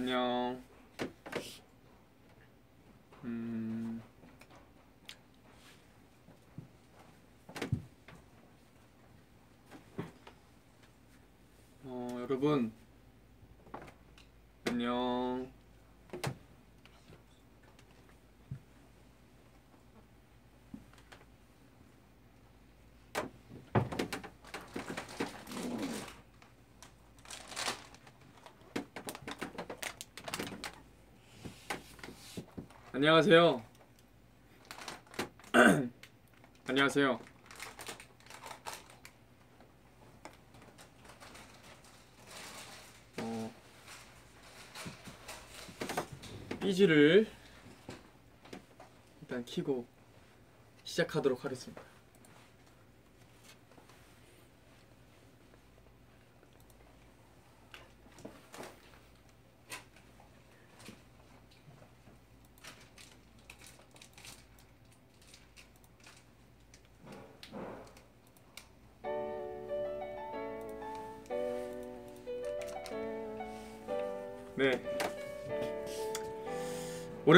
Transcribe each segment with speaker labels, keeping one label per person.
Speaker 1: 안녕. 음. 어, 여러분. 안녕. 안녕하세요. 안녕하세요. 어, 삐지를 일단 키고 시작하도록 하겠습니다.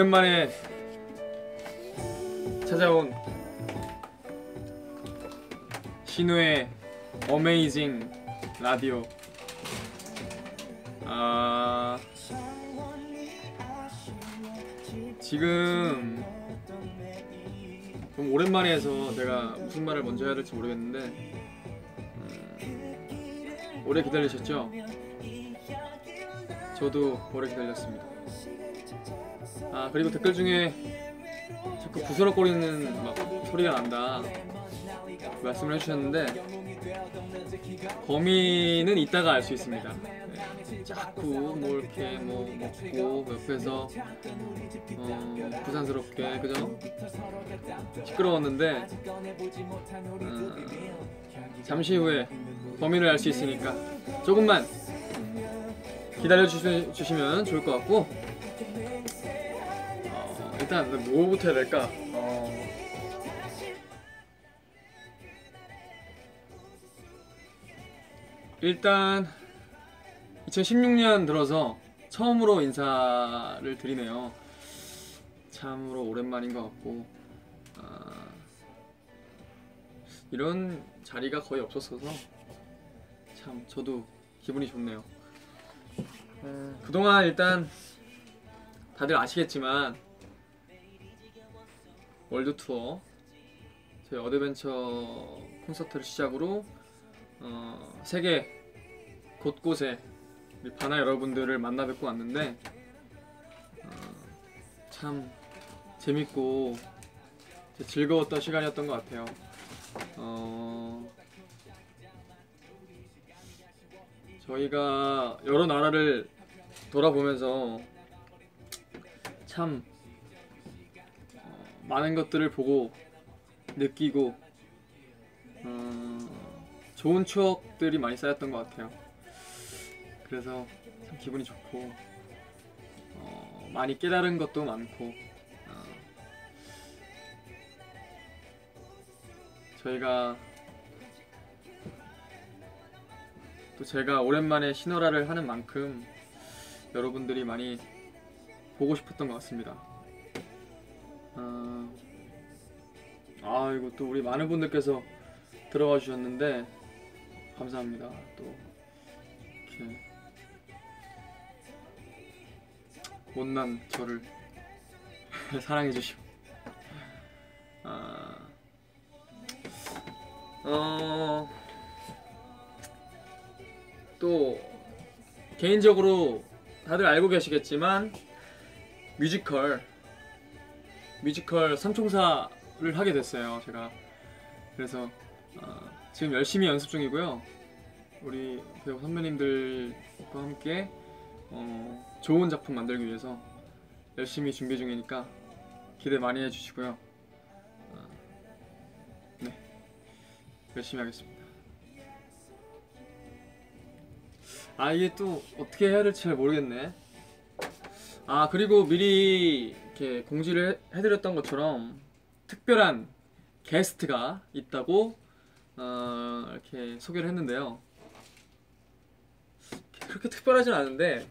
Speaker 1: 오랜만에 찾아온 신우의 어메이징 라디오. 아 지금 좀 오랜만에 해서 제가 무슨 말을 먼저 해야 될지 모르겠는데 음, 오래 기다리셨죠? 저도 오래 기다렸습니다. 아 그리고 댓글 중에 자꾸 부스럭거리는 막 소리가 난다 말씀을 해주셨는데 범인은 이따가 알 수 있습니다. 네. 자꾸 뭐 이렇게 뭐 먹고 옆에서 어, 부산스럽게 그죠? 시끄러웠는데 어, 잠시 후에 범인을 알 수 있으니까 조금만 기다려 주시, 주시면 좋을 것 같고 어, 일단 뭐부터 해야 될까? 어, 일단 2016년 들어서 처음으로 인사를 드리네요. 참으로 오랜만인 것 같고 아, 이런 자리가 거의 없었어서 참 저도 기분이 좋네요. 음, 그동안 일단 다들 아시겠지만 월드 투어 저희 어드벤처 콘서트를 시작으로 어, 세계 곳곳에 우리 바나 여러분들을 만나 뵙고 왔는데 어, 참 재밌고 즐거웠던 시간이었던 것 같아요. 어, 저희가 여러 나라를 돌아보면서 참 어, 많은 것들을 보고 느끼고 어, 좋은 추억들이 많이 쌓였던 것 같아요. 그래서 참 기분이 좋고 어, 많이 깨달은 것도 많고 어, 저희가 또 제가 오랜만에 신호라를 하는 만큼 여러분들이 많이 보고 싶었던 것 같습니다. 아, 아 이거 또 우리 많은 분들께서 들어와 주셨는데 감사합니다. 또 이렇게 못난 저를 사랑해 주시고 아, 어. 또 개인적으로 다들 알고 계시겠지만 뮤지컬 뮤지컬 삼총사를 하게 됐어요 제가. 그래서 어, 지금 열심히 연습 중이고요. 우리 배우 선배님들과 함께 어, 좋은 작품 만들기 위해서 열심히 준비 중이니까 기대 많이 해주시고요. 어, 네. 열심히 하겠습니다. 아 이게 또 어떻게 해야 될지 잘 모르겠네. 아 그리고 미리 이렇게 공지를 해- 해드렸던 것처럼 특별한 게스트가 있다고 어, 이렇게 소개를 했는데요. 그렇게 특별하진 않은데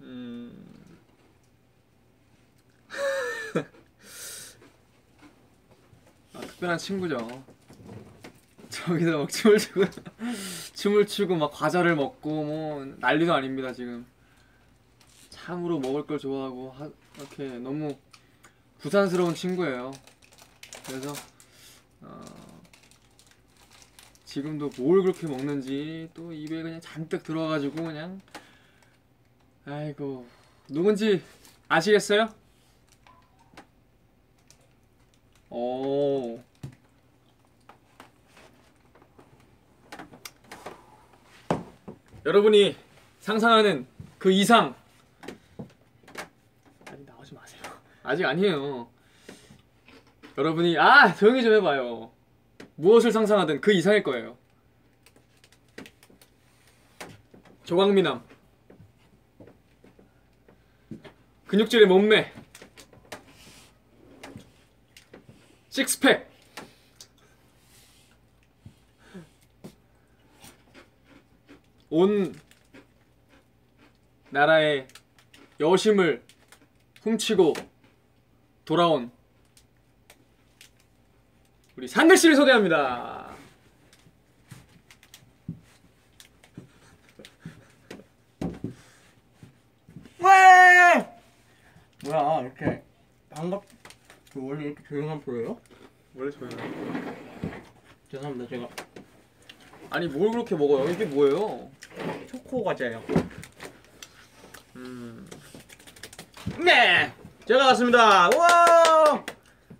Speaker 1: 음. 아, 특별한 친구죠. 저기서 막 춤을 추고 춤을 추고 막 과자를 먹고 뭐 난리도 아닙니다 지금. 참으로 먹을 걸 좋아하고 하, 이렇게 너무 부산스러운 친구예요. 그래서 어, 지금도 뭘 그렇게 먹는지 또 입에 그냥 잔뜩 들어가지고 그냥 아이고 누군지 아시겠어요? 오 여러분이 상상하는 그 이상 아니 나오지 마세요 아직 아니에요. 여러분이 아 조용히 좀 해봐요. 무엇을 상상하든 그 이상일 거예요. 조광미남. 근육질의 몸매. 식스팩. 온 나라의 여심을 훔치고 돌아온 우리 산들 씨를 소개합니다.
Speaker 2: 왜? 뭐야 이렇게 반갑 그 원래 이렇게 조용한 프로예요?
Speaker 1: 원래 저요.
Speaker 2: 죄송합니다 제가
Speaker 1: 아니 뭘 그렇게 먹어요? 이게 뭐예요?
Speaker 2: 초코 과자예요.
Speaker 1: 음.
Speaker 2: 네, 제가 왔습니다. 와,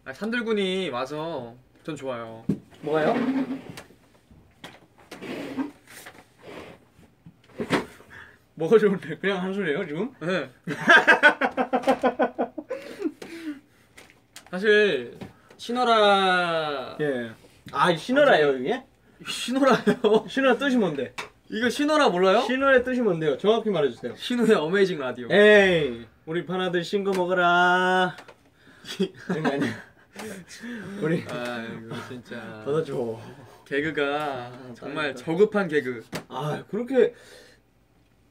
Speaker 1: 아, 산들군이 와서 전 좋아요.
Speaker 2: 뭐가요? 뭐가 좋은데 그냥 한 소리예요 지금?
Speaker 1: 네. 사실 신호라
Speaker 2: 예. 아 신호라요 이게?
Speaker 1: 신호라요.
Speaker 2: 신호라 뜻이 뭔데?
Speaker 1: 이거 신호라 몰라요?
Speaker 2: 신호의 뜻이 뭔데요? 정확히 말해주세요.
Speaker 1: 신호의 어메이징 라디오.
Speaker 2: 에이, 우리 파나들 신거 먹어라. 이런 아니야? 우리
Speaker 1: 아이고 진짜.
Speaker 2: 받아줘.
Speaker 1: 개그가 정말
Speaker 2: 알겠다.
Speaker 1: 저급한 개그.
Speaker 2: 아 그렇게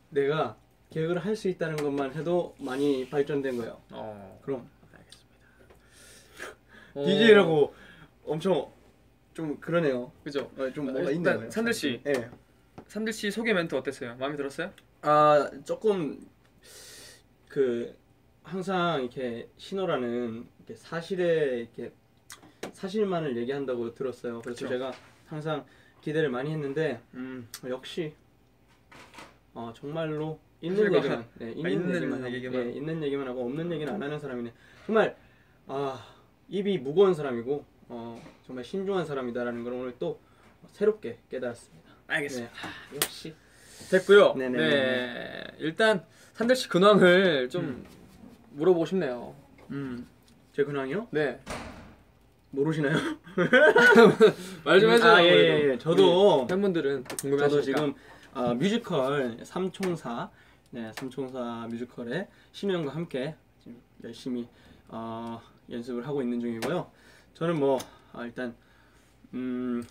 Speaker 2: 내가 계획을 할수 있다는 것만 해도 많이 발전된 거예요.
Speaker 1: 어.
Speaker 2: 그럼
Speaker 1: 어,
Speaker 2: DJ라고 엄청 좀 그러네요.
Speaker 1: 그죠?
Speaker 2: 어, 좀 뭔가
Speaker 1: 일단
Speaker 2: 있나요?
Speaker 1: 산들 씨.
Speaker 2: 예.
Speaker 1: 산들 씨 소개 멘트 어땠어요? 마음에 들었어요?
Speaker 2: 아 조금 그 항상 이렇게 신호라는 이렇게 사실에 이렇게 사실만을 얘기한다고 들었어요. 그래서
Speaker 1: 그쵸.
Speaker 2: 제가 항상 기대를 많이 했는데
Speaker 1: 음.
Speaker 2: 역시 어, 정말로 있는
Speaker 1: 사실과
Speaker 2: 얘기만, 네, 있는,
Speaker 1: 있는
Speaker 2: 얘기만, 하고,
Speaker 1: 얘기만.
Speaker 2: 네, 있는 얘기만 하고 없는 얘기는 안 하는 사람이네. 정말 아 입이 무거운 사람이고 어, 정말 신중한 사람이다라는 걸 오늘 또 새롭게 깨달았습니다.
Speaker 1: 알겠습니다.
Speaker 2: 네, 아, 역시
Speaker 1: 됐고요.
Speaker 2: 네네네.
Speaker 1: 네. 일단 산들 씨 근황을 좀
Speaker 2: 음.
Speaker 1: 물어보고 싶네요.
Speaker 2: 음, 제 근황이요?
Speaker 1: 네.
Speaker 2: 모르시나요?
Speaker 1: 말 좀 해줘요.
Speaker 2: 아, 예. 예, 예. 저도-
Speaker 1: 팬분들은 또 궁금해하시니까.
Speaker 2: 저도 지금 어, 뮤지컬 삼총사, 네 삼총사 뮤지컬에 신우 형과 함께 지금 열심히 어, 연습을 하고 있는 중이고요. 저는 뭐 아, 일단 음,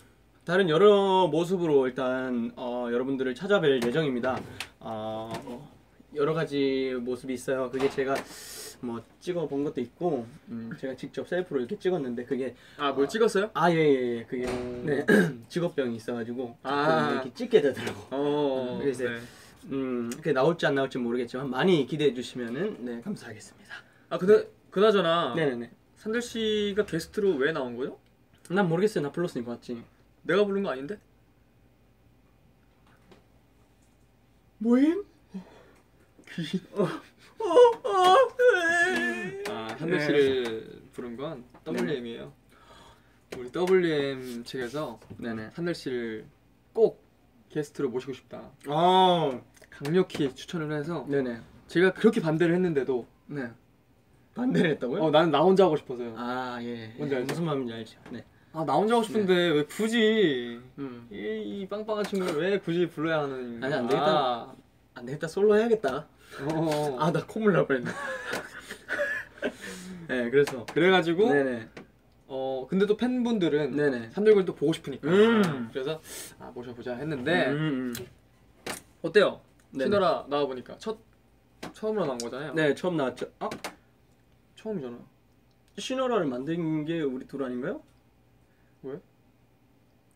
Speaker 2: 다른 여러 모습으로 일단 어, 여러분들을 찾아뵐 예정입니다. 어, 뭐 여러 가지 모습이 있어요. 그게 제가 뭐 찍어본 것도 있고 음, 제가 직접 셀프로 이렇게 찍었는데 그게
Speaker 1: 아뭘 찍었어요?
Speaker 2: 아예예 그게
Speaker 1: 음.
Speaker 2: 네 직업병이 있어가지고
Speaker 1: 아.
Speaker 2: 이렇게 찍게 되더라고.
Speaker 1: 어.
Speaker 2: 그래서
Speaker 1: 네.
Speaker 2: 음 그게 나올지 안 나올지 모르겠지만 많이 기대해 주시면은 네 감사하겠습니다.
Speaker 1: 아 근데 그나저나
Speaker 2: 네네네.
Speaker 1: 산들 씨가 게스트로 왜 나온 거죠?
Speaker 2: 난 모르겠어요. 나 불렀으니까 왔지.
Speaker 1: 내가 부른 거 아닌데?
Speaker 2: 모임?
Speaker 1: 귀신.
Speaker 2: 어, 어,
Speaker 1: 아 산들
Speaker 2: 네.
Speaker 1: 씨를 부른 건 WM이에요. 우리 WM 측에서
Speaker 2: 네네.
Speaker 1: 산들 씨를 꼭 게스트로 모시고 싶다.
Speaker 2: 아
Speaker 1: 강력히 추천을 해서
Speaker 2: 네네.
Speaker 1: 제가 그렇게 반대를 했는데도
Speaker 2: 네. 반대를 했다고요?
Speaker 1: 어 나는 나 혼자 하고 싶어서요.
Speaker 2: 아 예.
Speaker 1: 뭔지
Speaker 2: 예,
Speaker 1: 알죠?
Speaker 2: 무슨 마음인지 알죠. 네.
Speaker 1: 아 나 혼자 하고 싶은데 왜 굳이
Speaker 2: 음.
Speaker 1: 이, 이 빵빵한 친구를 왜 굳이 불러야 하는
Speaker 2: 아니, 안 되겠다. 안 되겠다. 솔로 해야겠다.
Speaker 1: 어.
Speaker 2: 아나 콧물 날 뻔했네. 네 그래서
Speaker 1: 그래가지고
Speaker 2: 네네.
Speaker 1: 어 근데 또 팬분들은
Speaker 2: 네네.
Speaker 1: 산들군 또 보고 싶으니까
Speaker 2: 음.
Speaker 1: 그래서 아 모셔보자 했는데
Speaker 2: 음, 음.
Speaker 1: 어때요?
Speaker 2: 네네.
Speaker 1: 신호라 나와 보니까 첫 처음으로 나온 거잖아요.
Speaker 2: 네 처음 나왔죠. 아
Speaker 1: 처음이잖아.
Speaker 2: 신호라를 만든 게 우리 둘 아닌가요?
Speaker 1: 왜?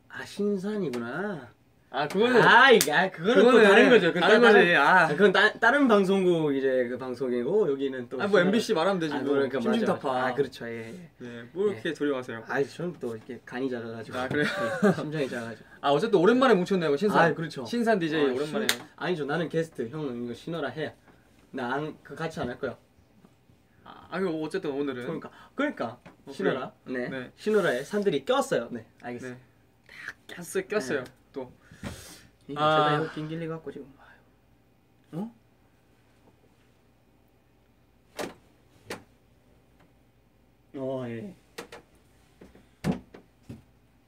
Speaker 2: 아 신산이구나.
Speaker 1: 아 그거는
Speaker 2: 아 이게 아, 그거는, 또
Speaker 1: 그거는
Speaker 2: 다른 거죠. 그건
Speaker 1: 다른
Speaker 2: 따-
Speaker 1: 거지. 아.
Speaker 2: 아, 그건 따, 다른 방송국 이제 그 방송이고 여기는 또
Speaker 1: 아, 뭐 MBC 말하면 되지.
Speaker 2: 아,
Speaker 1: 뭐.
Speaker 2: 그러니까 맞아,
Speaker 1: 심심타파.
Speaker 2: 아 그렇죠. 예. 예.
Speaker 1: 네, 뭐 이렇게 조용하세요.
Speaker 2: 아 저는 또 이렇게 간이 작아가지고.
Speaker 1: 아, 그래요?
Speaker 2: 예, 심장이 작아가지고.
Speaker 1: 아 어쨌든 오랜만에 뭉쳤네요 신산.
Speaker 2: 아 그렇죠.
Speaker 1: 신산 DJ
Speaker 2: 아,
Speaker 1: 오랜만에.
Speaker 2: 신- 아니죠. 나는 게스트. 형은 이거 신호라 해. 나그 같이 안 할 거야.
Speaker 1: 아, 뭐 어쨌든 오늘은
Speaker 2: 그러니까 그러니까
Speaker 1: 어,
Speaker 2: 신호라. 네.
Speaker 1: 네.
Speaker 2: 신호라에 산들이 꼈어요. 네. 알겠습니다.
Speaker 1: 네. 꼈어요, 꼈어요.
Speaker 2: 네.
Speaker 1: 또.
Speaker 2: 이게
Speaker 1: 아.
Speaker 2: 제가 이거 낑길리 갖고 지금. 어? 어 예.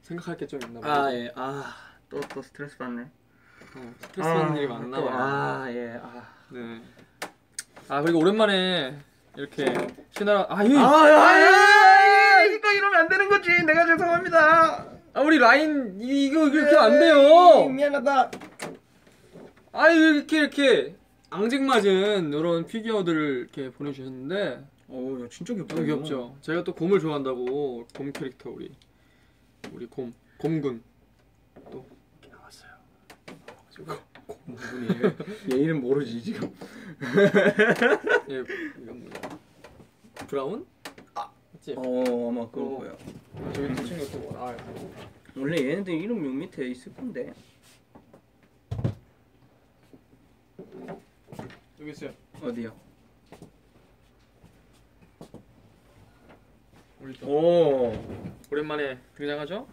Speaker 1: 생각할 게 좀 있나 봐.
Speaker 2: 아 예. 아또 또 스트레스 받네.
Speaker 1: 어, 스트레스 받는 일이 많나
Speaker 2: 또,
Speaker 1: 봐요.
Speaker 2: 아 예. 아.
Speaker 1: 네. 아 그리고 오랜만에 이렇게 신하라 아 이.
Speaker 2: 아,
Speaker 1: 아,
Speaker 2: 아, 이거 이러면 안 되는 거지. 내가 죄송합니다.
Speaker 1: 아, 우리 라인 이- 이거 이렇게 안 돼요.
Speaker 2: 미안하다.
Speaker 1: 아 이렇게 이렇게 앙증맞은 이런 피규어들을 이렇게 보내주셨는데
Speaker 2: 오, 야, 진짜 귀엽다.
Speaker 1: 너무
Speaker 2: 이거.
Speaker 1: 귀엽죠. 제가 또 곰을 좋아한다고 곰 캐릭터 우리 우리 곰 곰군 또 이렇게 나왔어요.
Speaker 2: 곰분이 얘 이름 모르지 지금.
Speaker 1: 예, 이건 뭐야? 브라운? 아, 맞지?
Speaker 2: 어, 아마 그럴
Speaker 1: 어.
Speaker 2: 거야.
Speaker 1: 저기 또 친구 또 뭐, 아,
Speaker 2: 원래 얘네들 이름 요 밑에 있을 건데.
Speaker 1: 여기 있어요.
Speaker 2: 어디요?
Speaker 1: 우리 또
Speaker 2: 오.
Speaker 1: 오랜만에 등장하죠?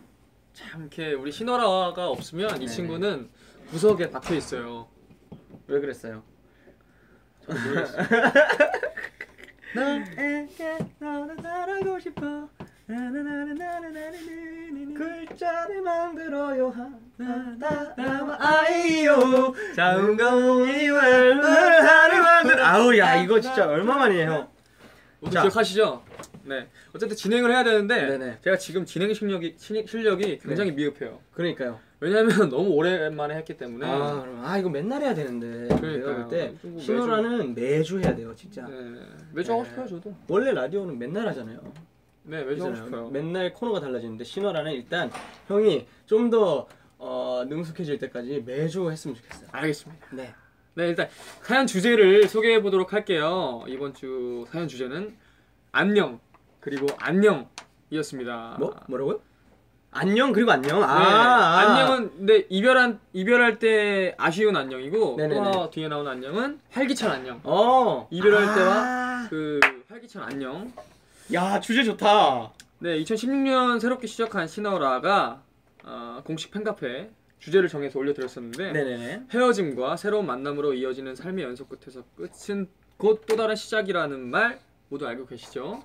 Speaker 1: 참 이렇게 우리 신화라가 없으면 이. 친구는 구석에 박혀 있어요.
Speaker 2: 왜 그랬어요? 너에게 너를 사랑하고 싶어. 글자를 만들어요 하나 아이요 자웅가웅이월 하루 만들 아우 야 이거 진짜 얼마만이에요
Speaker 1: 모두
Speaker 2: 자.
Speaker 1: 기억하시죠? 네. 어쨌든 진행을 해야 되는데
Speaker 2: 네네.
Speaker 1: 제가 지금 진행 실력이 실- 실력이 굉장히 미흡해요.
Speaker 2: 그러니까요
Speaker 1: 왜냐하면 너무 오랜만에 했기 때문에.
Speaker 2: 아, 그럼- 아 이거 맨날 해야 되는데
Speaker 1: 좀 매주-
Speaker 2: 신호라는 매주 해야 돼요 진짜
Speaker 1: 네. 매주 하고
Speaker 2: 네.
Speaker 1: 싶어요, 저도.
Speaker 2: 원래 라디오는 맨날 하잖아요
Speaker 1: 네, 매주 하고. 싶어요.
Speaker 2: 맨날 코너가 달라지는데 신호라는 일단 형이 좀더 어, 능숙해질 때까지 매주 했으면 좋겠어요
Speaker 1: 알겠습니다.
Speaker 2: 네
Speaker 1: 네, 일단 사연 주제를 소개해 보도록 할게요. 이번 주 사연 주제는 안녕 그리고 안녕이었습니다.
Speaker 2: 뭐? 뭐라고요? 안녕 그리고 안녕
Speaker 1: 네,
Speaker 2: 아, 아.
Speaker 1: 안녕은 근데 이별한 이별할 때 아쉬운 안녕이고
Speaker 2: 네네네.
Speaker 1: 또 뒤에 나오는 안녕은 활기찬 안녕.
Speaker 2: 어
Speaker 1: 이별할
Speaker 2: 아.
Speaker 1: 때와 그 활기찬 안녕.
Speaker 2: 야 주제 좋다
Speaker 1: 네, 2016년 새롭게 시작한 시너라가 어, 공식 팬카페 주제를 정해서 올려드렸었는데
Speaker 2: 네네네
Speaker 1: 헤어짐과 새로운 만남으로 이어지는 삶의 연속 끝에서 끝은 곧 또 다른 시작이라는 말 모두 알고 계시죠?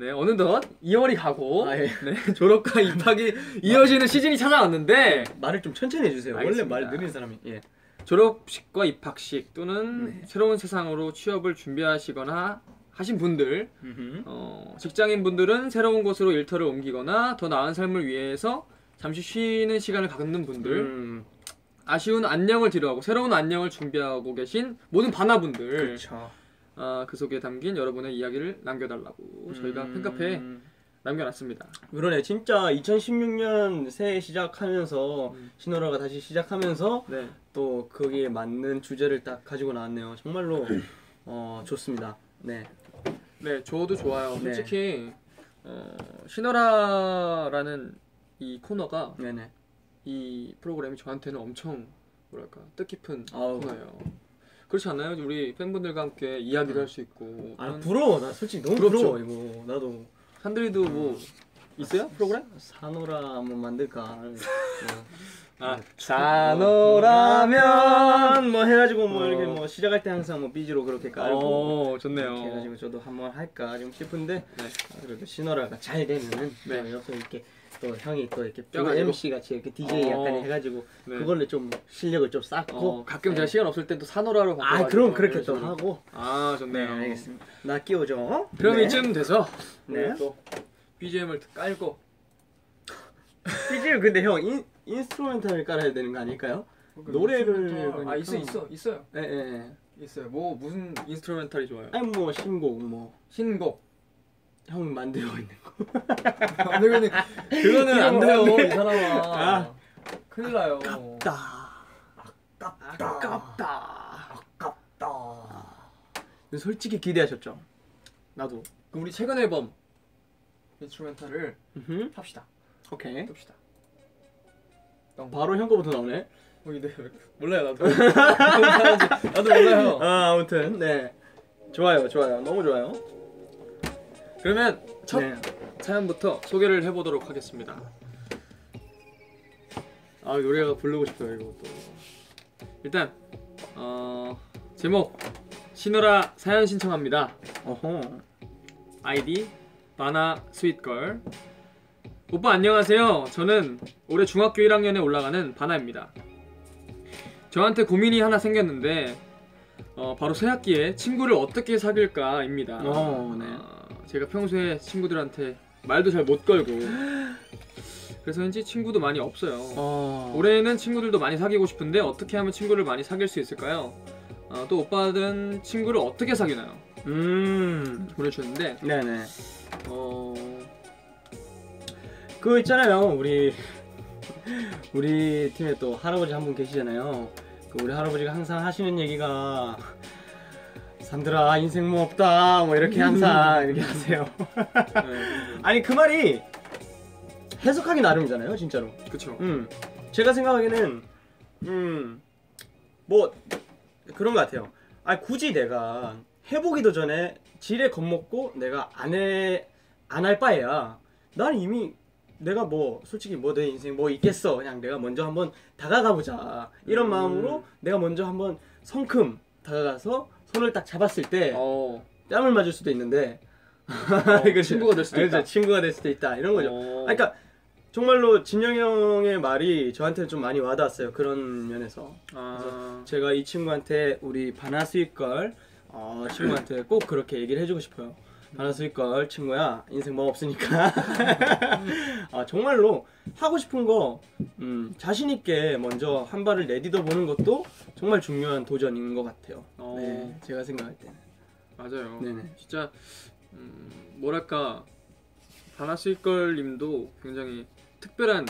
Speaker 1: 네, 어느덧 2월이 가고
Speaker 2: 아, 예.
Speaker 1: 네, 졸업과 입학이 이어지는 시즌이 찾아왔는데
Speaker 2: 말을 좀 천천히 해주세요
Speaker 1: 알겠습니다.
Speaker 2: 원래 말 느린 사람이 예
Speaker 1: 졸업식과 입학식 또는
Speaker 2: 네.
Speaker 1: 새로운 세상으로 취업을 준비하시거나 하신 분들. 어, 직장인 분들은 새로운 곳으로 일터를 옮기거나 더 나은 삶을 위해서 잠시 쉬는 시간을 갖는 분들
Speaker 2: 음,
Speaker 1: 아쉬운 안녕을 뒤로하고 새로운 안녕을 준비하고 계신 모든 바나분들
Speaker 2: 그렇죠
Speaker 1: 아, 그 속에 담긴 여러분의 이야기를 남겨달라고 저희가
Speaker 2: 음,
Speaker 1: 팬카페에 남겨놨습니다.
Speaker 2: 그러네 진짜 2016년 새해 시작하면서
Speaker 1: 음.
Speaker 2: 신호라가 다시 시작하면서
Speaker 1: 네,
Speaker 2: 또 거기에 맞는 주제를 딱 가지고 나왔네요 정말로 어 좋습니다 네
Speaker 1: 네, 저도 좋아요.
Speaker 2: 네.
Speaker 1: 솔직히 어, 신어라라는 이 코너가
Speaker 2: 네네
Speaker 1: 이 프로그램이 저한테는 엄청 뭐랄까 뜻깊은
Speaker 2: 아우.
Speaker 1: 코너예요. 그렇지 않나요? 우리 팬분들과 함께 이야기도 할 수 있고.
Speaker 2: 아
Speaker 1: 또는
Speaker 2: 부러워 나 솔직히 너무
Speaker 1: 부럽죠?
Speaker 2: 부러워 이거 나도
Speaker 1: 산들이도 뭐 있어요 프로그램?
Speaker 2: 산호라 한번 만들까 뭐.
Speaker 1: 아,
Speaker 2: 산호라면 뭐 해가지고 뭐
Speaker 1: 어.
Speaker 2: 이렇게 뭐 시작할 때 항상 뭐 삐지로 그렇게 깔고
Speaker 1: 어, 좋네요.
Speaker 2: 이렇게 해가지고 저도 한번 할까 좀 싶은데
Speaker 1: 네.
Speaker 2: 아, 그래도 신호라가 잘 되면은
Speaker 1: 네.
Speaker 2: 이렇게 또 형이 또 이렇게
Speaker 1: 껴가지고.
Speaker 2: MC 같이 이렇게 DJ
Speaker 1: 어.
Speaker 2: 약간 해가지고
Speaker 1: 네.
Speaker 2: 그걸로 좀 실력을 좀 쌓고
Speaker 1: 어, 가끔 제가
Speaker 2: 네.
Speaker 1: 시간 없을 땐또 산호라로
Speaker 2: 아 그럼 그렇게 또. 하고 아네
Speaker 1: 좋네요.
Speaker 2: 알겠습니다 나 끼워줘
Speaker 1: 그럼
Speaker 2: 네.
Speaker 1: 이쯤 돼서
Speaker 2: 네.
Speaker 1: 네. 또 BGM을 깔고
Speaker 2: BGM 근데 형 인, 인스트루멘탈을 깔아야 되는 거 아닐까요? 노래를
Speaker 1: 아 있어. 있어 있어요.
Speaker 2: 예, 예, 예.
Speaker 1: 있어요. 뭐 무슨 instrumental이 좋아요?
Speaker 2: 아니 뭐 신곡 뭐
Speaker 1: 신곡.
Speaker 2: 형 만들고 있는 거.
Speaker 1: 안 되면 그거는 안 돼요. 이 사람아.
Speaker 2: 아.
Speaker 1: 큰일 나요.
Speaker 2: 아깝다. 아깝다. 아깝다. 근데 솔직히 기대하셨죠? 나도.
Speaker 1: 그럼 우리 최근 앨범 instrumental을
Speaker 2: 음흠.
Speaker 1: 합시다.
Speaker 2: 오케이.
Speaker 1: 봅시다.
Speaker 2: 바로 형 거부터 나오네.
Speaker 1: 어, 네. 몰라요 나도. 나도 몰라요.
Speaker 2: 아 아무튼 네. 좋아요 좋아요 너무 좋아요.
Speaker 1: 그러면 첫
Speaker 2: 네.
Speaker 1: 사연부터 소개를 해보도록 하겠습니다. 아 노래가 부르고 싶어요 이거 또. 일단 어, 제목 신호라 사연 신청합니다.
Speaker 2: 어허.
Speaker 1: 아이디 바나 스윗걸 오빠 안녕하세요. 저는 올해 중학교 1학년에 올라가는 바나입니다. 저한테 고민이 하나 생겼는데 어, 바로 새 학기에 친구를 어떻게 사귈까입니다.
Speaker 2: 어, 네.
Speaker 1: 어, 제가 평소에 친구들한테 말도 잘 못 걸고 그래서인지 친구도 많이 없어요.
Speaker 2: 어.
Speaker 1: 올해는 친구들도 많이 사귀고 싶은데 어떻게 하면 친구를 많이 사귈 수 있을까요? 어, 또 오빠는 친구를 어떻게 사귀나요?
Speaker 2: 음.
Speaker 1: 보내주셨는데
Speaker 2: 네네.
Speaker 1: 어...
Speaker 2: 그거 있잖아요 우리 우리 팀에 또 할아버지 한 분 계시잖아요. 그 우리 할아버지가 항상 하시는 얘기가 산들아 인생 뭐 없다 뭐 이렇게 항상 이렇게 하세요.
Speaker 1: 네,
Speaker 2: 아니 그 말이 해석하기 나름이잖아요 진짜로.
Speaker 1: 그쵸.
Speaker 2: 음, 제가 생각하기에는 음, 뭐 그런 것 같아요. 아 굳이 내가 해보기도 전에 지레 겁먹고 내가 안해안 할 바에야 난 이미 내가 뭐 솔직히 뭐 내 인생 뭐 있겠어 그냥 내가 먼저 한번 다가가 보자 이런
Speaker 1: 음.
Speaker 2: 마음으로 내가 먼저 한번 성큼 다가가서 손을 딱 잡았을 때
Speaker 1: 어...
Speaker 2: 뺨을 맞을 수도 있는데 그죠?
Speaker 1: 친구가 될 수도? 있다.
Speaker 2: 친구가 될 수도 있다 이런 거죠.
Speaker 1: 어...
Speaker 2: 아, 그러니까 정말로 진영 형의 말이 저한테 좀 많이 와닿았어요. 그런 면에서
Speaker 1: 아...
Speaker 2: 제가 이 친구한테 우리 바나스윗걸 어, 친구한테 꼭 그렇게 얘기를 해주고 싶어요. 바나스윗걸 친구야 인생 뭐 없으니까 아, 정말로 하고 싶은 거 음, 자신 있게 먼저 한 발을 내디뎌 보는 것도 정말 중요한 도전인 것 같아요.
Speaker 1: 어...
Speaker 2: 네, 제가 생각할 때는.
Speaker 1: 맞아요.
Speaker 2: 네네.
Speaker 1: 진짜 음, 뭐랄까 바나스이걸님도 굉장히 특별한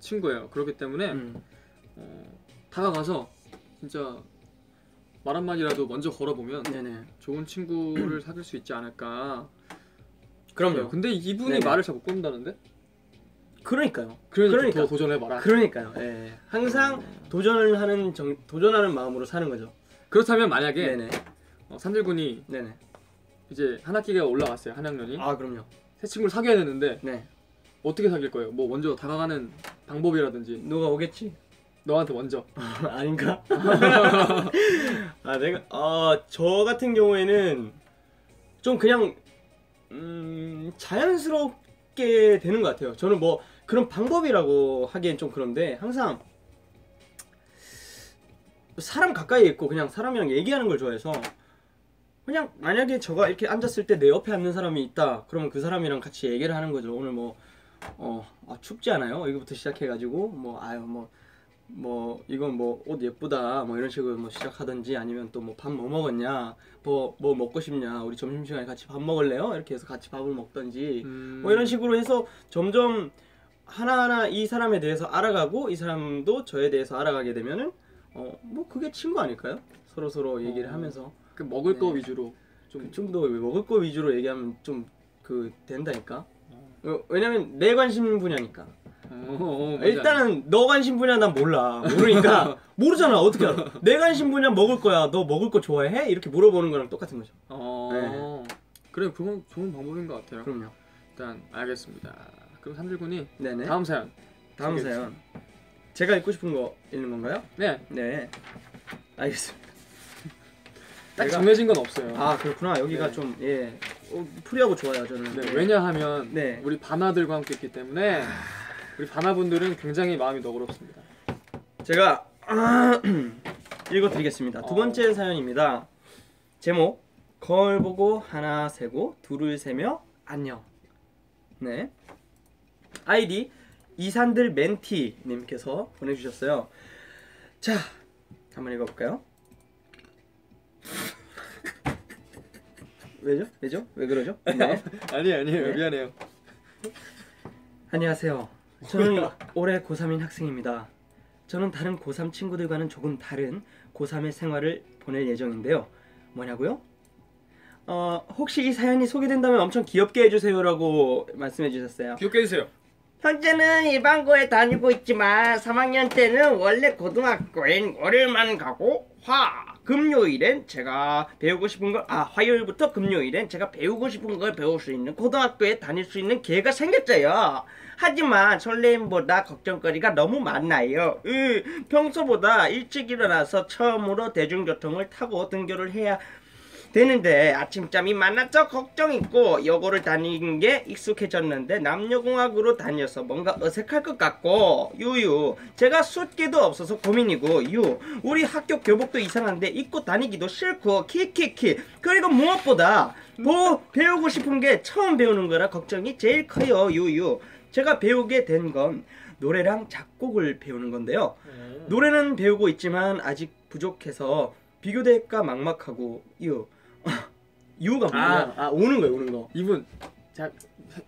Speaker 1: 친구예요. 그렇기 때문에
Speaker 2: 음,
Speaker 1: 어, 다가가서 진짜 말 한마디라도 먼저 걸어보면
Speaker 2: 네네.
Speaker 1: 좋은 친구를 사귈 수 있지 않을까.
Speaker 2: 그럼요.
Speaker 1: 근데 이분이
Speaker 2: 네네.
Speaker 1: 말을 잘 못 건다는데?
Speaker 2: 그러니까요.
Speaker 1: 그러니까,
Speaker 2: 그러니까.
Speaker 1: 더 도전해봐라.
Speaker 2: 그러니까요. 예. 항상 도전을 하는 정, 도전하는 마음으로 사는 거죠.
Speaker 1: 그렇다면 만약에
Speaker 2: 네네.
Speaker 1: 어, 산들군이
Speaker 2: 네네.
Speaker 1: 이제 한 학기가 올라갔어요. 한 학년이.
Speaker 2: 아 그럼요.
Speaker 1: 새 친구를 사귀어야 되는데
Speaker 2: 네.
Speaker 1: 어떻게 사귈 거예요? 뭐 먼저 다가가는 방법이라든지
Speaker 2: 누가 오겠지?
Speaker 1: 너한테 먼저.
Speaker 2: 아닌가? 아 내가 아저 같은 경우에는 좀 그냥 음 자연스럽게 되는 것 같아요. 저는 뭐 그런 방법이라고 하기엔 좀 그런데 항상 사람 가까이 있고 그냥 사람이랑 얘기하는 걸 좋아해서 그냥 만약에 저가 이렇게 앉았을 때 내 옆에 앉는 사람이 있다 그러면 그 사람이랑 같이 얘기를 하는 거죠 오늘 뭐 어, 아, 춥지 않아요? 여기부터 시작해가지고 뭐 아유 뭐뭐 이건 뭐 옷 예쁘다 뭐 이런 식으로 뭐 시작하든지 아니면 또 뭐 밥 뭐 먹었냐 뭐 뭐 먹고 싶냐 우리 점심시간에 같이 밥 먹을래요? 이렇게 해서 같이 밥을 먹던지
Speaker 1: 음...
Speaker 2: 뭐 이런 식으로 해서 점점 하나하나 이 사람에 대해서 알아가고 이 사람도 저에 대해서 알아가게 되면은 어 뭐 그게 친구 아닐까요? 서로 서로 얘기를
Speaker 1: 어.
Speaker 2: 하면서
Speaker 1: 그 먹을 거
Speaker 2: 네.
Speaker 1: 위주로 좀
Speaker 2: 좀더 먹을 거 위주로 얘기하면 좀 그 된다니까. 어, 왜냐면 내 관심 분야니까.
Speaker 1: 어, 어,
Speaker 2: 일단은 너 관심 분야 난 몰라. 모르니까 모르잖아. 어떻게 알아? 내 관심 분야 먹을 거야. 너 먹을 거 좋아해? 이렇게 물어보는 거랑 똑같은 거죠.
Speaker 1: 어 그래 그건 좋은 방법인 것 같아요.
Speaker 2: 그럼요.
Speaker 1: 일단 알겠습니다. 그럼 산들군이
Speaker 2: 네네.
Speaker 1: 다음 사연.
Speaker 2: 다음
Speaker 1: 소개해주세요.
Speaker 2: 사연. 제가 읽고 싶은 거 읽는 건가요?
Speaker 1: 네,
Speaker 2: 네. 알겠습니다.
Speaker 1: 딱
Speaker 2: 제가-
Speaker 1: 정해진 건 없어요.
Speaker 2: 아 그렇구나. 여기가
Speaker 1: 네.
Speaker 2: 좀 예. 어, 프리하고 좋아요. 저는.
Speaker 1: 네, 왜냐하면
Speaker 2: 네.
Speaker 1: 우리 바나들과 함께 있기 때문에 우리 바나분들은 굉장히 마음이 너그럽습니다.
Speaker 2: 제가 읽어드리겠습니다. 두
Speaker 1: 어.
Speaker 2: 번째 사연입니다. 제목 거울 보고 하나 세고 둘을 세며 안녕. 네. 아이디 이산들 멘티 님께서 보내주셨어요. 자, 한번 읽어볼까요? 왜죠? 왜죠? 왜 그러죠? 네.
Speaker 1: 아니 아니에요
Speaker 2: 네.
Speaker 1: 미안해요.
Speaker 2: 안녕하세요. 저는 올해 고3인 학생입니다. 저는 다른 고3 친구들과는 조금 다른 고3의 생활을 보낼 예정인데요. 뭐냐고요? 어, 혹시 이 사연이 소개된다면 엄청 귀엽게 해주세요라고 말씀해 주셨어요.
Speaker 1: 귀엽게 해주세요.
Speaker 3: 현재는 일반고에 다니고 있지만 3학년 때는 원래 고등학교엔 월요일만 가고 화 금요일엔 제가 배우고 싶은 걸 아 화요일부터 금요일엔 제가 배우고 싶은 걸 배울 수 있는 고등학교에 다닐 수 있는 기회가 생겼어요. 하지만 설레임보다 걱정거리가 너무 많나요. 으, 평소보다 일찍 일어나서 처음으로 대중교통을 타고 등교를 해야 되는데 아침잠이 많아서 걱정 있고 여고를 다니는 게 익숙해졌는데 남녀공학으로 다녀서 뭔가 어색할 것 같고 유유 제가 숫기도 없어서 고민이고 유 우리 학교 교복도 이상한데 입고 다니기도 싫고 키키키. 그리고 무엇보다 뭐 배우고 싶은 게 처음 배우는 거라 걱정이 제일 커요 유유. 제가 배우게 된 건 노래랑 작곡을 배우는 건데요. 노래는 배우고 있지만 아직 부족해서 비교대가 막막하고 유 유가 뭐냐?
Speaker 1: 아.
Speaker 2: 아, 오는 거예요, 오는 거.
Speaker 1: 이분 자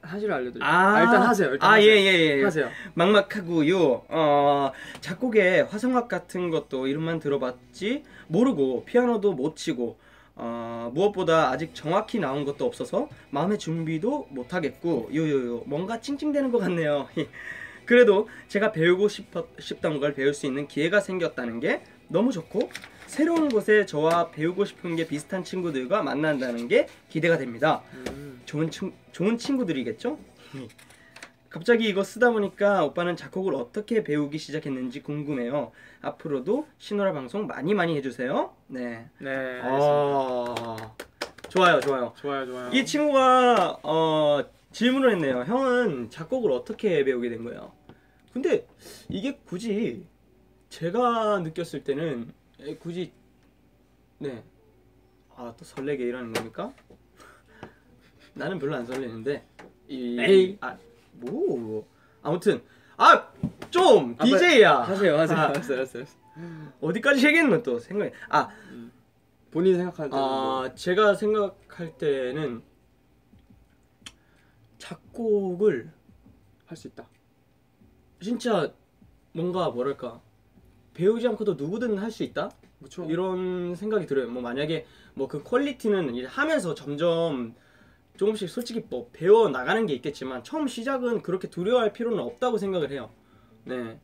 Speaker 1: 사실을 알려드릴게요.
Speaker 2: 아,
Speaker 1: 아, 일단 하세요. 일단
Speaker 2: 아,
Speaker 1: 하세요.
Speaker 2: 예, 예, 예.
Speaker 1: 하세요.
Speaker 2: 막막하고요. 어, 작곡에 화성학 같은 것도 이름만 들어봤지 모르고 피아노도 못 치고 어, 무엇보다 아직 정확히 나온 것도 없어서 마음의 준비도 못 하겠고 요요요 뭔가 찡찡대는 것 같네요. 그래도 제가 배우고 싶었, 싶던 걸 배울 수 있는 기회가 생겼다는 게 너무 좋고 새로운 곳에 저와 배우고 싶은 게 비슷한 친구들과 만난다는 게 기대가 됩니다.
Speaker 1: 음.
Speaker 2: 좋은 친 좋은 친구들이겠죠? 갑자기 이거 쓰다 보니까 오빠는 작곡을 어떻게 배우기 시작했는지 궁금해요. 앞으로도 신호라 방송 많이 많이 해주세요. 네.
Speaker 1: 네. 알겠습니다.
Speaker 2: 아, 좋아요, 좋아요.
Speaker 1: 좋아요 좋아요.
Speaker 2: 이 친구가 어, 질문을 했네요. 형은 작곡을 어떻게 배우게 된 거예요? 근데 이게 굳이 제가 느꼈을 때는 에, 굳이 네. 아, 또 설레게 일하는 겁니까? 나는 별로 안 설레는데 이
Speaker 1: 에이.
Speaker 2: 아, 뭐 아무튼 아, 좀
Speaker 1: 아,
Speaker 2: DJ야.
Speaker 1: 하세요 하세요.
Speaker 2: 아,
Speaker 1: 알았어요 알았어요.
Speaker 2: 어디까지 얘기했노 또 생각이. 아,
Speaker 1: 본인이 생각하는 대로
Speaker 2: 아 제가 생각할 때는 작곡을
Speaker 1: 할 수 있다.
Speaker 2: 진짜 뭔가 뭐랄까 배우지 않고도 누구든 할 수 있다
Speaker 1: 그렇죠.
Speaker 2: 이런 생각이 들어요. 뭐 만약에 뭐 그 퀄리티는 이제 하면서 점점 조금씩 솔직히 뭐 배워 나가는 게 있겠지만 처음 시작은 그렇게 두려워할 필요는 없다고 생각을 해요. 네.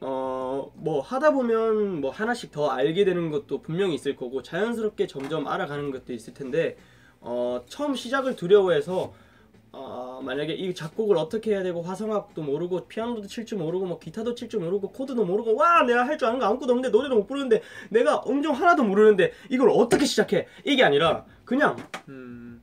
Speaker 2: 어, 뭐 하다 보면 뭐 하나씩 더 알게 되는 것도 분명히 있을 거고 자연스럽게 점점 알아가는 것도 있을 텐데 어, 처음 시작을 두려워해서 어, 만약에 이 작곡을 어떻게 해야 되고 화성학도 모르고 피아노도 칠 줄 모르고 뭐 기타도 칠 줄 모르고 코드도 모르고 와 내가 할 줄 아는 거 아무것도 없는데 노래도 못 부르는데 내가 음정 하나도 모르는데 이걸 어떻게 시작해 이게 아니라 그냥
Speaker 1: 음.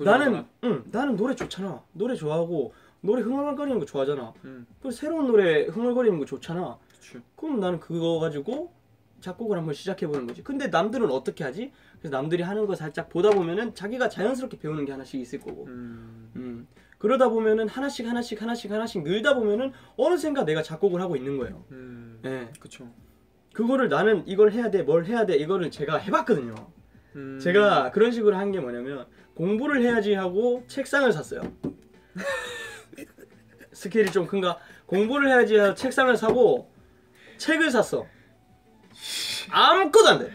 Speaker 2: 나는. 응 나는 노래 좋잖아 노래 좋아하고 노래 흥얼거리는 거 좋아하잖아
Speaker 1: 음.
Speaker 2: 또 새로운 노래 흥얼거리는 거 좋잖아
Speaker 1: 그렇죠.
Speaker 2: 그럼 나는 그거 가지고 작곡을 한번 시작해보는 거지 근데 남들은 어떻게 하지 그래서 남들이 하는 거 살짝 보다 보면은 자기가 자연스럽게 배우는 게 하나씩 있을 거고
Speaker 1: 음.
Speaker 2: 음. 그러다 보면은 하나씩 하나씩 하나씩 하나씩 늘다 보면은 어느샌가 내가 작곡을 하고 있는 거예요
Speaker 1: 음.
Speaker 2: 예
Speaker 1: 그렇죠.
Speaker 2: 그거를 나는 이걸 해야 돼 뭘 해야 돼 이거를 제가 해봤거든요
Speaker 1: 음.
Speaker 2: 제가 그런 식으로 한 게 뭐냐면 공부를 해야지 하고 책상을 샀어요. 스케일이 좀 큰가? 공부를 해야지 책상을 사고 책을 샀어. 아무것도 안 돼.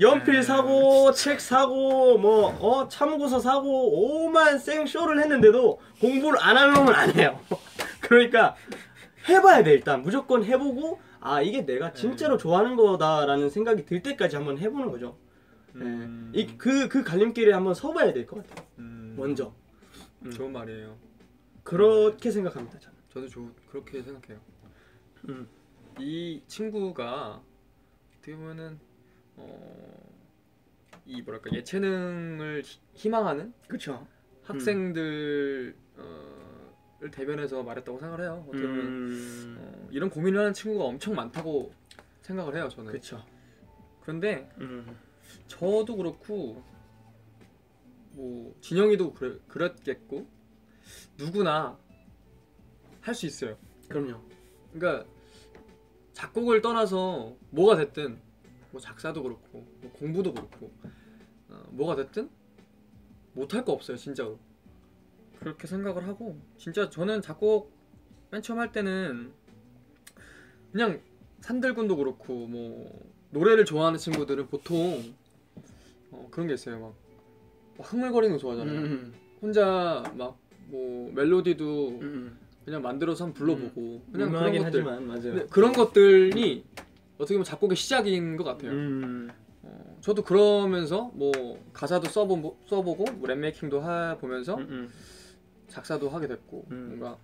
Speaker 2: 연필 사고 책 사고 뭐 어 참고서 사고 오만 생쇼를 했는데도 공부를 안 할 놈은 안 해요. 그러니까 해봐야 돼 일단 무조건 해보고 아 이게 내가 진짜로 좋아하는 거다라는 생각이 들 때까지 한번 해보는 거죠.
Speaker 1: 음.
Speaker 2: 이그 그 갈림길에 한번 서봐야 될 것 같아요.
Speaker 1: 음.
Speaker 2: 먼저
Speaker 1: 좋은 말이에요.
Speaker 2: 그렇게 생각합니다. 저는.
Speaker 1: 저도 조, 그렇게 생각해요.
Speaker 2: 음.
Speaker 1: 이 친구가 어떻게 보면은 어, 이 뭐랄까 예체능을 희- 희망하는
Speaker 2: 그렇죠.
Speaker 1: 학생들 어, 를 대변해서 말했다고 생각을 해요. 어떻게 보면
Speaker 2: 음.
Speaker 1: 어, 이런 고민을 하는 친구가 엄청 많다고 생각을 해요. 저는.
Speaker 2: 그렇죠.
Speaker 1: 그런데
Speaker 2: 음.
Speaker 1: 저도 그렇고 뭐 진영이도 그래, 그랬겠고 누구나 할 수 있어요.
Speaker 2: 그럼요.
Speaker 1: 그러니까 작곡을 떠나서 뭐가 됐든 뭐 작사도 그렇고 뭐 공부도 그렇고 어, 뭐가 됐든 못할 거 없어요 진짜로. 그렇게 생각을 하고 진짜 저는 작곡 맨 처음 할 때는 그냥 산들군도 그렇고 뭐 노래를 좋아하는 친구들은 보통 어, 그런 게 있어요. 막, 막 흥얼거리는 거 좋아하잖아요.
Speaker 2: 음,
Speaker 1: 혼자 막 뭐 멜로디도
Speaker 2: 음,
Speaker 1: 그냥 만들어서 한번 불러보고 그냥 그런 것들
Speaker 2: 하지만 맞아요.
Speaker 1: 그런 것들이 어떻게 보면 작곡의 시작인 것 같아요
Speaker 2: 음,
Speaker 1: 어, 저도 그러면서 뭐 가사도 써보, 써보고 뭐 랩메이킹도 해 보면서
Speaker 2: 음, 음.
Speaker 1: 작사도 하게 됐고
Speaker 2: 음.
Speaker 1: 뭔가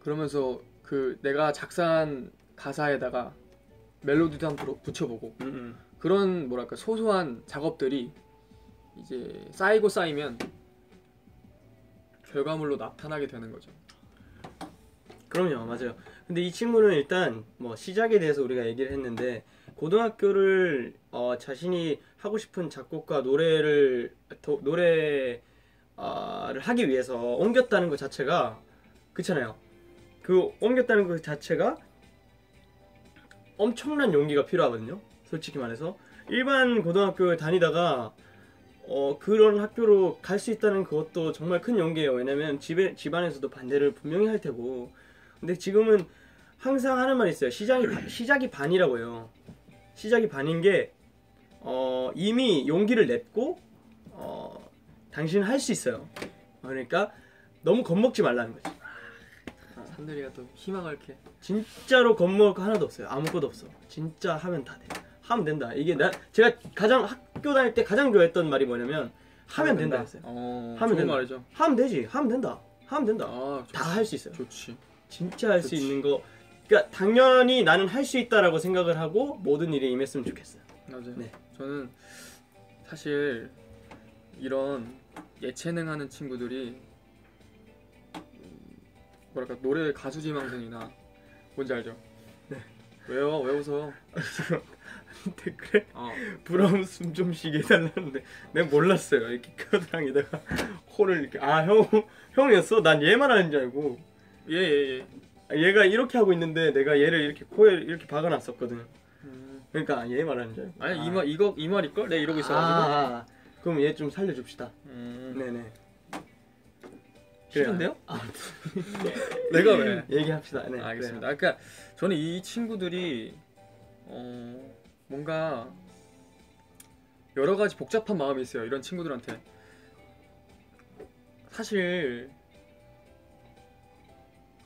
Speaker 1: 그러면서 그 내가 작사한 가사에다가 멜로디도 한번 붙여보고
Speaker 2: 음, 음.
Speaker 1: 그런 뭐랄까 소소한 작업들이 이제 쌓이고 쌓이면 결과물로 나타나게 되는 거죠.
Speaker 2: 그럼요, 맞아요. 근데 이 친구는 일단 뭐 시작에 대해서 우리가 얘기를 했는데 고등학교를 어, 자신이 하고 싶은 작곡과 노래를 도, 노래를 하기 위해서 옮겼다는 것 자체가 그렇잖아요. 그 옮겼다는 것 자체가 엄청난 용기가 필요하거든요. 솔직히 말해서 일반 고등학교에 다니다가 어 그런 학교로 갈 수 있다는 그것도 정말 큰 용기예요. 왜냐면 집에 집안에서도 반대를 분명히 할 테고. 근데 지금은 항상 하는 말이 있어요. 시작이 반- 시작이 반이라고 해요. 시작이 반인 게 어, 이미 용기를 냈고 어, 당신은 할수 있어요. 그러니까 너무 겁먹지 말라는 거지.
Speaker 1: 산들이가 또 희망을 이렇게
Speaker 2: 진짜로 겁먹을 거 하나도 없어요. 아무것도 없어. 진짜 하면 다 돼. 하면 된다. 이게 나 제가 가장 학교 다닐 때 가장 좋아했던 말이 뭐냐면 하면 된다 했어요.
Speaker 1: 어,
Speaker 2: 하면 된다.
Speaker 1: 말이죠.
Speaker 2: 하면 되지. 하면 된다. 하면 된다.
Speaker 1: 아,
Speaker 2: 다 할 수 있어요.
Speaker 1: 좋지.
Speaker 2: 진짜 할 수. 있는 거. 그러니까 당연히 나는 할 수 있다라고 생각을 하고 모든 일에 임했으면 좋겠어요.
Speaker 1: 맞아요.
Speaker 2: 네.
Speaker 1: 저는 사실 이런 예체능 하는 친구들이 음, 뭐랄까 노래 가수 지망생이나 뭔지 알죠?
Speaker 2: 네.
Speaker 1: 왜요? 왜 웃어?
Speaker 2: 댓글에
Speaker 1: 어,
Speaker 2: 부러움 숨 좀 쉬게 해달라는데 내가 몰랐어요. 이렇게 겨드랑이다가 코를 이렇게 아 형 형이었어? 난 얘만 하는 줄 알고
Speaker 1: 예, 예, 예.
Speaker 2: 아, 얘가 이렇게 하고 있는데 내가 얘를 이렇게 코에 이렇게 박아놨었거든.
Speaker 1: 음,
Speaker 2: 그러니까 얘 말하는 줄.
Speaker 1: 아니
Speaker 2: 아.
Speaker 1: 이말 이거 이 말일 걸? 내가 이러고 있어가지고.
Speaker 2: 아, 아. 그럼 얘 좀 살려줍시다.
Speaker 1: 음,
Speaker 2: 네네.
Speaker 1: 싫은데요?
Speaker 2: 아,
Speaker 1: 내가 왜?
Speaker 2: 얘기합시다. 네.
Speaker 1: 알겠습니다. 아, 그러니까 저는 이 친구들이 어, 뭔가 여러 가지 복잡한 마음이 있어요. 이런 친구들한테 사실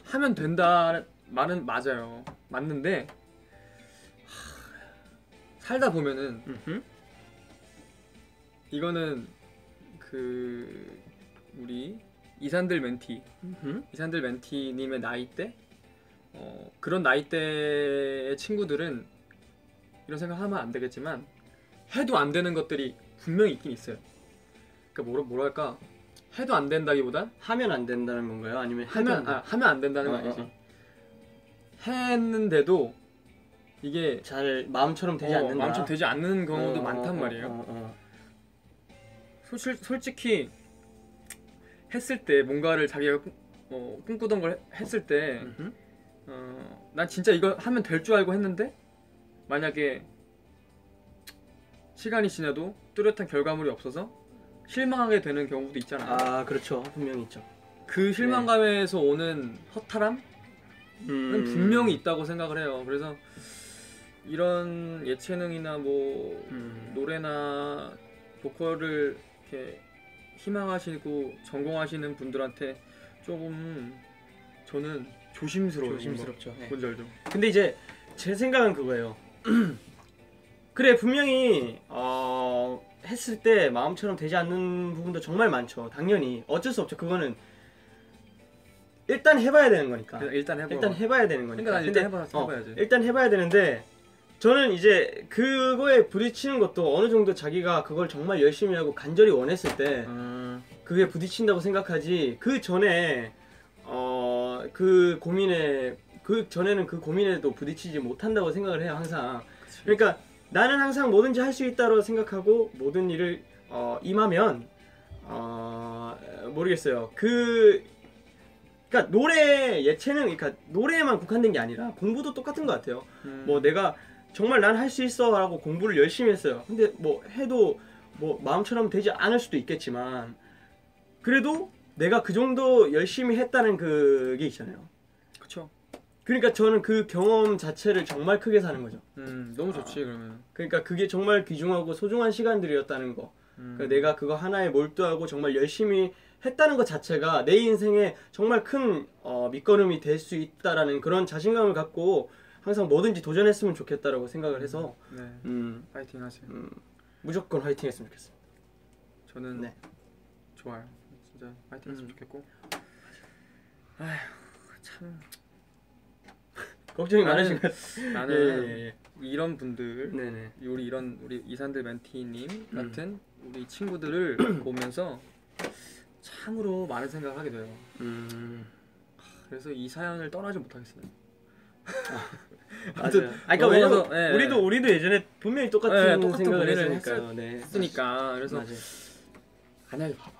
Speaker 1: 하면 된다 말은 맞아요. 맞는데 하, 살다 보면은
Speaker 2: 음흠.
Speaker 1: 이거는 그 우리 이산들 멘티
Speaker 2: 음흠.
Speaker 1: 이산들 멘티님의 나이대 어, 그런 나이대의 친구들은 이런 생각하면 안 되겠지만 해도 안 되는 것들이 분명히 있긴 있어요. 그러니까 뭐라 뭐랄까 해도 안 된다기보단
Speaker 2: 하면 안 된다는 건가요? 아니면 해도
Speaker 1: 하면
Speaker 2: 안 돼?
Speaker 1: 아, 하면 안 된다는 건
Speaker 2: 어,
Speaker 1: 아니지.
Speaker 2: 어,
Speaker 1: 했는데도 이게
Speaker 2: 잘 마음처럼 되지
Speaker 1: 어,
Speaker 2: 않는다.
Speaker 1: 마음처럼 되지 않는 경우도
Speaker 2: 어,
Speaker 1: 많단
Speaker 2: 어,
Speaker 1: 말이에요.
Speaker 2: 어, 어,
Speaker 1: 솔, 솔직히 했을 때 뭔가를 자기가 꿈, 어, 꿈꾸던 걸 했을 때
Speaker 2: 어.
Speaker 1: 어, 난 진짜 이거 하면 될 줄 알고 했는데 만약에 시간이 지나도 뚜렷한 결과물이 없어서 실망하게 되는 경우도 있잖아요.
Speaker 2: 아 그렇죠. 분명히 있죠.
Speaker 1: 그 실망감에서 오는 허탈함은
Speaker 2: 음.
Speaker 1: 분명히 있다고 생각을 해요. 그래서 이런 예체능이나 뭐
Speaker 2: 음.
Speaker 1: 노래나 보컬을 이렇게 희망하시고 전공하시는 분들한테 조금 저는 조심스러워요.
Speaker 2: 조심스럽죠. 네.
Speaker 1: 뭔지 알죠?
Speaker 2: 근데 이제 제 생각은 그거예요. 그래 분명히 어, 했을 때 마음처럼 되지 않는 부분도 정말 많죠. 당연히 어쩔 수 없죠. 그거는 일단 해봐야 되는 거니까.
Speaker 1: 일단, 해봐.
Speaker 2: 일단 해봐야 되는 거니까.
Speaker 1: 그러니까 일단 해봐,
Speaker 2: 어,
Speaker 1: 해봐야지.
Speaker 2: 일단 해봐야 되는데 저는 이제 그거에 부딪히는 것도 어느 정도 자기가 그걸 정말 열심히 하고 간절히 원했을 때
Speaker 1: 음,
Speaker 2: 그게 부딪힌다고 생각하지 그 전에 어 그 고민에 그 전에는 그 고민에도 부딪히지 못한다고 생각을 해요 항상
Speaker 1: 그치.
Speaker 2: 그러니까 나는 항상 뭐든지 할 수 있다고 생각하고 모든 일을 어, 임하면 어, 모르겠어요 그 그러니까 노래 예체능 그러니까 노래에만 국한된 게 아니라 공부도 똑같은 것 같아요
Speaker 1: 음,
Speaker 2: 뭐 내가 정말 난 할 수 있어라고 공부를 열심히 했어요. 근데 뭐 해도 뭐 마음처럼 되지 않을 수도 있겠지만 그래도 내가 그 정도 열심히 했다는 그게 있잖아요.
Speaker 1: 그쵸.
Speaker 2: 그러니까 저는 그 경험 자체를 정말 크게 사는 거죠.
Speaker 1: 음 너무 좋지 그러면.
Speaker 2: 그러니까 그게 정말 귀중하고 소중한 시간들이었다는 거.
Speaker 1: 음.
Speaker 2: 그러니까 내가 그거 하나에 몰두하고 정말 열심히 했다는 것 자체가 내 인생에 정말 큰 어, 밑거름이 될 수 있다라는 그런 자신감을 갖고 항상 뭐든지 도전했으면 좋겠다라고 생각을 해서
Speaker 1: 네.
Speaker 2: 음,
Speaker 1: 파이팅 하세요.
Speaker 2: 음, 무조건 화이팅 했으면 좋겠습니다.
Speaker 1: 저는
Speaker 2: 네.
Speaker 1: 좋아요. 진짜 파이팅 했으면
Speaker 2: 음.
Speaker 1: 좋겠고. 아휴 참
Speaker 2: 걱정이 많으신 것.
Speaker 1: 나는
Speaker 2: 예, 예,
Speaker 1: 이런 분들
Speaker 2: 예. 네네.
Speaker 1: 우리 이런 우리 이산들 멘티님
Speaker 2: 음.
Speaker 1: 같은 우리 친구들을 보면서 참으로 많은 생각을 하게 돼요.
Speaker 2: 음,
Speaker 1: 그래서 이 사연을 떠나지 못하겠어요.
Speaker 2: 맞아요. 아, 그러니까 왜냐면
Speaker 1: 예.
Speaker 2: 우리도 우리도 예전에 분명히 똑같은,
Speaker 1: 예, 똑같은
Speaker 2: 생각을
Speaker 1: 고민을
Speaker 2: 했으니까요. 네.
Speaker 1: 했으니까 그래서. 만약에 봐봐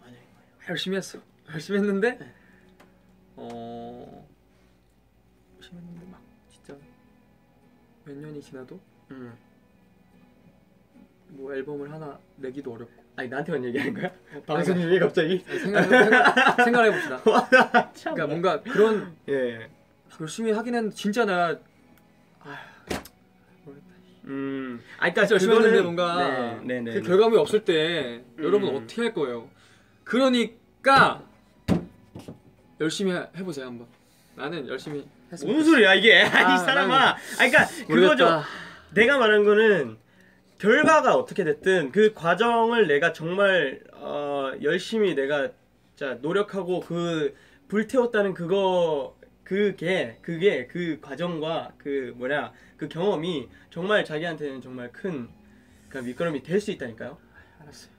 Speaker 2: 맞아요.
Speaker 1: 열심히 했어 열심히 했는데
Speaker 2: 네.
Speaker 1: 어 열심히 했는데 막 진짜 몇 년이 지나도
Speaker 2: 음.
Speaker 1: 뭐 앨범을 하나 내기도 어렵고
Speaker 2: 아니 나한테만 얘기하는 거야? 방송 중에 갑자기?
Speaker 1: 아니, 생각 생각 생각 해 봅시다. 그러니까 뭔가 그런
Speaker 2: 예.
Speaker 1: 열심히 하긴 했는데 진짜 나
Speaker 2: 음. 아, 그러니까
Speaker 1: 열심히
Speaker 2: 그거는-
Speaker 1: 했는데 뭔가
Speaker 2: 네, 네, 네.
Speaker 1: 그 결과물이 없을 때
Speaker 2: 음.
Speaker 1: 여러분 어떻게 할 거예요? 그러니까 열심히 해- 해보세요 한번. 나는 열심히.
Speaker 2: 뭔 소리야 이게? 아, 사람아. 아 그러니까 그거죠.
Speaker 1: 모르겠다.
Speaker 2: 내가 말한 거는 결과가 어떻게 됐든 그 과정을 내가 정말 어, 열심히 내가 자 노력하고 그 불태웠다는 그거 그게 그게 그 과정과 그 뭐냐 그 경험이 정말 자기한테는 정말 큰 그러니까 밑거름이 될 수 있다니까요.
Speaker 1: 알았어요.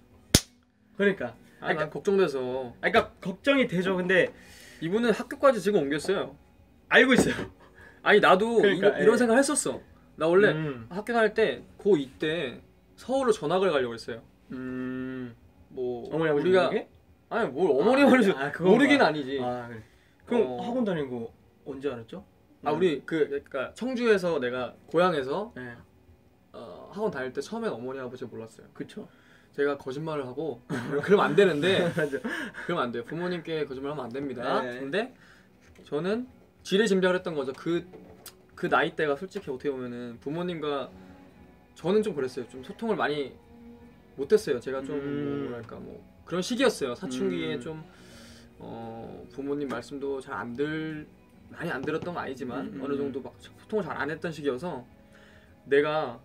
Speaker 2: 그러니까
Speaker 1: 아,
Speaker 2: 그러니까
Speaker 1: 난 걱정돼서
Speaker 2: 아, 그러니까 걱정이 되죠. 근데
Speaker 1: 이분은 학교까지 지금 옮겼어요.
Speaker 2: 알고 있어요.
Speaker 1: 아니 나도
Speaker 2: 그러니까,
Speaker 1: 이런, 이런
Speaker 2: 예.
Speaker 1: 생각 했었어. 나 원래
Speaker 2: 음.
Speaker 1: 학교 다닐 때 고2 때 서울로 전학을 가려고 했어요.
Speaker 2: 음.
Speaker 1: 뭐
Speaker 2: 어머니 아버지
Speaker 1: 우리가
Speaker 2: 모르게?
Speaker 1: 아니 뭘 어머니 말이지
Speaker 2: 아, 그건
Speaker 1: 모르긴
Speaker 2: 뭐야.
Speaker 1: 아니지. 아,
Speaker 2: 아 그래. 그럼
Speaker 1: 어.
Speaker 2: 학원 다니고 언제 알았죠?
Speaker 1: 우리 그 그러니까 청주에서 내가 고향에서
Speaker 2: 네.
Speaker 1: 어, 학원 다닐 때 처음엔 어머니 아버지 몰랐어요.
Speaker 2: 그쵸.
Speaker 1: 제가 거짓말을 하고 그러면 안 되는데. 그러면 안 돼요. 부모님께 거짓말하면 안 됩니다.
Speaker 2: 네.
Speaker 1: 근데 저는 지레 짐작을 했던 거죠. 그 그 나이 대가 솔직히 어떻게 보면은 부모님과 저는 좀 그랬어요. 좀 소통을 많이 못했어요. 제가 좀
Speaker 2: 음.
Speaker 1: 뭐 뭐랄까 뭐 그런 시기였어요. 사춘기에
Speaker 2: 음.
Speaker 1: 좀 어, 부모님 말씀도 잘 안 들 많이 안 들었던 건 아니지만
Speaker 2: 음, 음.
Speaker 1: 어느 정도 막 소통을 잘 안 했던 시기여서 내가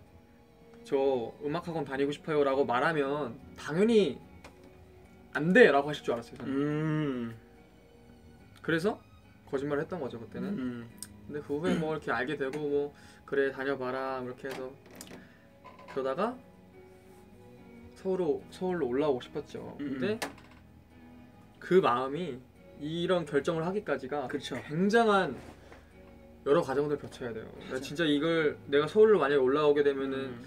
Speaker 1: 저 음악학원 다니고 싶어요라고 말하면 당연히 안 돼라고 하실 줄 알았어요. 저는.
Speaker 2: 음.
Speaker 1: 그래서 거짓말을 했던 거죠 그때는.
Speaker 2: 음.
Speaker 1: 근데 그 후에 뭐 이렇게 알게 되고 뭐 그래 다녀봐라 이렇게 해서 그러다가 서울로 서울로 올라오고 싶었죠.
Speaker 2: 음,
Speaker 1: 근데 그 마음이 이런 결정을 하기까지가
Speaker 2: 그렇죠.
Speaker 1: 굉장한 여러 과정들을 거쳐야 돼요. 나 진짜 이걸 내가 서울로 만약에 올라오게 되면은
Speaker 2: 음.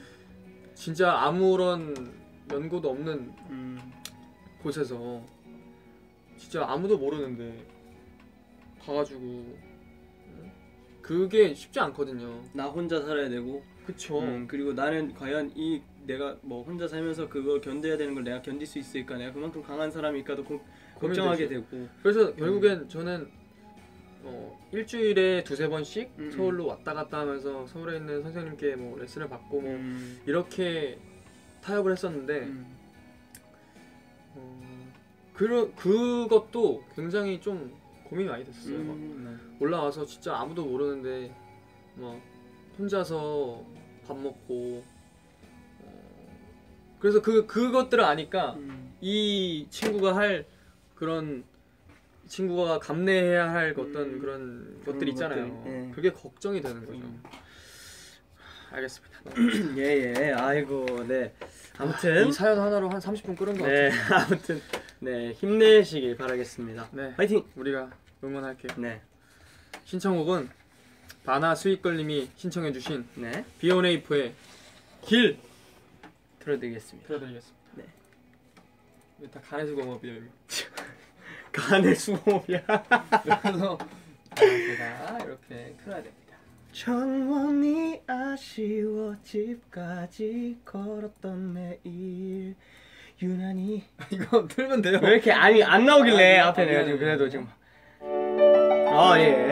Speaker 1: 진짜 아무런 연고도 없는
Speaker 2: 음.
Speaker 1: 곳에서 진짜 아무도 모르는데 가가지고 응? 그게 쉽지 않거든요.
Speaker 2: 나 혼자 살아야 되고
Speaker 1: 그쵸.
Speaker 2: 음, 그리고 나는 과연 이 내가 뭐 혼자 살면서 그거 견뎌야 되는 걸 내가 견딜 수 있을까 내가 그만큼 강한 사람일까도 고, 걱정하게. 되고
Speaker 1: 그래서 결국엔 저는 어, 일주일에 두세 번씩
Speaker 2: 음, 음.
Speaker 1: 서울로 왔다 갔다 하면서 서울에 있는 선생님께 뭐 레슨을 받고 뭐
Speaker 2: 음.
Speaker 1: 이렇게 타협을 했었는데
Speaker 2: 음.
Speaker 1: 어, 그 그것도 굉장히 좀 고민이 많이 됐었어요. 막
Speaker 2: 음.
Speaker 1: 올라와서 진짜 아무도 모르는데 막 혼자서 밥 먹고 어, 그래서 그 그것들을 아니까
Speaker 2: 음.
Speaker 1: 이 친구가 할 그런 친구가 감내해야 할 어떤
Speaker 2: 음,
Speaker 1: 그런
Speaker 2: 그런
Speaker 1: 것들 있잖아요.
Speaker 2: 것들, 예.
Speaker 1: 그게 걱정이 되는 거죠.
Speaker 2: 음.
Speaker 1: 알겠습니다.
Speaker 2: 예예 아이고 네 아무튼
Speaker 1: 이 사연 하나로 한 30분 끓은 것
Speaker 2: 네
Speaker 1: 같아요.
Speaker 2: 아무튼 네 힘내시길 바라겠습니다
Speaker 1: 네,
Speaker 2: 파이팅
Speaker 1: 우리가 응원할게요.
Speaker 2: 네
Speaker 1: 신청곡은 바나 스윗걸님이 신청해주신
Speaker 2: 네.
Speaker 1: 비오네이프의 길
Speaker 2: 들어드리겠습니다
Speaker 1: 들려드리겠습니다.
Speaker 2: 네.
Speaker 1: 다 간의 수공업이에요.
Speaker 2: 간의 수호야
Speaker 1: 그래서 제가 이렇게 틀어야 됩니다.
Speaker 2: 천원이 아쉬워 집까지 걸었던 매일 유난히
Speaker 1: 이거 틀면 돼요.
Speaker 2: 왜 이렇게 아니 안 나오길래
Speaker 1: 아,
Speaker 2: 앞에 내가 지금 그래도. 지금 아 예.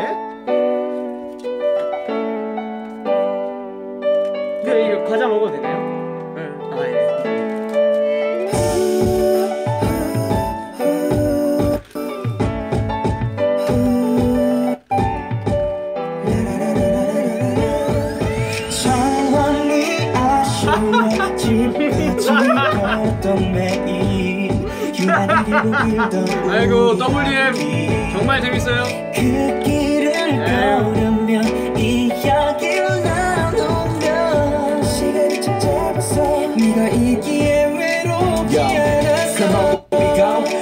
Speaker 2: 그 이거 과자 먹어도 되나요?
Speaker 4: 아이고
Speaker 1: WM 정말 재밌어요.
Speaker 4: 그 길을 걸으면 이야기를 나누면 시간이 참 짧았어 네가 있기에 외롭지 않았어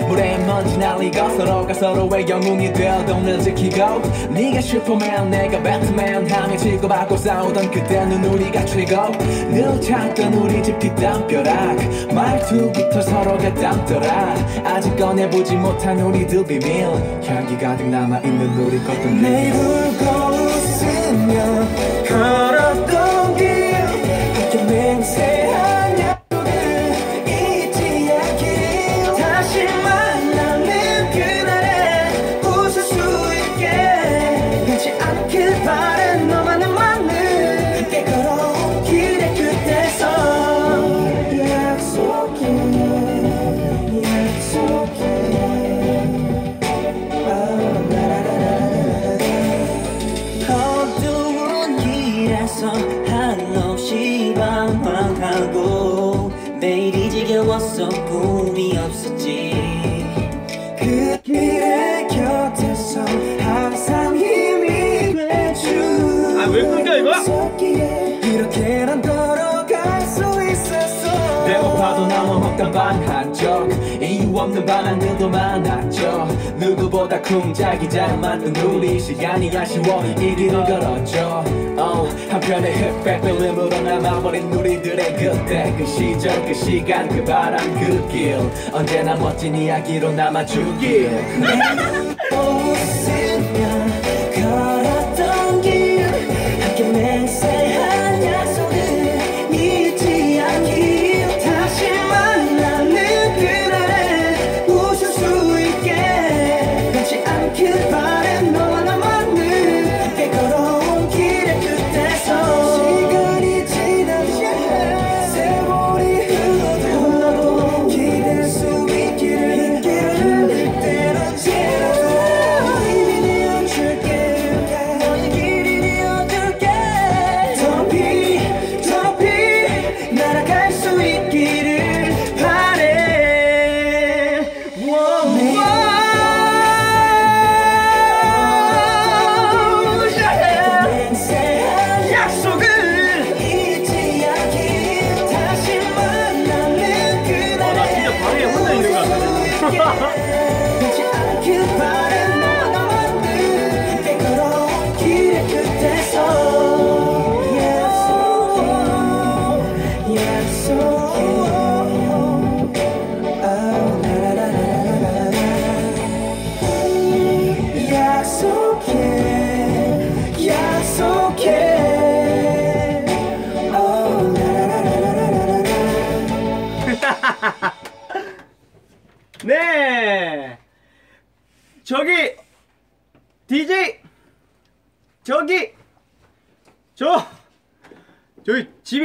Speaker 4: 물에 먼지 날리고 서로가 서로의 영웅이 되어도 늘 지키고. 네가 슈퍼맨 내가 배트맨 하며 치고받고 싸우던 그때는 우리가 최고. 늘 찾던 우리 집 뒷담벼락. 말투부터 서로가 닮더라 아직 꺼내보지 못한 우리들 비밀. 향기 가득 남아있는 우리 것들 매일 울고 웃으며 걸었 없는 반항들도 많았죠. 누구보다 쿵짝이자 만든 우리 시간이 아쉬워 이 길을 걸었죠. oh, 한편의 흑백 필름으로 남아버린 우리들의 그때 그 시절 그 시간 그 바람 그 길. 언제나 멋진 이야기로 남아주길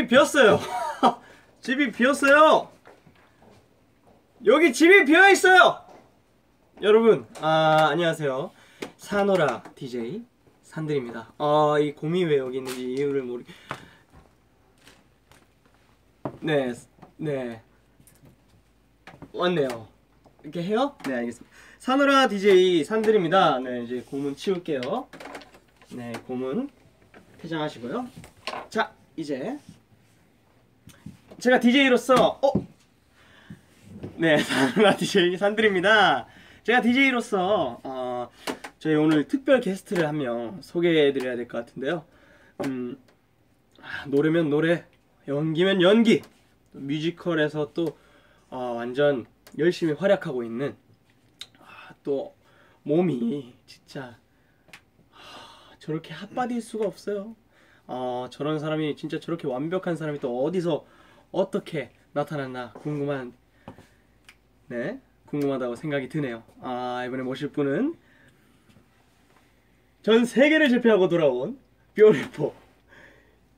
Speaker 2: 비었어요. 집이 비었어요. 여기 집이 비어 있어요. 여러분, 아 안녕하세요. 사노라 DJ 산들입니다. 아, 이 곰이 왜 여기 있는지 이유를 모르. 네, 네. 왔네요. 이렇게 해요? 네, 알겠습니다. 사누라 DJ 산들입니다. 네, 이제 고문 치울게요. 네, 고문 퇴장하시고요. 자, 이제 제가 DJ로서 어? 네, 사누라 DJ 산들입니다. 제가 DJ로서 어, 저희 오늘 특별 게스트를 한 명 소개해드려야 될 것 같은데요. 음, 아, 노래면 노래, 연기면 연기, 뮤지컬에서 또 아, 완전 열심히 활약하고 있는 아, 또 몸이 진짜 아, 저렇게 hot body일 수가 없어요. 어, 저런 사람이 진짜 저렇게 완벽한 사람이 또 어디서 어떻게 나타났나 궁금한 네 궁금하다고 생각이 드네요. 아 이번에 모실 분은 전 세계를 제패하고 돌아온 B1A4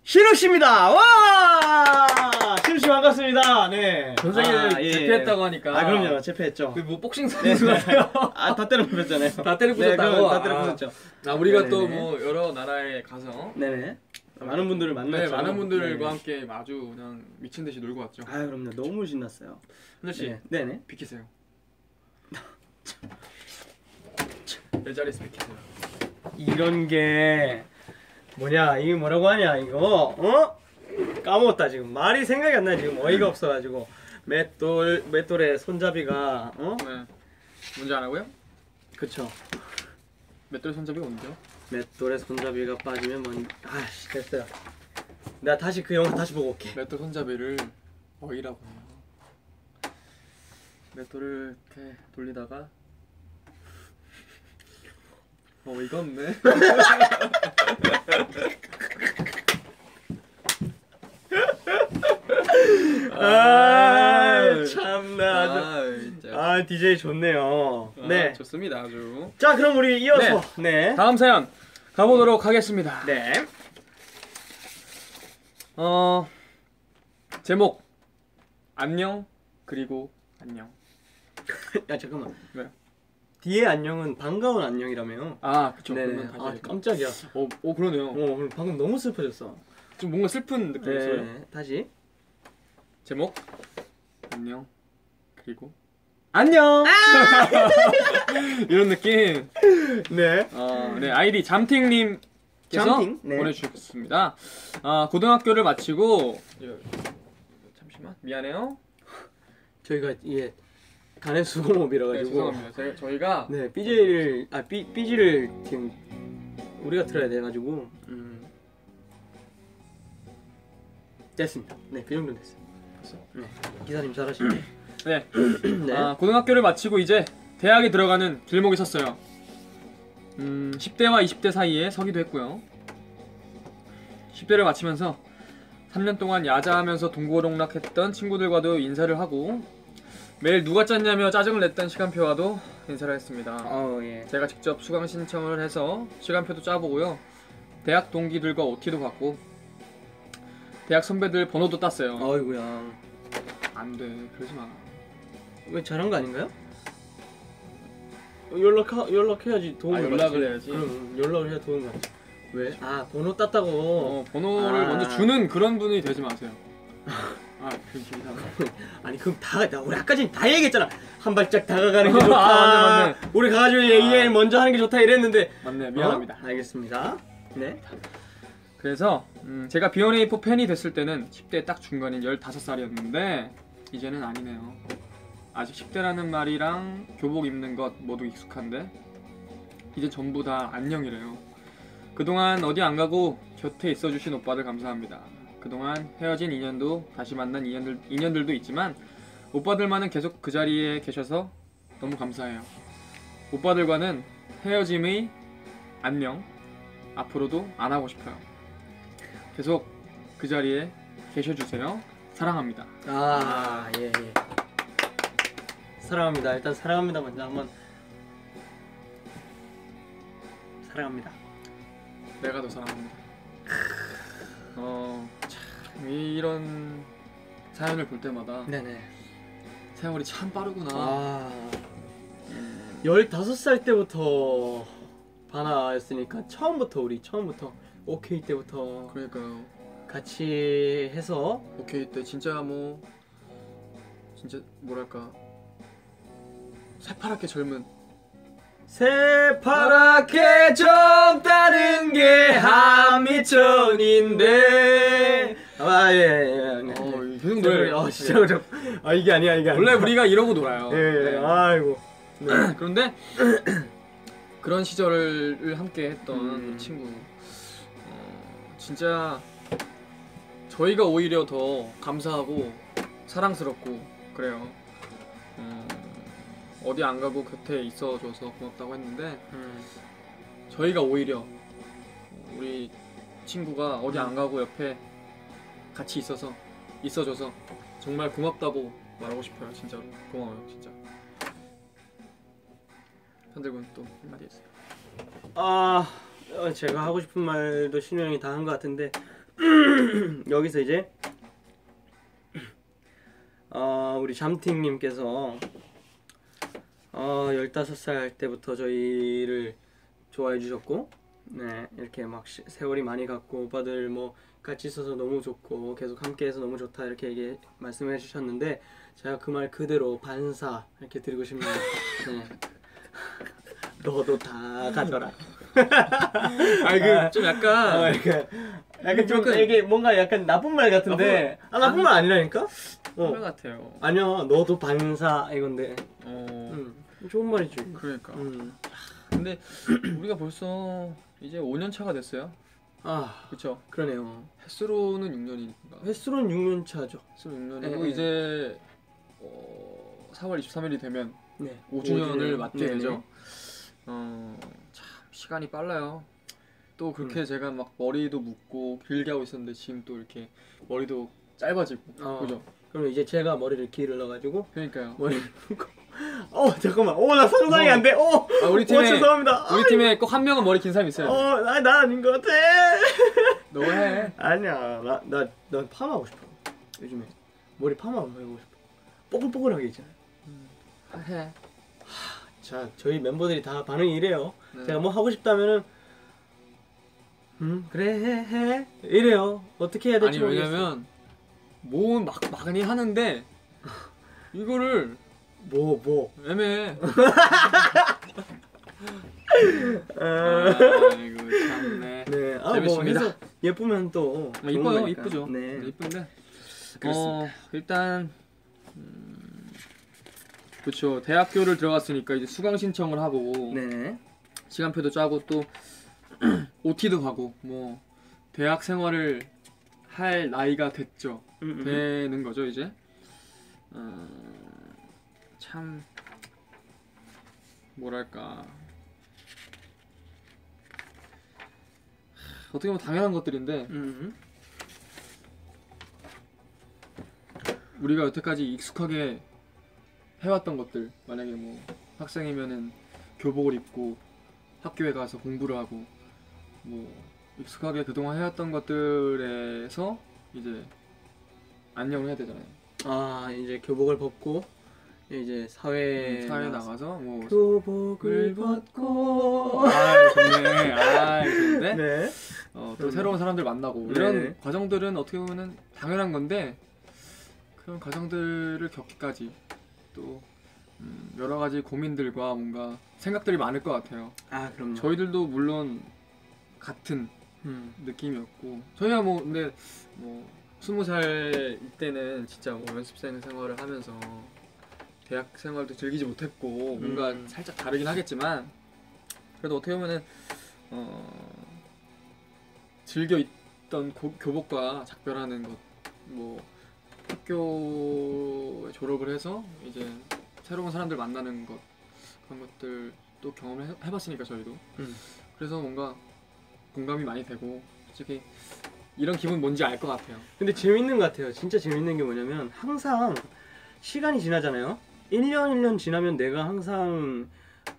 Speaker 2: 신우 씨입니다. 와 신우 씨 반갑습니다. 네.
Speaker 1: 전 세계를
Speaker 2: 아, 예, 예.
Speaker 1: 제패했다고 하니까.
Speaker 2: 아 그럼요 제패했죠.
Speaker 1: 그뭐 복싱
Speaker 2: 네.
Speaker 1: 선수 같아요.
Speaker 2: 아다 때려 부셨잖아요.
Speaker 1: 다 때려
Speaker 2: 네,
Speaker 1: 부셨다고?
Speaker 2: 그건 다 때려
Speaker 1: 아.
Speaker 2: 부셨죠.
Speaker 1: 아, 우리가
Speaker 2: 네네네.
Speaker 1: 또뭐 여러 나라에 가서
Speaker 2: 네네. 많은 분들을 만났죠.
Speaker 1: 네, 많은 분들과
Speaker 2: 네.
Speaker 1: 함께 아주 그냥 미친 듯이 놀고 왔죠.
Speaker 2: 아 그럼요. 너무 신났어요.
Speaker 1: 현재 씨
Speaker 2: 네. 네네.
Speaker 1: 비키세요. 내 자리에서 비키세요.
Speaker 2: 이런 게 뭐냐 이게 뭐라고 하냐 이거 어 까먹었다 지금 말이 생각이 안 나 지금 어이가 없어가지고 맷돌 맷돌의 손잡이가 어
Speaker 1: 네. 뭔지 아나고요?
Speaker 2: 그쵸
Speaker 1: 맷돌 손잡이 뭔데요?
Speaker 2: 맷돌의 손잡이가 빠지면 뭔 아씨 됐어요 내가 다시 그 영화 다시 보고 올게
Speaker 1: 맷돌 손잡이를 어이라고 해요. 맷돌을 이렇게 돌리다가 어 이거 없네.
Speaker 2: 아. 아 DJ 좋네요 네
Speaker 1: 좋습니다 아주.
Speaker 2: 자 그럼 우리 이어서 네
Speaker 1: 다음 사연 가보도록 하겠습니다.
Speaker 2: 네.
Speaker 1: 어 제목 안녕 그리고 안녕.
Speaker 2: 야 잠깐만
Speaker 1: 왜요?
Speaker 2: 뒤에 안녕은 반가운 안녕이라며
Speaker 1: 아 그쵸.
Speaker 2: 네네 아. 깜짝이야
Speaker 1: 어, 어 그러네요.
Speaker 2: 어 방금 너무 슬퍼졌어
Speaker 1: 좀 뭔가 슬픈 느낌이었어요.
Speaker 2: 네 다시
Speaker 1: 제목 안녕 그리고 안녕 이런 느낌.
Speaker 2: 네
Speaker 1: 어, 네 아이디 잠팅님 께서
Speaker 2: 잠팅? 네.
Speaker 1: 보내주셨습니다. 아 고등학교를 마치고 이거, 잠시만 미안해요.
Speaker 2: 저희가 이게 간의 수공업이라
Speaker 1: 네,
Speaker 2: 가지고
Speaker 1: 죄송합니다. 저희, 저희가
Speaker 2: 네 BJ를 아 B, BG를 지금 우리가 틀어야 돼 가지고 음. 됐습니다 네그 정도 됐어요
Speaker 1: 됐어?
Speaker 2: 네 기사님 잘하시네
Speaker 1: 네,
Speaker 2: 네
Speaker 1: 아, 고등학교를 마치고 이제 대학에 들어가는 길목에 섰어요. 음, 10대와 20대 사이에 서기도 했고요. 10대를 마치면서 3년 동안 야자하면서 동고동락했던 친구들과도 인사를 하고 매일 누가 짰냐며 짜증을 냈던 시간표와도 인사를 했습니다.
Speaker 2: 어 예
Speaker 1: 제가 직접 수강 신청을 해서 시간표도 짜보고요. 대학 동기들과 OT도 받고 대학 선배들 번호도 땄어요.
Speaker 2: 어이구야
Speaker 1: 안 돼, 그러지 마.
Speaker 2: 왜 잘한 거 아닌가요? 연락 연락해야지 도움
Speaker 1: 아, 연락을 해야지.
Speaker 2: 그럼 연락을 해야 도움 받지 왜? 아 번호 땄다고
Speaker 1: 어, 번호를
Speaker 2: 아.
Speaker 1: 먼저 주는 그런 분이 되지 마세요. 아, 그.
Speaker 2: 아니 그럼 다 나- 우리 아까 전에 다 얘기했잖아 한 발짝 다가가는 게
Speaker 1: 아,
Speaker 2: 좋다
Speaker 1: 맞네, 맞네.
Speaker 2: 우리 가가지고 얘 먼저 하는 게 좋다 이랬는데
Speaker 1: 맞네, 미안합니다.
Speaker 2: 어? 알겠습니다 네
Speaker 1: 그래서 음, 제가 B1A4 팬이 됐을 때는 10대 딱 중간인 15살이었는데 이제는 아니네요. 아직 10대라는 말이랑 교복 입는 것 모두 익숙한데 이제 전부 다 안녕이래요. 그동안 어디 안 가고 곁에 있어주신 오빠들 감사합니다. 그동안 헤어진 인연도 다시 만난 인연들, 인연들도 있지만 오빠들만은 계속 그 자리에 계셔서 너무 감사해요. 오빠들과는 헤어짐의 안녕 앞으로도 안 하고 싶어요. 계속 그 자리에 계셔주세요. 사랑합니다.
Speaker 2: 아, 예, 예. 사랑합니다. 일단 사랑합니다. 먼저 한번 사랑합니다.
Speaker 1: 내가 더 사랑합니다. 어, 참 이런 사연을 볼 때마다
Speaker 2: 네네.
Speaker 1: 세월이 참 빠르구나.
Speaker 2: 아, 15살 때부터 바나였으니까 처음부터 우리 처음부터 오케이 때부터
Speaker 1: 그러니까요.
Speaker 2: 같이 해서
Speaker 1: 오케이 때 진짜 뭐 진짜 뭐랄까 새파랗게 젊은
Speaker 2: 새파랗게 젊다는 게 한미천인데 아 예, 예, 네.
Speaker 1: 어, 이
Speaker 2: 네.
Speaker 1: 노래
Speaker 2: 아 진짜 어렵 아 이게 아니야 이게 아니야
Speaker 1: 원래 우리가 이러고 놀아요.
Speaker 2: 예, 예.
Speaker 1: 네.
Speaker 2: 아이고 네.
Speaker 1: 그런데 그런 시절을 함께 했던
Speaker 2: 음.
Speaker 1: 그 친구 어, 진짜 저희가 오히려 더 감사하고 사랑스럽고 그래요. 어, 어디 안 가고 곁에 있어줘서 고맙다고 했는데
Speaker 2: 음.
Speaker 1: 저희가 오히려 우리 친구가 어디 안 가고 옆에 같이 있어서 있어줘서 정말 고맙다고 말하고 싶어요. 진짜로 고마워요, 진짜. 현들군 또 한마디 해주세요.
Speaker 2: 아 어, 제가 하고 싶은 말도 신우 형이 다 한 것 같은데 여기서 이제 어, 우리 잠팅님께서 어, 15살 때부터 저희를 좋아해 주셨고 네 이렇게 막 시- 세월이 많이 갔고 오빠들 뭐 같이 있어서 너무 좋고 계속 함께해서 너무 좋다 이렇게 얘기 말씀해 주셨는데 제가 그 말 그대로 반사 이렇게 드리고 싶네요. 네. 너도 다 가져라.
Speaker 1: 아니 그좀
Speaker 2: 어,
Speaker 1: 약간
Speaker 2: 약간 약간 좀
Speaker 1: 약간-
Speaker 2: 이게 뭔가 약간 나쁜 말 같은데. 아 나쁜 말 아니라니까? 어.
Speaker 1: 같아요.
Speaker 2: 아니야 너도 반사 이건데.
Speaker 1: 어.
Speaker 2: 음, 좋은 말이지
Speaker 1: 그러니까.
Speaker 2: 음.
Speaker 1: 근데 우리가 벌써 이제 5년 차가 됐어요.
Speaker 2: 아
Speaker 1: 그렇죠.
Speaker 2: 그러네요
Speaker 1: 횟수로는 6년이니까.
Speaker 2: 횟수로는 6년 차죠
Speaker 1: 횟수로 6년이고
Speaker 2: 예, 예.
Speaker 1: 이제 어, 4월 23일이 되면
Speaker 2: 네
Speaker 1: 5주년을 맞게
Speaker 2: 네네.
Speaker 1: 되죠. 어, 참 시간이 빨라요. 또
Speaker 2: 음.
Speaker 1: 그렇게 제가 막 머리도 묶고 길게 하고 있었는데 지금 또 이렇게 머리도 짧아지고
Speaker 2: 어.
Speaker 1: 그죠?
Speaker 2: 그럼 이제 제가 머리를 길러 가지고
Speaker 1: 그러니까요.
Speaker 2: 머리를 묶고 어 잠깐만. 어나 상상이 안돼. 어,
Speaker 1: 아, 우리
Speaker 2: 어
Speaker 1: 팀에
Speaker 2: 죄송합니다.
Speaker 1: 우리 팀에 꼭 한 명은 머리 긴 사람 있어요.
Speaker 2: 어나 나 아닌 것 같아.
Speaker 1: 너 해.
Speaker 2: 아니야. 나나나 파마하고 싶어. 요즘에. 머리 파마 해보고 싶어. 뽀글뽀글하게 있잖아
Speaker 1: 해.
Speaker 2: 자 저희 멤버들이 다 반응이 이래요.
Speaker 1: 네.
Speaker 2: 제가 뭐 하고 싶다면은 음 그래 해, 해. 이래요. 어떻게 해야 될지
Speaker 1: 아니
Speaker 2: 모르겠어.
Speaker 1: 왜냐면 뭐막 많이 하는데 이거를
Speaker 2: 뭐 뭐.
Speaker 1: 애매해.
Speaker 2: 아,
Speaker 1: 아이고 참네.
Speaker 2: 네, 아, 뭐
Speaker 1: 재밌습니다.
Speaker 2: 해서 예쁘면 또
Speaker 1: 아,
Speaker 2: 좋은
Speaker 1: 이뻐요,
Speaker 2: 거니까.
Speaker 1: 이쁘죠.
Speaker 2: 네.
Speaker 1: 이쁜데.
Speaker 2: 그렇습니다.
Speaker 1: 어 일단 음, 그렇죠. 대학교를 들어갔으니까 이제 수강 신청을 하고
Speaker 2: 네.
Speaker 1: 시간표도 짜고 또 OT도 가고 뭐 대학 생활을 할 나이가 됐죠.
Speaker 2: 음, 음.
Speaker 1: 되는 거죠 이제. 어, 참 뭐랄까 어떻게 보면 당연한 것들인데
Speaker 2: 음.
Speaker 1: 우리가 여태까지 익숙하게 해왔던 것들 만약에 뭐 학생이면은 교복을 입고 학교에 가서 공부를 하고 뭐 익숙하게 그동안 해왔던 것들에서 이제 안녕을 해야 되잖아요.
Speaker 2: 아 이제 교복을 벗고 이제 사회
Speaker 1: 음, 사회에 나가서 뭐
Speaker 2: 교복을 벗고
Speaker 1: 아 좋네 아 좋은데
Speaker 2: 네.
Speaker 1: 어, 또
Speaker 2: 음.
Speaker 1: 새로운 사람들 만나고
Speaker 2: 네.
Speaker 1: 이런 과정들은 어떻게 보면은 당연한 건데 그런 과정들을 겪기까지 또 음, 여러 가지 고민들과 뭔가 생각들이 많을 것 같아요.
Speaker 2: 아 그럼요.
Speaker 1: 저희들도 물론 같은
Speaker 2: 음.
Speaker 1: 느낌이었고 저희가 뭐 근데 뭐 스무 살일 때는 진짜 뭐 연습생 생활을 하면서 대학 생활도 즐기지 못했고 뭔가
Speaker 2: 음.
Speaker 1: 살짝 다르긴 하겠지만 그래도 어떻게 보면은 어 즐겨 있던 고- 교복과 작별하는 것 뭐 학교 졸업을 해서 이제 새로운 사람들 만나는 것 그런 것들 또 경험을 해- 해봤으니까 저희도
Speaker 2: 음.
Speaker 1: 그래서 뭔가 공감이 많이 되고 솔직히 이런 기분 뭔지 알 것 같아요.
Speaker 2: 근데 재밌는 것 같아요. 진짜 재밌는 게 뭐냐면 항상 시간이 지나잖아요. 1년 1년 지나면 내가 항상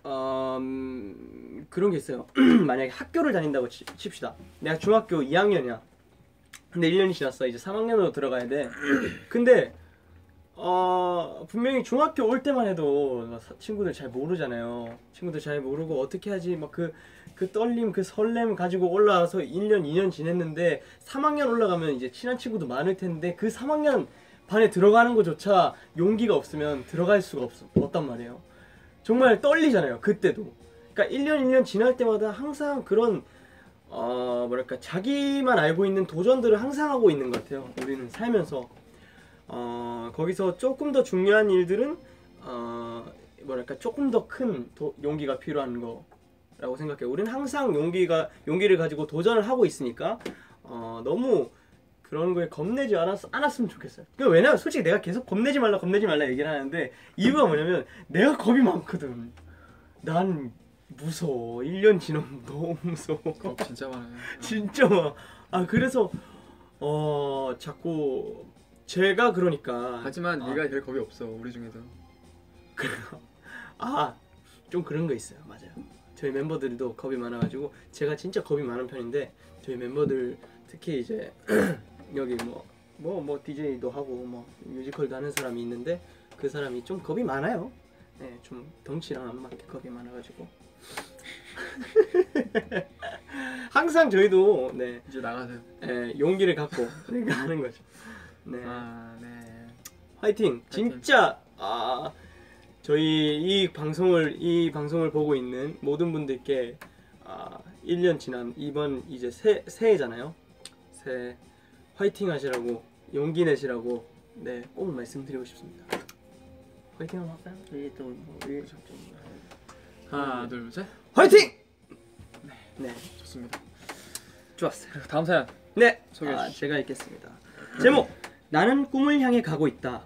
Speaker 2: 어, 음, 그런 게 있어요. 만약에 학교를 다닌다고 치, 칩시다. 내가 중학교 2학년이야. 근데 1년이 지났어. 이제 3학년으로 들어가야 돼. 근데 어, 분명히 중학교 올 때만 해도 친구들 잘 모르잖아요. 친구들 잘 모르고 어떻게 하지 막 그 그 떨림 그 설렘 가지고 올라와서 1년 2년 지냈는데 3학년 올라가면 이제 친한 친구도 많을 텐데 그 3학년 반에 들어가는 것조차 용기가 없으면 들어갈 수가 없어 없단 말이에요. 정말 떨리잖아요. 그때도. 그러니까 1년 1년 지날 때마다 항상 그런 어 뭐랄까 자기만 알고 있는 도전들을 항상 하고 있는 것 같아요. 우리는 살면서 어 거기서 조금 더 중요한 일들은 어 뭐랄까 조금 더 큰 용기가 필요한 거라고 생각해요. 우리는 항상 용기가 용기를 가지고 도전을 하고 있으니까 어 너무 그런 거에 겁내지 않았, 않았으면 좋겠어요. 그 왜냐면 솔직히 내가 계속 겁내지 말라 겁내지 말라 얘기를 하는데 이유가 뭐냐면 내가 겁이 많거든. 난 무서워. 1년 지나면 너무 무서워.
Speaker 1: 겁 진짜 많아요.
Speaker 2: 진짜 막 아 그래서 어 자꾸 제가 그러니까
Speaker 1: 하지만
Speaker 2: 아,
Speaker 1: 네가 제일 겁이 없어 우리 중에서.
Speaker 2: 아, 좀 그런 거 있어요. 맞아요. 저희 멤버들도 겁이 많아가지고 제가 진짜 겁이 많은 편인데 저희 멤버들 특히 이제 여기 뭐뭐 뭐 DJ도 하고 뭐 뮤지컬도 하는 사람이 있는데 그 사람이 좀 겁이 많아요. 네, 좀 덩치랑 안 맞게 겁이 많아가지고 항상 저희도 네
Speaker 1: 이제 나가세요.
Speaker 2: 에, 용기를 갖고 그러니까 하는 거죠. 네.
Speaker 1: 아 네.
Speaker 2: 화이팅! 진짜 아 저희 이 방송을 이 방송을 보고 있는 모든 분들께 아 1년 지난 이번 이제 새 새해잖아요. 새해 화이팅 하시라고 용기 내시라고 네 꼭 말씀드리고 싶습니다. 화이팅 한번 할까요? 이게 또 뭐, 이게 좀- 좀-
Speaker 1: 하나 둘 셋.
Speaker 2: 화이팅! 네
Speaker 1: 좋습니다.
Speaker 2: 좋았어요.
Speaker 1: 다음 사연.
Speaker 2: 네,
Speaker 1: 소개해
Speaker 2: 아,
Speaker 1: 주시죠.
Speaker 2: 제가 읽겠습니다. 제목 나는 꿈을 향해 가고 있다.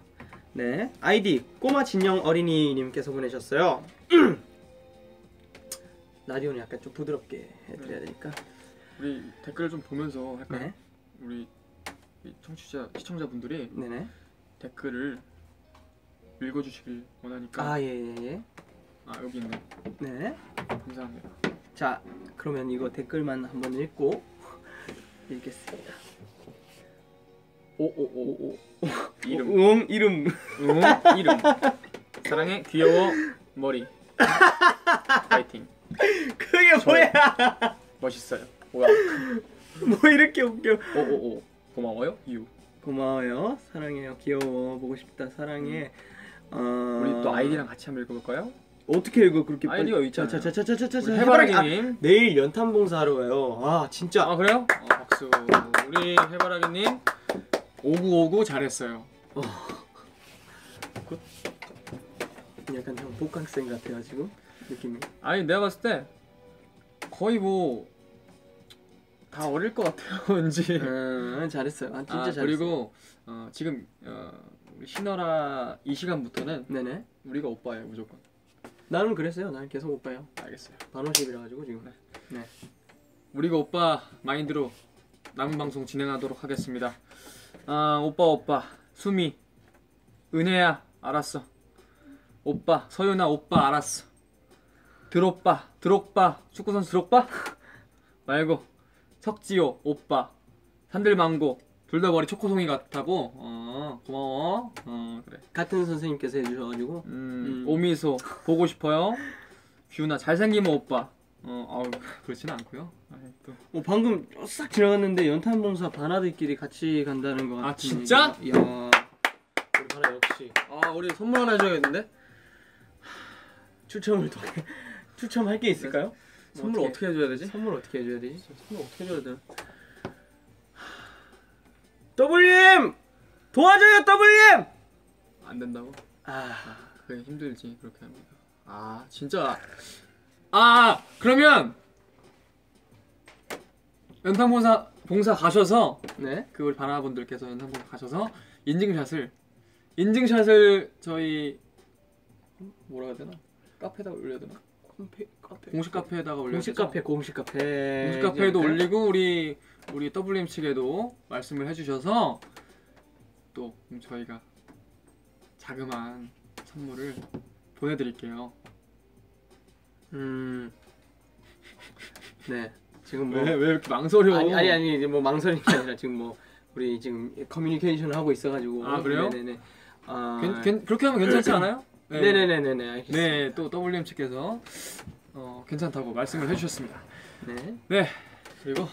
Speaker 2: 네, 아이디 꼬마 진영 어린이님께서 보내셨어요. 라디오는 약간 좀 부드럽게 해드려야 되니까.
Speaker 1: 우리 댓글 좀 보면서 할까요?
Speaker 2: 네,
Speaker 1: 우리 이 청취자 시청자분들이
Speaker 2: 네네.
Speaker 1: 댓글을 읽어주시길 원하니까
Speaker 2: 아 예예 예, 예.
Speaker 1: 아 여기 있네
Speaker 2: 네.
Speaker 1: 감사합니다
Speaker 2: 자, 그러면 이거 댓글만 한번 읽고 읽겠습니다.
Speaker 1: 오오오 이름
Speaker 2: 음 이름.
Speaker 1: 응 이름 사랑해 귀여워 머리 파이팅
Speaker 2: 그게 뭐야?
Speaker 1: 멋있어요 뭐야
Speaker 2: 뭐 이렇게 웃겨?
Speaker 1: 오오오 고마워요 유
Speaker 2: 고마워요. 사랑해요. 귀여워. 보고 싶다. 사랑해. 어...
Speaker 1: 우리 또 아이디랑 같이 한번 읽어볼까요?
Speaker 2: 어떻게 읽어 그렇게
Speaker 1: 아이디가 있잖아요.
Speaker 2: 자자자자자자 해바라기
Speaker 1: 해바라기님
Speaker 2: 내일 연탄 봉사 하러 가요. 아 진짜.
Speaker 1: 아 그래요? 어, 박수 우리 해바라기님 오구오구 잘했어요
Speaker 2: 약간 형 복학생 같아가지고 느낌이.
Speaker 1: 아니 내가 봤을 때 거의 뭐 다 어릴 것 같아요 왠지
Speaker 2: 음 잘했어요. 아 진짜
Speaker 1: 아,
Speaker 2: 잘했어.
Speaker 1: 그리고 어, 지금 어, 우리 신어라 이 시간부터는
Speaker 2: 네네.
Speaker 1: 우리가 오빠예요 무조건
Speaker 2: 나는 그랬어요. 나는 계속 오빠요.
Speaker 1: 알겠어요
Speaker 2: 반호십이라 가지고 지금. 네.
Speaker 1: 우리가 오빠 마인드로 남은 방송 진행하도록 하겠습니다 아 오빠 오빠 수미 은혜야 알았어 오빠 서윤아 오빠 알았어 드롭빠 드롭빠 축구선수 드롭빠 말고 석지호 오빠 산들망고 둘 다 머리 초코송이 같다고 어 고마워 어 그래
Speaker 2: 같은 선생님께서 해주셔가지고.
Speaker 1: 음,
Speaker 2: 음.
Speaker 1: 오미소 보고 싶어요 규나 잘생기면 오빠 어 아우 그렇지는 않고요 또
Speaker 2: 어, 방금 싹 지나갔는데 연탄 봉사 반아들끼리 같이 간다는 거 같은.
Speaker 1: 아, 진짜?
Speaker 2: 얘기가- 이야. 우리 반아 역시
Speaker 1: 아 우리 선물 하나 해줘야겠는데
Speaker 2: 추첨을 통해 추첨할 게 있을까요?
Speaker 1: 선물
Speaker 2: 어떻게-
Speaker 1: 어떻게 해줘야 되지?
Speaker 2: 선물 어떻게 해줘야 되지?
Speaker 1: 선물 어떻게 해줘야 되나?
Speaker 2: WM 도와줘요 WM.
Speaker 1: 안 된다고?
Speaker 2: 아
Speaker 1: 그게 힘들지 그렇게 합니다 아 진짜 아 그러면 연탄봉사 봉사 가셔서
Speaker 2: 네.
Speaker 1: 그 우리 바나분들께서 연탄봉사 가셔서 인증샷을 인증샷을 저희 뭐라 해야 되나 카페에다가 올려야 되나
Speaker 2: 카페 카페
Speaker 1: 공식 카페에다가 올려
Speaker 2: 공식 카페 공식 카페
Speaker 1: 공식 카페에도 올리고 우리 우리 WM 측에도 말씀을 해주셔서 또 저희가 자그마한 선물을 보내드릴게요.
Speaker 2: 음. 네. 지금 뭐
Speaker 1: 왜 왜 이렇게 망설여?
Speaker 2: 아니 아니 아니 이제 뭐 망설임이 아니라 지금 뭐 우리 지금 커뮤니케이션을 하고 있어가지고
Speaker 1: 아, 그래요?
Speaker 2: 네네네. 아
Speaker 1: 괜- 괜- 그렇게 하면 괜찮지 않아요? 네.
Speaker 2: 네네네네네 알겠습니다.
Speaker 1: 네, 또 WM 측에서 어, 괜찮다고 말씀을 해주셨습니다.
Speaker 2: 네.
Speaker 1: 네, 그리고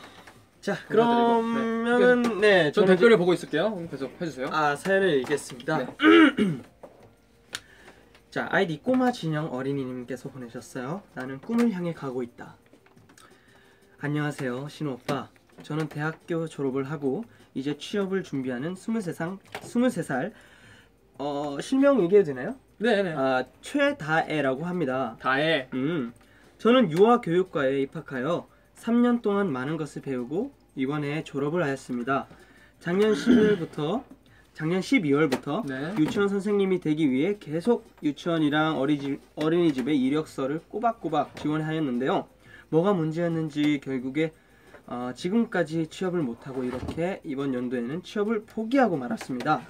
Speaker 2: 자
Speaker 1: 감사드리고.
Speaker 2: 그러면은
Speaker 1: 네전
Speaker 2: 저는
Speaker 1: 댓글을 보고 있을게요. 그럼 계속 해주세요.
Speaker 2: 이제- 아 사연을 읽겠습니다.
Speaker 1: 네.
Speaker 2: 자 아이디 꼬마 진영 어린이님께서 보내셨어요. 나는 꿈을 향해 가고 있다. 안녕하세요 신호 오빠. 저는 대학교 졸업을 하고 이제 취업을 준비하는 23살 23살 어 실명 얘기해도 되나요?
Speaker 1: 네, 네.
Speaker 2: 아 최다애라고 합니다.
Speaker 1: 다해.
Speaker 2: 음, 저는 유아 교육과에 입학하여 3년 동안 많은 것을 배우고 이번에 졸업을 하였습니다. 작년 12월부터 작년 12월부터
Speaker 1: 네.
Speaker 2: 유치원 선생님이 되기 위해 계속 유치원이랑 어린이집, 어린이집에 이력서를 꼬박꼬박 지원하였는데요. 뭐가 문제였는지 결국에 어, 지금까지 취업을 못하고 이렇게 이번 연도에는 취업을 포기하고 말았습니다.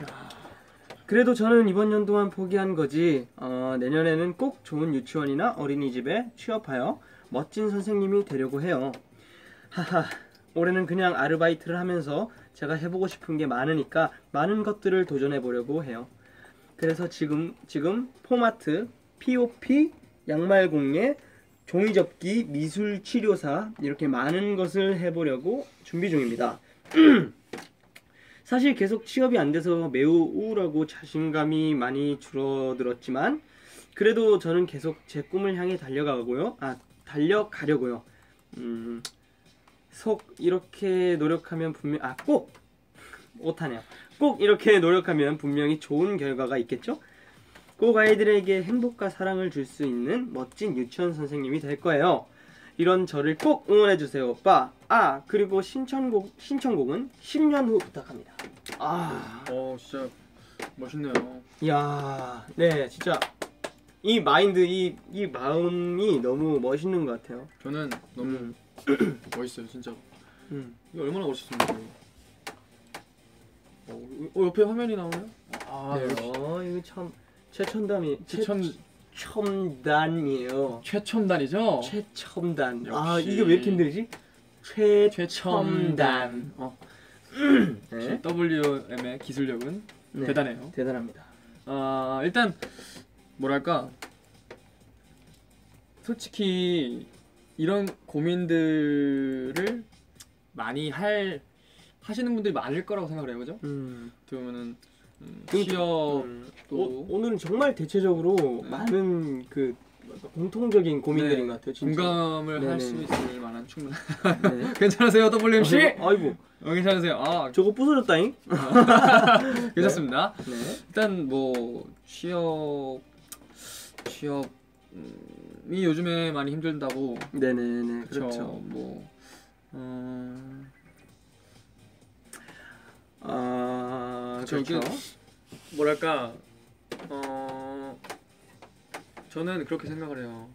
Speaker 2: 그래도 저는 이번 연도만 포기한 거지 어, 내년에는 꼭 좋은 유치원이나 어린이집에 취업하여 멋진 선생님이 되려고 해요. 하하 올해는 그냥 아르바이트를 하면서 제가 해보고 싶은 게 많으니까 많은 것들을 도전해 보려고 해요. 그래서 지금 지금 포마트, POP, 양말 공예, 종이 접기, 미술 치료사 이렇게 많은 것을 해보려고 준비 중입니다. 사실 계속 취업이 안 돼서 매우 우울하고 자신감이 많이 줄어들었지만 그래도 저는 계속 제 꿈을 향해 달려가고요. 아 달려가려고요. 음, 속 이렇게 노력하면 분명 아 꼭 못하네요. 꼭 이렇게 노력하면 분명히 좋은 결과가 있겠죠? 꼭 아이들에게 행복과 사랑을 줄 수 있는 멋진 유치원 선생님이 될 거예요. 이런 저를 꼭 응원해 주세요, 오빠. 아 그리고 신청곡 신청곡은 10년 후 부탁합니다. 아,
Speaker 1: 어 진짜 멋있네요.
Speaker 2: 야, 네, 진짜 이 마인드, 이 이 마음이 너무 멋있는 것 같아요.
Speaker 1: 저는 너무
Speaker 2: 음,
Speaker 1: 멋있어요 진짜.
Speaker 2: 음.
Speaker 1: 이게 얼마나 멋있습니까? 어, 어, 옆에 화면이 나오네요? 아
Speaker 2: 네, 어, 이거 참 최첨단이
Speaker 1: 최첨
Speaker 2: 최첨단이에요.
Speaker 1: 최첨단이죠?
Speaker 2: 최첨단.
Speaker 1: 역시.
Speaker 2: 아 이게 왜 이렇게 힘들지? 최첨단.
Speaker 1: 최첨단. 어,
Speaker 2: 네.
Speaker 1: WM의 기술력은
Speaker 2: 네,
Speaker 1: 대단해요.
Speaker 2: 대단합니다.
Speaker 1: 아 일단 뭐랄까 솔직히 이런 고민들을 많이 할 하시는 분들이 많을 거라고 생각을 해요, 그죠?
Speaker 2: 음.
Speaker 1: 어떻게 보면은 음,
Speaker 2: 그-
Speaker 1: 취업
Speaker 2: 음,
Speaker 1: 또-
Speaker 2: 오, 오늘은 정말 대체적으로
Speaker 1: 네.
Speaker 2: 많은 그 공통적인 고민들인
Speaker 1: 네,
Speaker 2: 것 같아요. 진짜.
Speaker 1: 공감을 할. 수 있을 만한 충분한
Speaker 2: 네.
Speaker 1: 괜찮으세요, WM 씨?
Speaker 2: 아이고, 아이고,
Speaker 1: 어, 괜찮으세요? 아
Speaker 2: 저거 부서졌다잉.
Speaker 1: 괜찮습니다.
Speaker 2: 네.
Speaker 1: 일단 뭐 취업 취업이 요즘에 많이 힘들다고
Speaker 2: 네네네.
Speaker 1: 그렇죠.
Speaker 2: 그렇죠.
Speaker 1: 뭐 어,
Speaker 2: 아, 그렇죠.
Speaker 1: 뭐랄까 어 저는 그렇게 생각을 해요.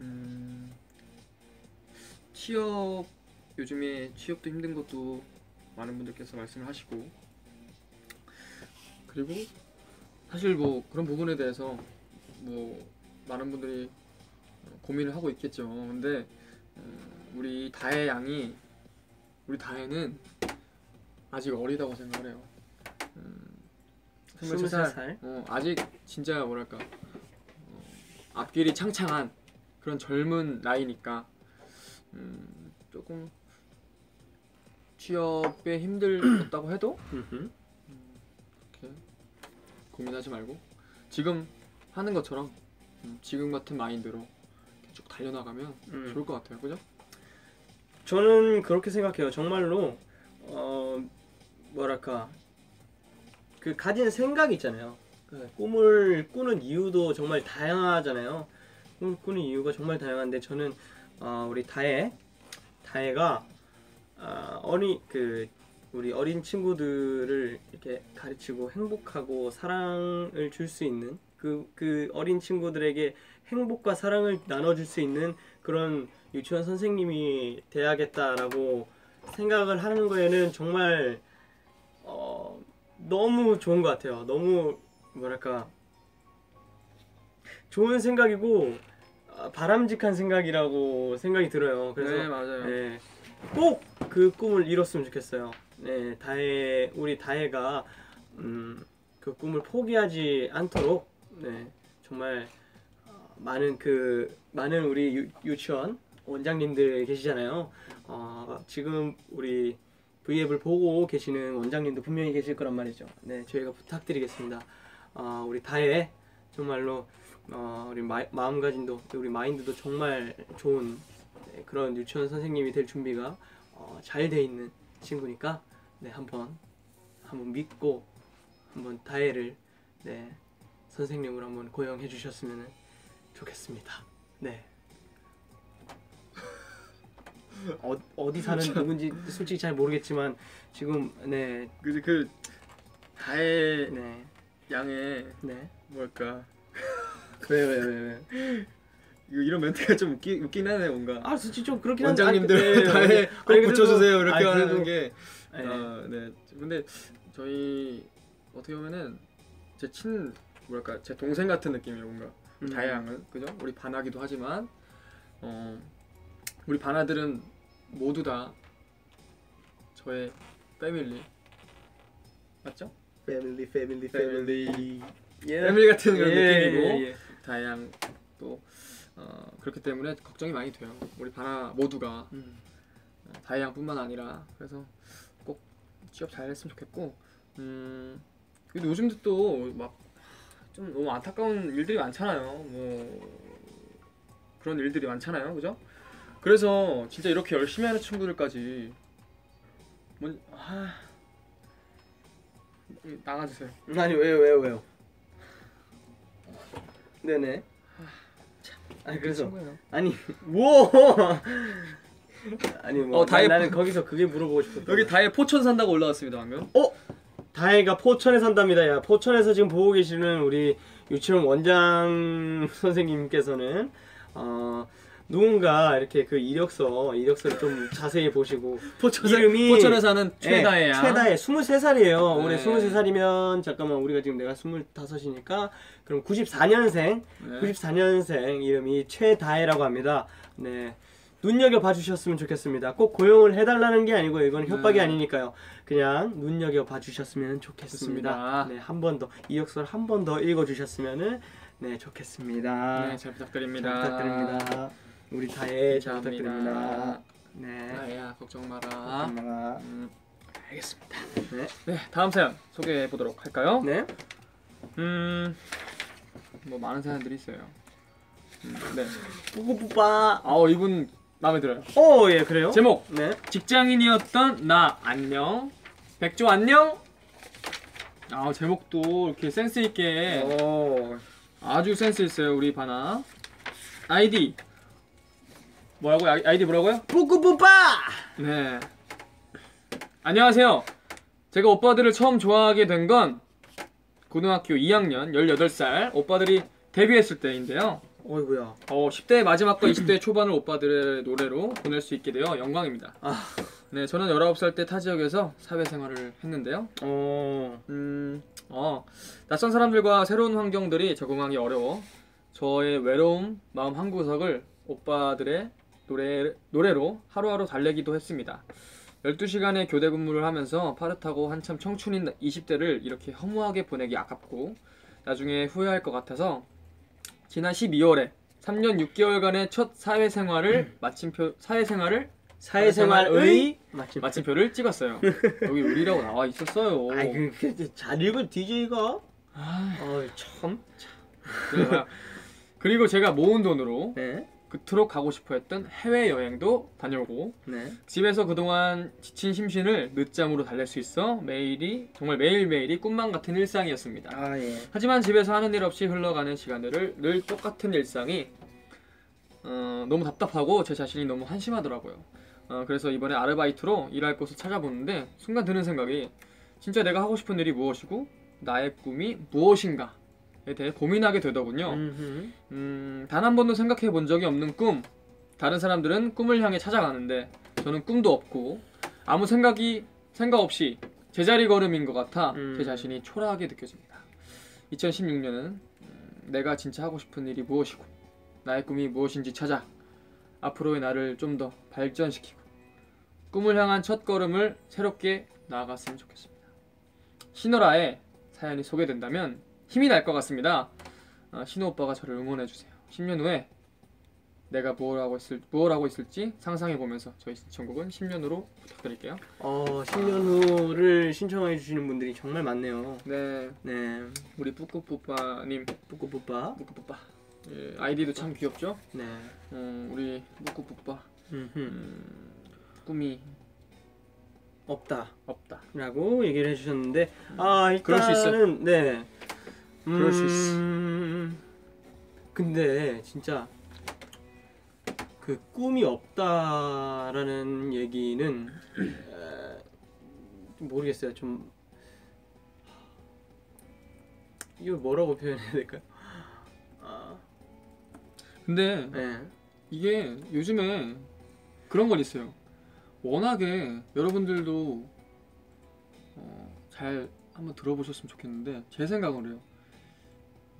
Speaker 1: 음, 취업 요즘에 취업도 힘든 것도 많은 분들께서 말씀을 하시고 그리고 사실 뭐 그런 부분에 대해서 뭐 많은 분들이 고민을 하고 있겠죠. 근데 어, 우리 다혜 양이 우리 다혜는 아직 어리다고 생각을 해요. 음, 23살.
Speaker 2: 23살.
Speaker 1: 어, 아직 진짜 뭐랄까 어, 앞길이 창창한 그런 젊은 나이니까 음, 조금 취업에 힘들었다고 해도. 이렇게 고민하지 말고 지금 하는 것처럼 음, 지금 같은 마인드로 쭉 달려나가면
Speaker 2: 음.
Speaker 1: 좋을 것 같아요, 그죠?
Speaker 2: 저는 그렇게 생각해요. 정말로 어 뭐랄까 그 가진 생각이 있잖아요. 그 꿈을 꾸는 이유도 정말 다양하잖아요. 꿈을 꾸는 이유가 정말 다양한데 저는 어 우리 다혜 다혜가 아 어린 그 우리 어린 친구들을 이렇게 가르치고 행복하고 사랑을 줄 수 있는 그, 그 어린 친구들에게 행복과 사랑을 나눠줄 수 있는 그런 유치원 선생님이 돼야겠다라고 생각을 하는 거에는 정말 어, 너무 좋은 것 같아요. 너무 뭐랄까 좋은 생각이고 아, 바람직한 생각이라고 생각이 들어요. 그래서
Speaker 1: 네, 맞아요.
Speaker 2: 네, 꼭그 꿈을 이뤘으면 좋겠어요. 네, 다혜 우리 다혜가 음, 그 꿈을 포기하지 않도록 네, 정말 어, 많은 그 많은 우리 유, 유치원 원장님들 계시잖아요. 어, 지금 우리 V앱을 보고 계시는 원장님도 분명히 계실 거란 말이죠. 네, 저희가 부탁드리겠습니다. 어, 우리 다혜 정말로 어, 우리 마, 마음가짐도 우리 마인드도 정말 좋은 네, 그런 유치원 선생님이 될 준비가 어, 잘돼 있는 친구니까 네 한번 한번 믿고 한번 다혜를 네 선생님으로 한번 고용해 주셨으면 좋겠습니다. 네. 어, 어디 사는 누군지 솔직히 잘 모르겠지만 지금 네,
Speaker 1: 그, 그 다혜
Speaker 2: 네,
Speaker 1: 양의
Speaker 2: 네.
Speaker 1: 뭐랄까
Speaker 2: 왜, 왜, 왜, 왜.
Speaker 1: 이거 이런 멘트가 좀 웃기, 웃긴 하네 뭔가
Speaker 2: 아 솔직히 좀 그렇긴 한데
Speaker 1: 원장님들
Speaker 2: 아, 네,
Speaker 1: 다에
Speaker 2: 네.
Speaker 1: 꼭 붙여주세요 이렇게
Speaker 2: 아니,
Speaker 1: 하는 게
Speaker 2: 네.
Speaker 1: 어, 네. 근데 저희 어떻게 보면은 제 친 뭐랄까 제 동생 같은 느낌이에요 뭔가
Speaker 2: 음.
Speaker 1: 다양은 그죠? 우리 반하기도 하지만 어 우리 반하들은 모두 다 저의 패밀리 맞죠?
Speaker 2: 패밀리 패밀리
Speaker 1: 패밀리
Speaker 2: 예.
Speaker 1: 패밀리 같은 그런
Speaker 2: 예,
Speaker 1: 느낌이고
Speaker 2: 예, 예.
Speaker 1: 다양 또 어, 그렇기 때문에 걱정이 많이 돼요. 우리 바나 모두가
Speaker 2: 음.
Speaker 1: 어, 다이양뿐만 아니라 그래서 꼭 취업 잘 했으면 좋겠고 음 근데 요즘도 또 막 좀 너무 안타까운 일들이 많잖아요 뭐 그런 일들이 많잖아요 그죠 그래서 진짜 이렇게 열심히 하는 친구들까지 뭐 아, 나가주세요
Speaker 2: 아니 왜요 왜요 왜요 네네 참. 아니 그래서
Speaker 1: 친구예요.
Speaker 2: 아니 뭐 아니 뭐
Speaker 1: 어, 다이-
Speaker 2: 나, 나는 거기서 그게 물어보고 싶었던
Speaker 1: 여기. 다에 포천 산다고 올라왔습니다 방금
Speaker 2: 다혜가 포천에 산답니다. 야, 포천에서 지금 보고 계시는 우리 유치원 원장 선생님께서는 어, 누군가 이렇게 그 이력서 이력서를 좀 자세히 보시고
Speaker 1: 포천
Speaker 2: 이름이-
Speaker 1: 포천에 사는 최다혜야
Speaker 2: 예, 최다혜 23살이에요. 올해
Speaker 1: 네.
Speaker 2: 23살이면 잠깐만 우리가 지금 내가 25이니까 그럼 94년생
Speaker 1: 네.
Speaker 2: 94년생 이름이 최다혜라고 합니다. 네. 눈여겨 봐주셨으면 좋겠습니다. 꼭 고용을 해달라는 게 아니고 이건 협박이
Speaker 1: 네.
Speaker 2: 아니니까요. 그냥 눈여겨 봐주셨으면 좋겠습니다. 네, 한 번 더 이력서를 한 번 더 읽어주셨으면 네 좋겠습니다.
Speaker 1: 네, 잘 부탁드립니다.
Speaker 2: 잘 부탁드립니다. 우리 다혜 잘. 부탁드립니다. 네.
Speaker 1: 나야 걱정 마라.
Speaker 2: 감사합니다.
Speaker 1: 음, 알겠습니다.
Speaker 2: 네.
Speaker 1: 네, 다음 사연 소개해 보도록 할까요?
Speaker 2: 네.
Speaker 1: 음, 뭐 많은 사연들이 있어요. 음, 네.
Speaker 2: 뿌뿌뿌빠.
Speaker 1: 아, 이분 마음에 들어요.
Speaker 2: 어, 예, 그래요?
Speaker 1: 제목
Speaker 2: 네.
Speaker 1: 직장인이었던 나 안녕. 백조 안녕. 아, 제목도 이렇게 센스 있게
Speaker 2: 어.
Speaker 1: 아주 센스 있어요 우리 바나. 아이디 뭐라고 요 아이디 뭐라고요?
Speaker 2: 뿌뿌뿌빠.
Speaker 1: 네. 안녕하세요. 제가 오빠들을 처음 좋아하게 된 건 고등학교 2학년 18살 오빠들이 데뷔했을 때인데요.
Speaker 2: 어이구야.
Speaker 1: 어, 10대 마지막과 20대 초반을 오빠들의 노래로 보낼 수 있게 되어 영광입니다.
Speaker 2: 아.
Speaker 1: 네, 저는 19살 때 타 지역에서 사회생활을 했는데요.
Speaker 2: 어.
Speaker 1: 음, 어, 낯선 사람들과 새로운 환경들이 적응하기 어려워 저의 외로움 마음 한 구석을 오빠들의 노래, 노래로 하루하루 달래기도 했습니다. 12시간의 교대 근무를 하면서 파릇하고 한참 청춘인 20대를 이렇게 허무하게 보내기 아깝고 나중에 후회할 것 같아서 지난 12월에 3년 6개월간의 첫 사회생활을 마침표 사회생활을
Speaker 2: 사회생활의 마침.
Speaker 1: 마침표를 찍었어요. 여기 우리라고 나와 있었어요.
Speaker 2: 아이 그, 그, 잘 읽은 DJ가.
Speaker 1: 아,
Speaker 2: 어, 참.
Speaker 1: 그래요. 그리고 제가 모은 돈으로
Speaker 2: 네.
Speaker 1: 그토록 가고 싶어 했던 해외 여행도 다녀오고
Speaker 2: 네.
Speaker 1: 집에서 그동안 지친 심신을 늦잠으로 달랠 수 있어 매일이 정말 매일매일이 꿈만 같은 일상이었습니다.
Speaker 2: 아, 예.
Speaker 1: 하지만 집에서 하는 일 없이 흘러가는 시간들을 늘 똑같은 일상이 어, 너무 답답하고 제 자신이 너무 한심하더라고요. 어, 그래서 이번에 아르바이트로 일할 곳을 찾아보는데 순간 드는 생각이 진짜 내가 하고 싶은 일이 무엇이고 나의 꿈이 무엇인가에 대해 고민하게 되더군요.
Speaker 2: 음,
Speaker 1: 단 한 번도 생각해 본 적이 없는 꿈. 다른 사람들은 꿈을 향해 찾아가는데 저는 꿈도 없고 아무 생각이 생각 없이 제자리 걸음인 것 같아
Speaker 2: 음.
Speaker 1: 제 자신이 초라하게 느껴집니다. 2016년은 내가 진짜 하고 싶은 일이 무엇이고 나의 꿈이 무엇인지 찾아 앞으로의 나를 좀 더 발전시키고 꿈을 향한 첫 걸음을 새롭게 나아갔으면 좋겠습니다. 신호라의 사연이 소개된다면 힘이 날 것 같습니다. 어, 신호 오빠가 저를 응원해 주세요. 10년 후에 내가 무엇 하고 있을 무엇 하고 있을지 상상해 보면서 저희 신청곡은 10년 후로 부탁드릴게요.
Speaker 2: 어, 10년 후를 신청해 주시는 분들이 정말 많네요.
Speaker 1: 네,
Speaker 2: 네.
Speaker 1: 우리 뿌꾸뿌빠님,
Speaker 2: 뿌꾸뿌빠.
Speaker 1: 뿌꾸뿌빠. 예, 아이디도 참 귀엽죠?
Speaker 2: 네.
Speaker 1: 음, 우리 뿌꾸뿌빠
Speaker 2: 음흠.
Speaker 1: 음, 꿈이
Speaker 2: 없다.
Speaker 1: 없다.
Speaker 2: 라고 얘기를 해주셨는데 아 일단은
Speaker 1: 그럴 수 있어.
Speaker 2: 네
Speaker 1: 그럴 수 있어.
Speaker 2: 음, 근데 진짜 그 꿈이 없다라는 얘기는 에, 좀 모르겠어요 좀 이걸 뭐라고 표현해야 될까요? 아,
Speaker 1: 근데
Speaker 2: 네.
Speaker 1: 이게 요즘에 그런 건 있어요. 워낙에 여러분들도 어, 잘 한번 들어보셨으면 좋겠는데 제 생각으로요.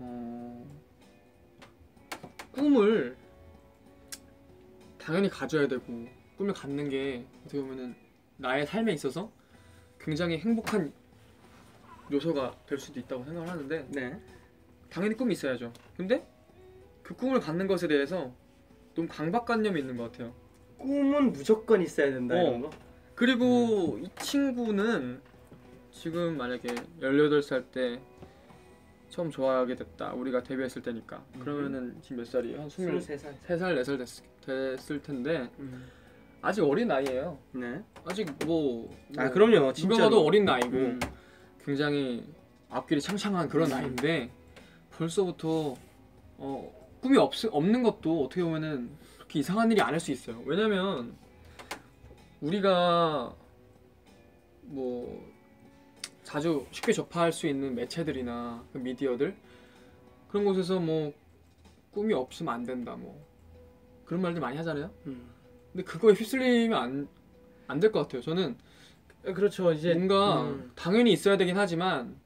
Speaker 1: 어, 꿈을 당연히 가져야 되고 꿈을 갖는 게 어떻게 보면은 나의 삶에 있어서 굉장히 행복한 요소가 될 수도 있다고 생각을 하는데
Speaker 2: 네.
Speaker 1: 당연히 꿈이 있어야죠. 근데 그 꿈을 갖는 것에 대해서 너무 강박관념이 있는 것 같아요.
Speaker 2: 꿈은 무조건 있어야 된다
Speaker 1: 어.
Speaker 2: 이런 거.
Speaker 1: 그리고 이 친구는 지금 만약에 18살 때 처음 좋아하게 됐다. 우리가 데뷔했을 때니까. 그러면은 지금 몇 살이에요? 한
Speaker 2: 23살.
Speaker 1: 23살, 4살 됐, 됐을 텐데
Speaker 2: 음.
Speaker 1: 아직 어린 나이예요.
Speaker 2: 네.
Speaker 1: 아직 뭐, 아뭐
Speaker 2: 그럼요.
Speaker 1: 누가
Speaker 2: 진짜
Speaker 1: 봐도 어린 나이고
Speaker 2: 음.
Speaker 1: 굉장히 앞길이 창창한 그런
Speaker 2: 음.
Speaker 1: 나이인데 벌써부터 어, 꿈이 없, 없는 것도 어떻게 보면은 그렇게 이상한 일이 아닐 수 있어요. 왜냐면 우리가 뭐 자주 쉽게 접할 수 있는 매체들이나 그 미디어들 그런 곳에서 뭐 꿈이 없으면 안 된다 뭐 그런 말들 많이 하잖아요.
Speaker 2: 음.
Speaker 1: 근데 그거에 휩쓸리면 안 안 될 것 같아요. 저는
Speaker 2: 그렇죠. 이제
Speaker 1: 뭔가
Speaker 2: 음.
Speaker 1: 당연히 있어야 되긴 하지만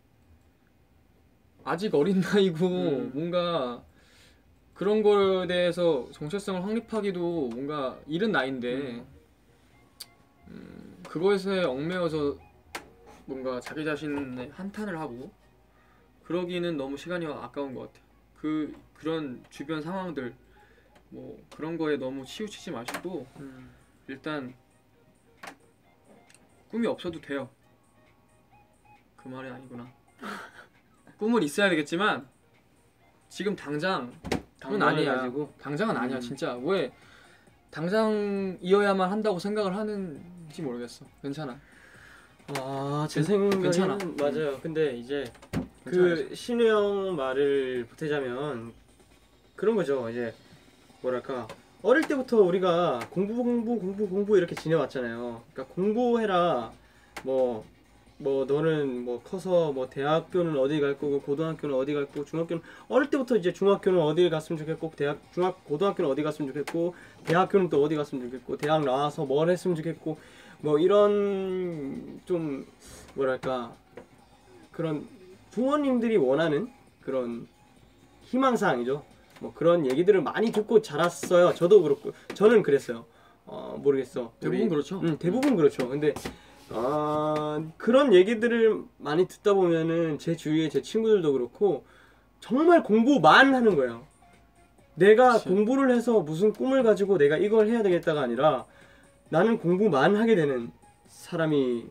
Speaker 1: 아직 어린 나이고
Speaker 2: 음.
Speaker 1: 뭔가 그런 거에 대해서 정체성을 확립하기도 뭔가 이른 나이인데
Speaker 2: 음.
Speaker 1: 음, 그것에 얽매여서 뭔가 자기 자신의 한탄을 하고 그러기는 너무 시간이 아까운 것 같아요. 그 그런 주변 상황들 뭐 그런 거에 너무 치우치지 마시고
Speaker 2: 음.
Speaker 1: 일단 꿈이 없어도 돼요. 그 말이 아니구나. 꿈은 있어야 되겠지만 지금 당장
Speaker 2: 당장은
Speaker 1: 아니야.
Speaker 2: 가지고.
Speaker 1: 당장은 아니야
Speaker 2: 음.
Speaker 1: 진짜 왜 당장이어야만 한다고 생각을 하는지 모르겠어. 괜찮아.
Speaker 2: 아, 제
Speaker 1: 괜-
Speaker 2: 생각에는
Speaker 1: 괜찮아.
Speaker 2: 맞아요. 근데 이제
Speaker 1: 괜찮아.
Speaker 2: 그 신우 형 말을 보태자면 그런 거죠. 이제 뭐랄까 어릴 때부터 우리가 공부 공부 공부 공부 이렇게 지내왔잖아요. 그러니까 공부해라. 뭐 뭐 너는 뭐 커서 뭐 대학교는 어디 갈 거고 고등학교는 어디 갈 거고 중학교는 어릴 때부터 이제 중학교는 어디 갔으면 좋겠고 대학 중학 고등학교는 어디 갔으면 좋겠고 대학교는 또 어디 갔으면 좋겠고 대학 나와서 뭘 했으면 좋겠고 뭐 이런 좀 뭐랄까 그런 부모님들이 원하는 그런 희망사항이죠. 뭐 그런 얘기들을 많이 듣고 자랐어요. 저도 그렇고 저는 그랬어요. 어 모르겠어.
Speaker 1: 대부분
Speaker 2: 우리-
Speaker 1: 그렇죠.
Speaker 2: 음, 대부분 그렇죠. 근데 어, 그런 얘기들을 많이 듣다 보면은 제 주위에 제 친구들도 그렇고 정말 공부만 하는 거예요. 내가
Speaker 1: 그치.
Speaker 2: 공부를 해서 무슨 꿈을 가지고 내가 이걸 해야 되겠다가 아니라 나는 공부만 하게 되는 사람이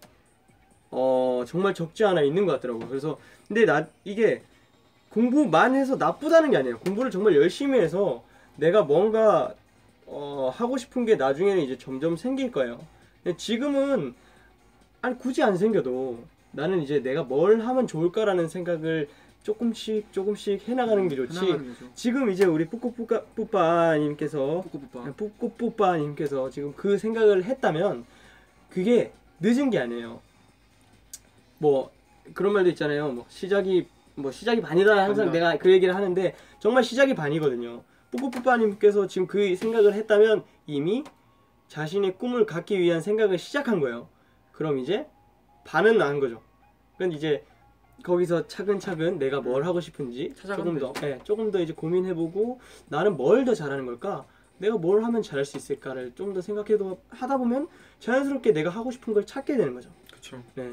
Speaker 2: 어 정말 적지 않아 있는 것 같더라고요. 그래서 근데 나 이게 공부만 해서 나쁘다는 게 아니에요. 공부를 정말 열심히 해서 내가 뭔가 어, 하고 싶은 게 나중에는 이제 점점 생길 거예요. 근데 지금은 아니 굳이 안 생겨도 나는 이제 내가 뭘 하면 좋을까라는 생각을 조금씩 조금씩 해나가는 게 좋지.
Speaker 1: 해나가는.
Speaker 2: 지금 이제 우리 뿌꾸뿌빠님께서
Speaker 1: 뿌꾸뿌빠.
Speaker 2: 뿌꾸뿌빠님께서 지금 그 생각을 했다면 그게 늦은 게 아니에요. 뭐 그런 말도 있잖아요. 뭐 시작이 뭐 시작이 반이다 항상
Speaker 1: 반이다.
Speaker 2: 내가 그 얘기를 하는데 정말 시작이 반이거든요. 뿌꾸뿌빠님께서 지금 그 생각을 했다면 이미 자신의 꿈을 갖기 위한 생각을 시작한 거예요. 그럼 이제 반은 나은 거죠. 그건 이제 거기서 차근차근 내가 뭘 하고 싶은지 조금 더, 예, 조금 더 이제 고민해보고 나는 뭘 더 잘하는 걸까? 내가 뭘 하면 잘할 수 있을까를 좀 더 생각해도 하다 보면 자연스럽게 내가 하고 싶은 걸 찾게 되는 거죠.
Speaker 1: 그렇죠.
Speaker 2: 네.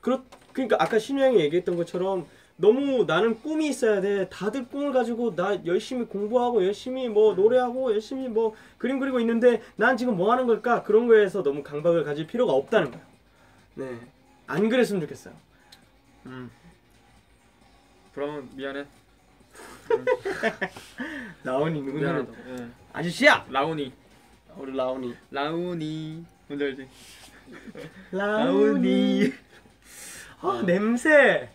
Speaker 2: 그렇 그러니까 아까 신우 형이 얘기했던 것처럼 너무 나는 꿈이 있어야 돼. 다들 꿈을 가지고 나 열심히 공부하고 열심히 뭐 노래하고 열심히 뭐 그림 그리고 있는데 난 지금 뭐 하는 걸까? 그런 거에서 너무 강박을 가질 필요가 없다는 거예요. 네. 안 그랬으면 좋겠어요.
Speaker 1: 음. 그러면 미안해.
Speaker 2: 라온이 누구냐?
Speaker 1: 미안하다. 예.
Speaker 2: 아저씨야.
Speaker 1: 라온이.
Speaker 2: 우리 라온이.
Speaker 1: 라온이. 뭔지 알지?
Speaker 2: 라온이. 아 냄새.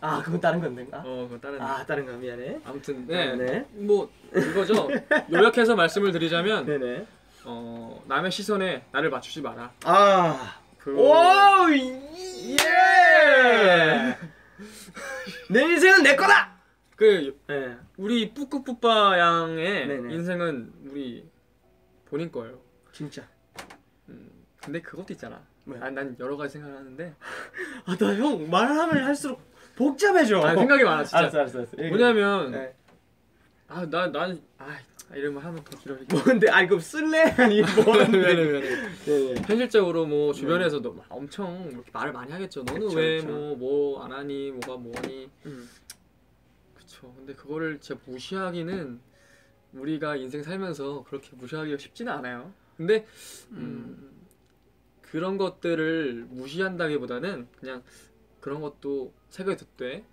Speaker 2: 아 그건 다른 건데인가?
Speaker 1: 어, 그거 다른.
Speaker 2: 아 다른 거 미안해.
Speaker 1: 아무튼 네.
Speaker 2: 네.
Speaker 1: 뭐 이거죠. 요약해서 말씀을 드리자면
Speaker 2: 네네.
Speaker 1: 어, 남의 시선에 나를 맞추지 마라.
Speaker 2: 아.
Speaker 1: 그
Speaker 2: 오 예. 내 인생은 내 거다.
Speaker 1: 그
Speaker 2: 네.
Speaker 1: 우리 뿌꾸뿌빠 양의
Speaker 2: 네네.
Speaker 1: 인생은 우리 본인 거예요.
Speaker 2: 진짜.
Speaker 1: 근데 그것도 있잖아. 아, 난 여러 가지 생각을 하는데
Speaker 2: 아, 나 형 말하면 할수록 복잡해져.
Speaker 1: 아, 생각이 많아 진짜.
Speaker 2: 알았어, 알았어, 알았어.
Speaker 1: 뭐냐면
Speaker 2: 네.
Speaker 1: 아나난아 이런 말 하면 더 길어.
Speaker 2: 뭔데? 아, 이거 쓸래? 아니, 뭔데?
Speaker 1: 미안해 미안해.
Speaker 2: 네.
Speaker 1: 현실적으로 뭐 주변에서도 막 엄청 이렇게 말을 많이 하겠죠. 너는
Speaker 2: 그쵸,
Speaker 1: 왜
Speaker 2: 그쵸.
Speaker 1: 뭐 뭐 안 하니? 뭐가 뭐니?
Speaker 2: 음.
Speaker 1: 그쵸. 근데 그거를 진짜 무시하기는 우리가 인생 살면서 그렇게 무시하기가 쉽지는 않아요. 근데 음, 그런 것들을 무시한다기보다는 그냥 그런 것도 생각이 듣되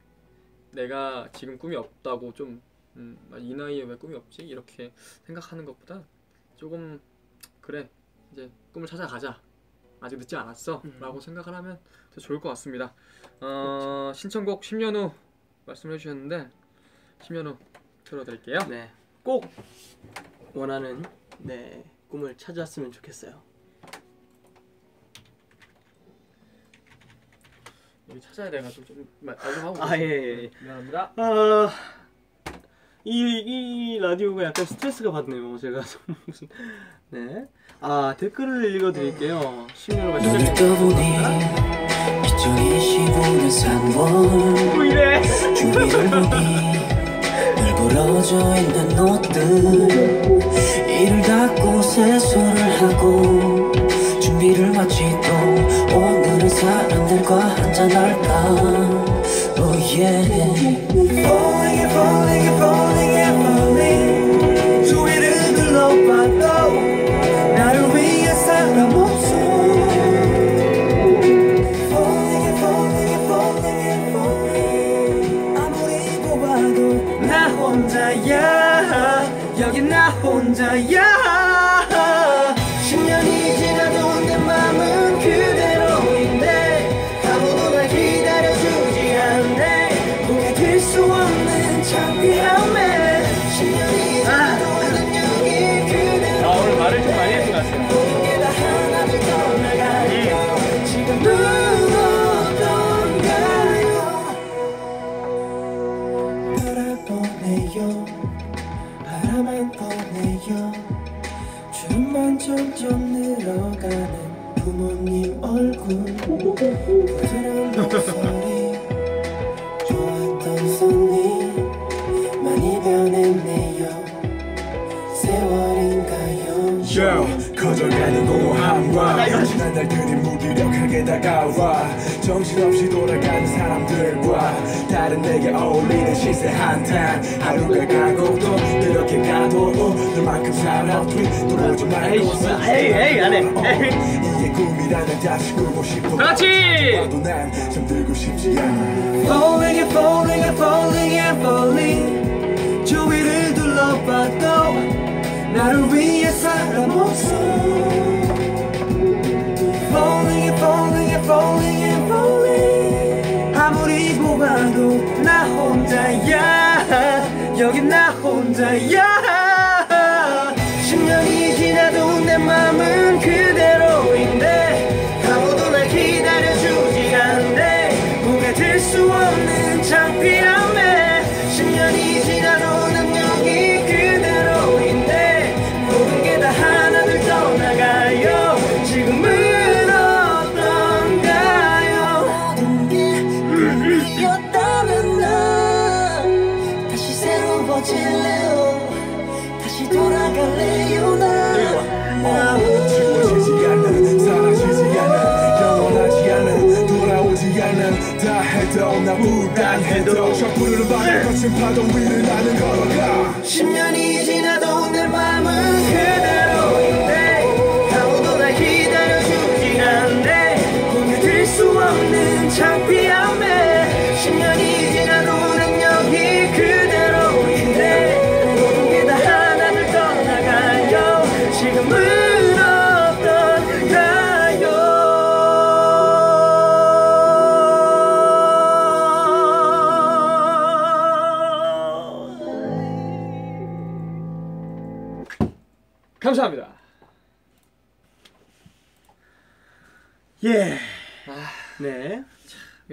Speaker 1: 내가 지금 꿈이 없다고 좀 음, 아, 이 나이에 왜 꿈이 없지? 이렇게 생각하는 것보다 조금 그래 이제 꿈을 찾아가자 아직 늦지 않았어
Speaker 2: 음.
Speaker 1: 라고 생각을 하면 더 좋을 것 같습니다 어, 신청곡 10년 후 말씀해 주셨는데 10년 후 들어드릴게요
Speaker 2: 네. 꼭 원하는 네, 꿈을 찾았으면 좋겠어요.
Speaker 1: 여기 찾아야 돼가지고 좀 말좀 하고
Speaker 2: 아,
Speaker 1: 계세요.
Speaker 2: 예, 예, 예.
Speaker 1: 미안합니다
Speaker 2: 아, 이, 이 라디오가 약간 스트레스가 받네요. 제가 좀 무슨 네. 아, 댓글을 읽어 드릴게요. 10년호가
Speaker 4: 너를
Speaker 2: 시작했
Speaker 4: 떠보니 2025년 3월
Speaker 2: 뭐 이래?
Speaker 4: 주위를 보니 널브러져 있는 옷들 이를 닫고 세수를 하고 준비를 마치 또 오늘은 사람들과 한잔할까 Oh yeah Falling and falling and falling 혼자야. 10년이 지나도 내 맘은 그대로인데 아무도 날 기다려주지 않네. 될수 없는 창피함에
Speaker 5: 무기력하게 다가와. 정신없이 돌아가는 사람들과 다른 내게 어울리는 시세 한탄. 하루가 가고 또 그렇게 가도 너만큼 살아 뒤돌아오지 말고
Speaker 2: 에이, 에이, 안 해.
Speaker 5: 이게 꿈이라면 다시 꾸고 싶어.
Speaker 1: 다 같이!
Speaker 5: 봐도 난 잠들고 싶지 않아.
Speaker 4: Falling and falling and falling and falling. 주위를 둘러봐도 나를 위해 사람 없어 보아도 나 혼자야. 여기 나 혼자야. 10년이 지나도 내 맘은
Speaker 5: 푸르른 밤에 거친 파도 위를 나는 걸어가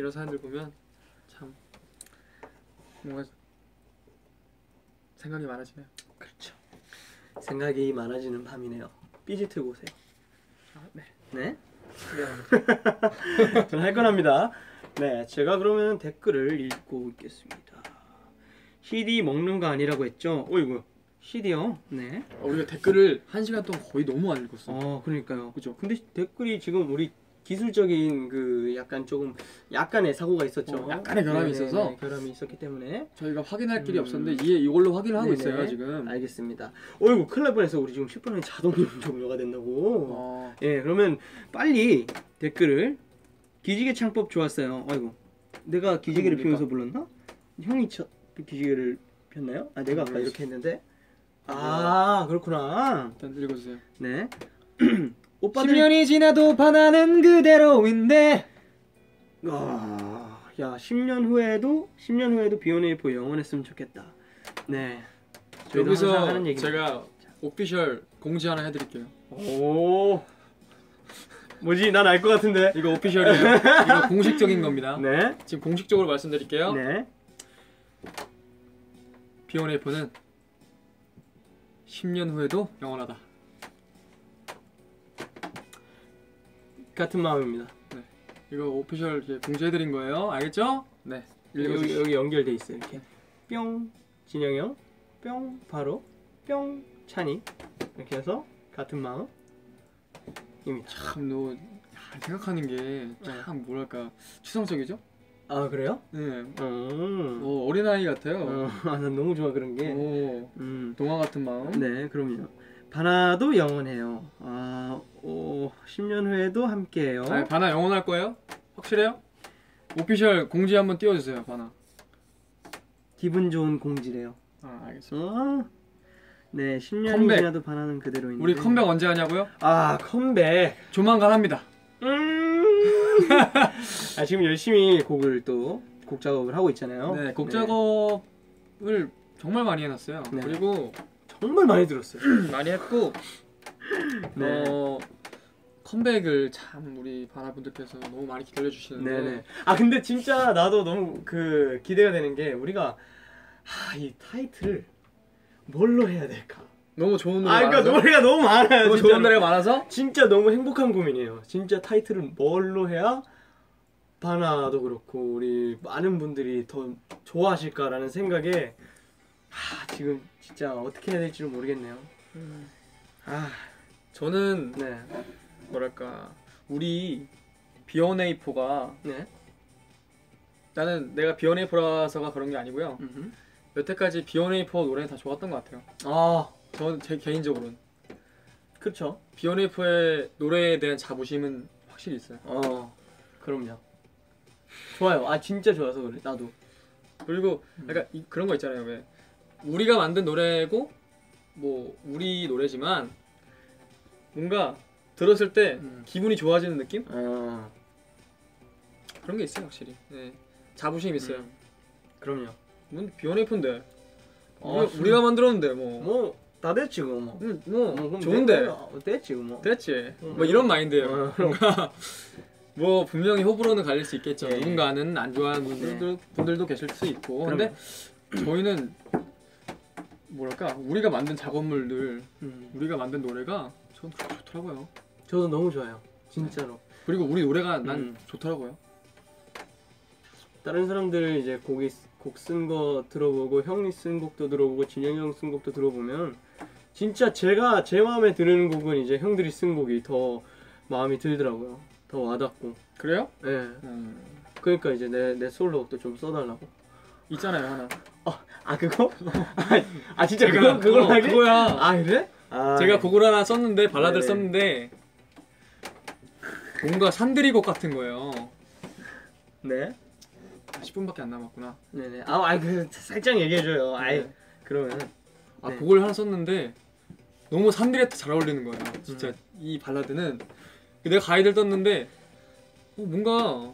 Speaker 1: 이런 사람들 보면 참 뭔가 생각이 많아지네요.
Speaker 2: 그렇죠. 생각이 많아지는 밤이네요. 삐지 틀고 오세요.
Speaker 1: 아, 네.
Speaker 2: 네. 저는 할 건합니다. 네, 제가 그러면 댓글을 읽고 있겠습니다. CD 먹는 거 아니라고 했죠? 어이구, CD요? 네.
Speaker 1: 어, 우리가 댓글을 한 시간 동안 거의 너무 안 읽었어.
Speaker 2: 어, 그러니까요.
Speaker 1: 그죠?
Speaker 2: 근데 댓글이 지금 우리 기술적인 그 약간 조금 약간의 사고가 있었죠.
Speaker 1: 어, 약간의 결함이
Speaker 2: 네네네,
Speaker 1: 있어서.
Speaker 2: 결함이 있었기 때문에
Speaker 1: 저희가 확인할 길이
Speaker 2: 음.
Speaker 1: 없었는데 이 이걸로 확인을 하고
Speaker 2: 네네.
Speaker 1: 있어요 지금.
Speaker 2: 알겠습니다. 어이구, 큰일 날 뻔했어. 우리 지금 10분 안에 자동 종료가 된다고.
Speaker 1: 어,
Speaker 2: 예, 그러면 빨리 댓글을 기지개 창법 좋았어요. 아이고, 내가 기지개를? 피면서 불렀나? 형이 저, 그 기지개를 폈나요? 아, 내가 아까. 이렇게 했는데. 아, 그렇구나.
Speaker 1: 일단 읽어주세요.
Speaker 2: 네. 오빠들.
Speaker 1: 10년이 지나도 바나는 그대로인데.
Speaker 2: 아, 야, 10년 후에도 10년 후에도 비오네이프 영원했으면 좋겠다. 네.
Speaker 1: 여기서
Speaker 2: 하는.
Speaker 1: 제가 오피셜 공지 하나 해드릴게요.
Speaker 2: 오. 뭐지? 난 알 것 같은데.
Speaker 1: 이거 오피셜이에요. 이거 공식적인 겁니다.
Speaker 2: 네.
Speaker 1: 지금 공식적으로 말씀드릴게요.
Speaker 2: 네.
Speaker 1: 비오네이프는 10년 후에도 영원하다.
Speaker 2: 같은 마음입니다.
Speaker 1: 이거 오피셜 이제 공지해드린 거예요. 알겠죠? 네.
Speaker 2: 여기. 여기 연결돼 있어요. 이렇게 뿅 진영이 형, 뿅 바로, 뿅 찬이 이렇게 해서 같은 마음입니다.
Speaker 1: 참, 너 야, 생각하는 게 참 뭐랄까 추상적이죠?
Speaker 2: 아 그래요?
Speaker 1: 네.
Speaker 2: 음.
Speaker 1: 어, 어린 아이 같아요.
Speaker 2: 어, 아, 난 너무 좋아 그런 게.
Speaker 1: 오,
Speaker 2: 음.
Speaker 1: 동화 같은 마음.
Speaker 2: 네, 그럼요. 바나도 영원해요. 아, 오, 10년 후에도 함께해요.
Speaker 1: 아, 바나 영원할 거예요? 확실해요? 오피셜 공지 한번 띄워주세요, 바나.
Speaker 2: 기분 좋은 공지래요.
Speaker 1: 아, 알겠습니다.
Speaker 2: 어? 네, 10년이
Speaker 1: 컴백.
Speaker 2: 지나도 바나는 그대로 있는데.
Speaker 1: 우리 컴백 언제 하냐고요?
Speaker 2: 아, 컴백.
Speaker 1: 조만간 합니다.
Speaker 2: 음. 아, 지금 열심히 곡을 또 곡 작업을 하고 있잖아요.
Speaker 1: 네, 곡 작업을 정말 많이 해놨어요.
Speaker 2: 네.
Speaker 1: 그리고
Speaker 2: 정말 많이 들었어요.
Speaker 1: 많이 했고,
Speaker 2: 네.
Speaker 1: 어, 컴백을 참 우리 바나분들께서 너무 많이 기다려 주시는데
Speaker 2: 네네. 아 근데 진짜 나도 너무 그 기대가 되는 게 우리가 하, 이 타이틀을 뭘로 해야 될까?
Speaker 1: 너무 좋은 노래
Speaker 2: 아 그러니까
Speaker 1: 많아서
Speaker 2: 노래가 너무 많아요.
Speaker 1: 너무. 좋은 노래가 많아서
Speaker 2: 진짜 너무 행복한 고민이에요. 진짜 타이틀을 뭘로 해야 바나도 그렇고 우리 많은 분들이 더 좋아하실까라는 생각에 하, 지금 진짜 어떻게 해야 될지를 모르겠네요. 아,
Speaker 1: 저는
Speaker 2: 네,
Speaker 1: 뭐랄까 우리 비어네이포가
Speaker 2: 네.
Speaker 1: 나는 내가 B1A4라서가 그런 게 아니고요.
Speaker 2: 음흠.
Speaker 1: 여태까지 B1A4 노래는 다 좋았던 것 같아요.
Speaker 2: 아,
Speaker 1: 저는 제 개인적으로는
Speaker 2: 그렇죠.
Speaker 1: 비어네이포의 노래에 대한 자부심은 확실히 있어요.
Speaker 2: 어, 그럼요. 좋아요. 아 진짜 좋아서 그래. 나도.
Speaker 1: 그리고 약간 이- 그런 거 있잖아요. 왜 우리가 만든 노래고 뭐 우리 노래지만 뭔가 들었을 때
Speaker 2: 음.
Speaker 1: 기분이 좋아지는 느낌?
Speaker 2: 어,
Speaker 1: 그런 게 있어요, 확실히. 네. 자부심 있어요.
Speaker 2: 음. 그럼요.
Speaker 1: 뭔 비어네이포인데
Speaker 2: 아,
Speaker 1: 우리가, 우리가 만들었는데 뭐,
Speaker 2: 뭐 다 됐지 그거 뭐.
Speaker 1: 음, 뭐
Speaker 2: 뭐,
Speaker 1: 좋은데
Speaker 2: 됐- 어, 됐지 뭐.
Speaker 1: 됐지.
Speaker 2: 음.
Speaker 1: 뭐 이런 마인드예요.
Speaker 2: 어, 그럼.
Speaker 1: 뭐 분명히 호불호는 갈릴 수 있겠죠.
Speaker 2: 예.
Speaker 1: 누군가는 안 좋아하는 분들도, 분들도 계실 수 있고. 근데 저희는 뭐랄까 우리가 만든 작업물들,
Speaker 2: 음.
Speaker 1: 우리가 만든 노래가 전 그렇게 좋더라고요.
Speaker 2: 저도 너무 좋아요. 진짜로.
Speaker 1: 그리고 우리 노래가 난
Speaker 2: 음.
Speaker 1: 좋더라고요.
Speaker 2: 다른 사람들 이제 곡이 곡쓴 거 들어보고 형이 쓴 곡도 들어보고 진영이 형 쓴 곡도 들어보면 진짜 제가 제 마음에 드는 곡은 이제 형들이 쓴 곡이 더 마음이 들더라고요. 더 와닿고.
Speaker 1: 그래요?
Speaker 2: 예.
Speaker 1: 음,
Speaker 2: 그러니까 이제 내 내 솔로곡도 좀 써달라고.
Speaker 1: 있잖아요 하나.
Speaker 2: 아 그거? 아, 아 진짜 그거 그걸
Speaker 1: 그거,
Speaker 2: 하게?
Speaker 1: 그거야.
Speaker 2: 아 그래? 아,
Speaker 1: 제가 곡을 하나 썼는데 발라드를
Speaker 2: 네네.
Speaker 1: 썼는데 뭔가 산들이 곡 같은 거예요.
Speaker 2: 네.
Speaker 1: 10분밖에 안 남았구나.
Speaker 2: 네네. 아, 아이 그 살짝 얘기해줘요. 아이
Speaker 1: 네.
Speaker 2: 그러면
Speaker 1: 아
Speaker 2: 네.
Speaker 1: 곡을 하나 썼는데 너무 산들이한테 잘 어울리는 거예요.
Speaker 2: 음.
Speaker 1: 진짜 이 발라드는 내가 가이드를 떴는데 어, 뭔가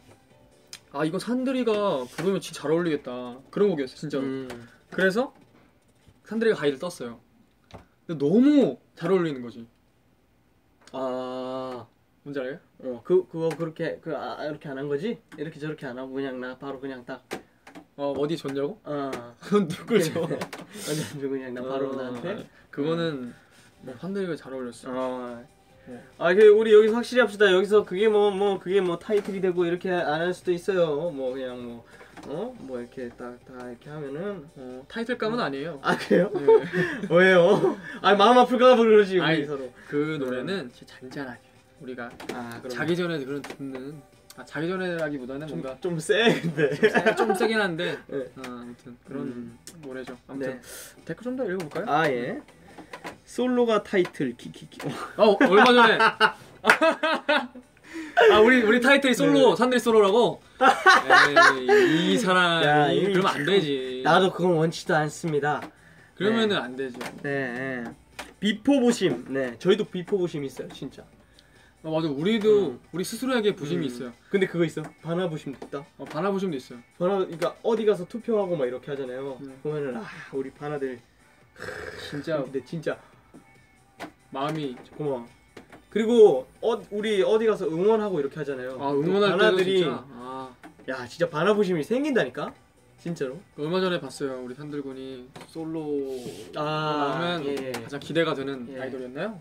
Speaker 1: 아 이건 산들이가 부르면 진짜 잘 어울리겠다 그런 곡이었어요 진짜로.
Speaker 2: 음,
Speaker 1: 그래서 산들이가 가이드를 떴어요. 근데 너무 잘 어울리는 거지.
Speaker 2: 아,
Speaker 1: 뭔지 알아요?
Speaker 2: 어, 그 그거 그렇게 그 아, 이렇게 안 한 거지? 이렇게 저렇게 안 하고 그냥 나 바로 그냥 딱
Speaker 1: 어 어디 줬냐고?
Speaker 2: 어.
Speaker 1: 누굴 줘?
Speaker 2: 완전 누구냐 나 바로
Speaker 1: 어,
Speaker 2: 나한테.
Speaker 1: 그거는 뭐 판들이가 잘 어울렸어.
Speaker 2: 어.
Speaker 1: 네.
Speaker 2: 아, 그 우리 여기서 확실히 합시다. 여기서 그게 뭐뭐 그게 뭐 타이틀이 되고 이렇게 안 할 수도 있어요. 뭐 그냥 뭐 어? 뭐 이렇게 딱 다 이렇게 하면은
Speaker 1: 어, 타이틀감은 아니에요.
Speaker 2: 아 그래요?
Speaker 1: 네.
Speaker 2: 왜요? 아 마음 아플까 봐 그러지 우리
Speaker 1: 아니,
Speaker 2: 서로.
Speaker 1: 그 노래는 진짜 잔잔하게 우리가
Speaker 2: 아
Speaker 1: 자기 전에 그런 듣는 아 자기 전에라기보다는 뭔가
Speaker 2: 좀 세, 근데.
Speaker 1: 좀, 세, 좀 세긴 한데
Speaker 2: 네.
Speaker 1: 어, 아무튼 그런
Speaker 2: 음.
Speaker 1: 노래죠. 아무튼
Speaker 2: 네.
Speaker 1: 댓글 좀 더 읽어볼까요?
Speaker 2: 아 예. 솔로가 타이틀 키키키.
Speaker 1: 어 얼마 전에 아 우리 우리 타이틀이 솔로 산들이 솔로라고 에이, 이 사람이
Speaker 2: 야, 이
Speaker 1: 그러면 안 되지
Speaker 2: 나도 그건 원치도 않습니다.
Speaker 1: 그러면은 안 되지
Speaker 2: 네. 비포 부심. 네. 저희도 비포 부심 있어요, 진짜.
Speaker 1: 어, 맞아 우리도
Speaker 2: 음.
Speaker 1: 우리 스스로에게 부심이
Speaker 2: 음.
Speaker 1: 있어요
Speaker 2: 근데 그거 있어. 바나 보심도 있다.
Speaker 1: 어, 바나 부심도 있어요
Speaker 2: 바나 그러니까 어디 가서 투표하고 막 이렇게 하잖아요.
Speaker 1: 음.
Speaker 2: 보면은 아, 우리 바나들
Speaker 1: 진짜
Speaker 2: 근데 진짜
Speaker 1: 마음이
Speaker 2: 고마워. 그리고 어, 우리 어디 가서 응원하고 이렇게 하잖아요.
Speaker 1: 아 응원할
Speaker 2: 바나들이
Speaker 1: 진짜 아,
Speaker 2: 야 진짜 바나 보심이 생긴다니까. 진짜로.
Speaker 1: 얼마 전에 봤어요 우리 산들군이 솔로
Speaker 2: 아,
Speaker 1: 하면
Speaker 2: 예.
Speaker 1: 가장 기대가 되는
Speaker 2: 예.
Speaker 1: 아이돌이었나요?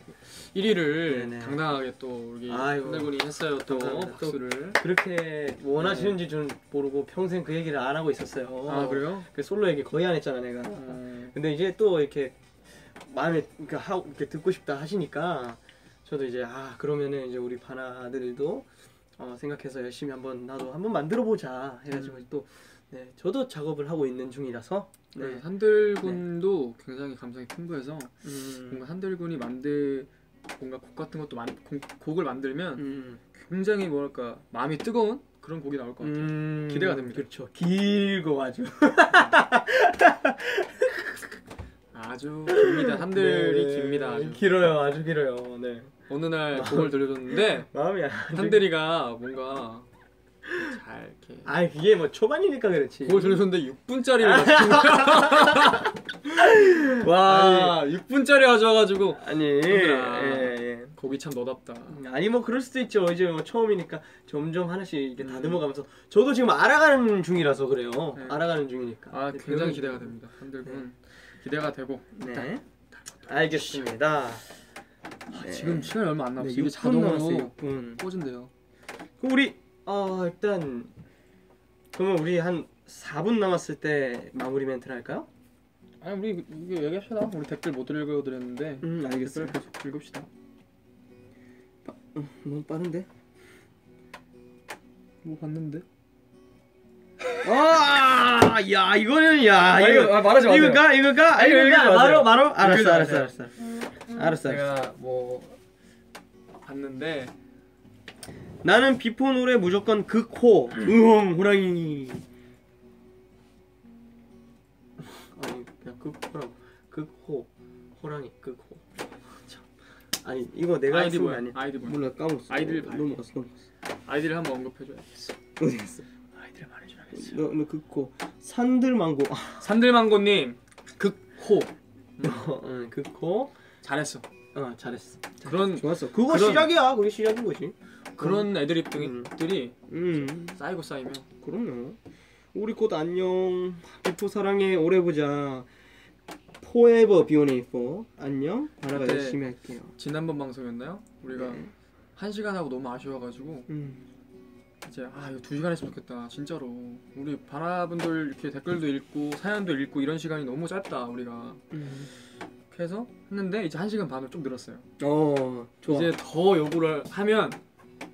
Speaker 1: 1위를
Speaker 2: 네네.
Speaker 1: 당당하게 또 우리
Speaker 2: 아이고.
Speaker 1: 산들군이 했어요 또
Speaker 2: 감사합니다.
Speaker 1: 박수를
Speaker 2: 그렇게 원하시는지 좀 모르고 평생 그 얘기를 안 하고 있었어요.
Speaker 1: 아 그래요?
Speaker 2: 그 솔로 얘기 거의 안 했잖아 내가.
Speaker 1: 어,
Speaker 2: 근데 이제 또 이렇게 마음에 그러니까 하고 이렇게 듣고 싶다 하시니까 저도 이제 아 그러면은 이제 우리 바나들도 어, 생각해서 열심히 한번 나도 한번 만들어 보자 해가지고 또 네, 저도 작업을 하고 있는 중이라서 네.
Speaker 1: 네. 산들군도 굉장히 감성이 풍부해서
Speaker 2: 음,
Speaker 1: 뭔가 산들군이 만들 뭔가 곡 같은 것도 만, 곡, 곡을 만들면
Speaker 2: 음,
Speaker 1: 굉장히 뭐랄까 마음이 뜨거운 그런 곡이 나올 것 같아요.
Speaker 2: 음,
Speaker 1: 기대가 됩니다.
Speaker 2: 그렇죠. 길고 아주.
Speaker 1: 아주 깁니다. 산들이
Speaker 2: 네,
Speaker 1: 깁니다. 아주.
Speaker 2: 길어요, 아주 길어요. 네.
Speaker 1: 어느 날 곡을 들려줬는데
Speaker 2: 마음이.
Speaker 1: 산들이가 뭔가 잘 이렇게
Speaker 2: 아 그게 뭐 초반이니까 그렇지.
Speaker 1: 곡을 들려줬는데 6분짜리를 가지고
Speaker 2: 와.
Speaker 1: 아니 6분짜리 가져와가지고
Speaker 2: 아니. 예, 예.
Speaker 1: 곡이 참 너답다.
Speaker 2: 아니 뭐 그럴 수도 있죠. 이제 뭐 처음이니까 점점 하나씩 이렇게
Speaker 1: 음.
Speaker 2: 다듬어가면서 저도 지금 알아가는 중이라서 그래요.
Speaker 1: 네.
Speaker 2: 알아가는 중이니까.
Speaker 1: 아
Speaker 2: 네,
Speaker 1: 굉장히 기대가 됩니다. 산들군 기대가 되고
Speaker 2: 네. 알겠습니다.
Speaker 1: 아, 지금 시간이 얼마 안
Speaker 2: 네,
Speaker 1: 남았어. 이게
Speaker 2: 6분
Speaker 1: 자동으로
Speaker 2: 남았어요. 6분.
Speaker 1: 꽂은대요.
Speaker 2: 그럼 우리 어 일단 그러면 우리 한 4분 남았을 때 마무리 멘트를 할까요?
Speaker 1: 아니 우리 이거 얘기합시다. 우리 댓글 못 읽어드렸는데
Speaker 2: 음 알겠어요.
Speaker 1: 계속 읽읍시다.
Speaker 2: 너무 빠른데?
Speaker 1: 뭐 봤는데?
Speaker 2: 아, 야 이거는 야 이거
Speaker 1: 아, 말하지 마세요.
Speaker 2: 이거가 이거가
Speaker 1: 이거 읽지
Speaker 2: 이거가. 바로 바로 알았어 알았어. 알았어 알았어 알았어.
Speaker 1: 제가 뭐 봤는데
Speaker 2: 나는 비포 노래 무조건 극호 으엉 호랑이 아니 그냥 극호라고 극호 호랑이 극호 참. 아니 이거 내가
Speaker 1: 아이디 뭐야?
Speaker 2: 아니야
Speaker 1: 아이디 뭐야?
Speaker 2: 몰라 까먹었어
Speaker 1: 아이디를 봐야
Speaker 2: 넘어갔어 넘어갔어
Speaker 1: 아이디를 한번 언급해줘야겠어.
Speaker 2: 어디 갔어
Speaker 1: 아이디를 말해줘야겠어.
Speaker 2: 너 너 극호 산들망고 아,
Speaker 1: 산들망고님 극호
Speaker 2: 응, 극호
Speaker 1: 잘했어.
Speaker 2: 어 잘했어
Speaker 1: 그런
Speaker 2: 좋았어 그거
Speaker 1: 그런-
Speaker 2: 시작이야 그게 시작인 거지
Speaker 1: 그런 애드립
Speaker 2: 음.
Speaker 1: 들이
Speaker 2: 음
Speaker 1: 쌓이고 쌓이면
Speaker 2: 그럼요. 우리 곧 안녕. 비포 사랑해 오래 보자. Forever Beautiful. 안녕. 바나가
Speaker 1: 네.
Speaker 2: 열심히 할게요.
Speaker 1: 지난번 방송이었나요? 우리가
Speaker 2: 네.
Speaker 1: 한 시간 하고 너무 아쉬워가지고
Speaker 2: 음.
Speaker 1: 이제 아 이거 두 시간 했으면 좋겠다 진짜로 우리 바나분들 이렇게 댓글도 읽고 사연도 읽고 이런 시간이 너무 짧다 우리가
Speaker 2: 음.
Speaker 1: 해서 했는데 이제 한 시간 반으로 좀 늘었어요.
Speaker 2: 어 좋아.
Speaker 1: 이제 더 요구를 하면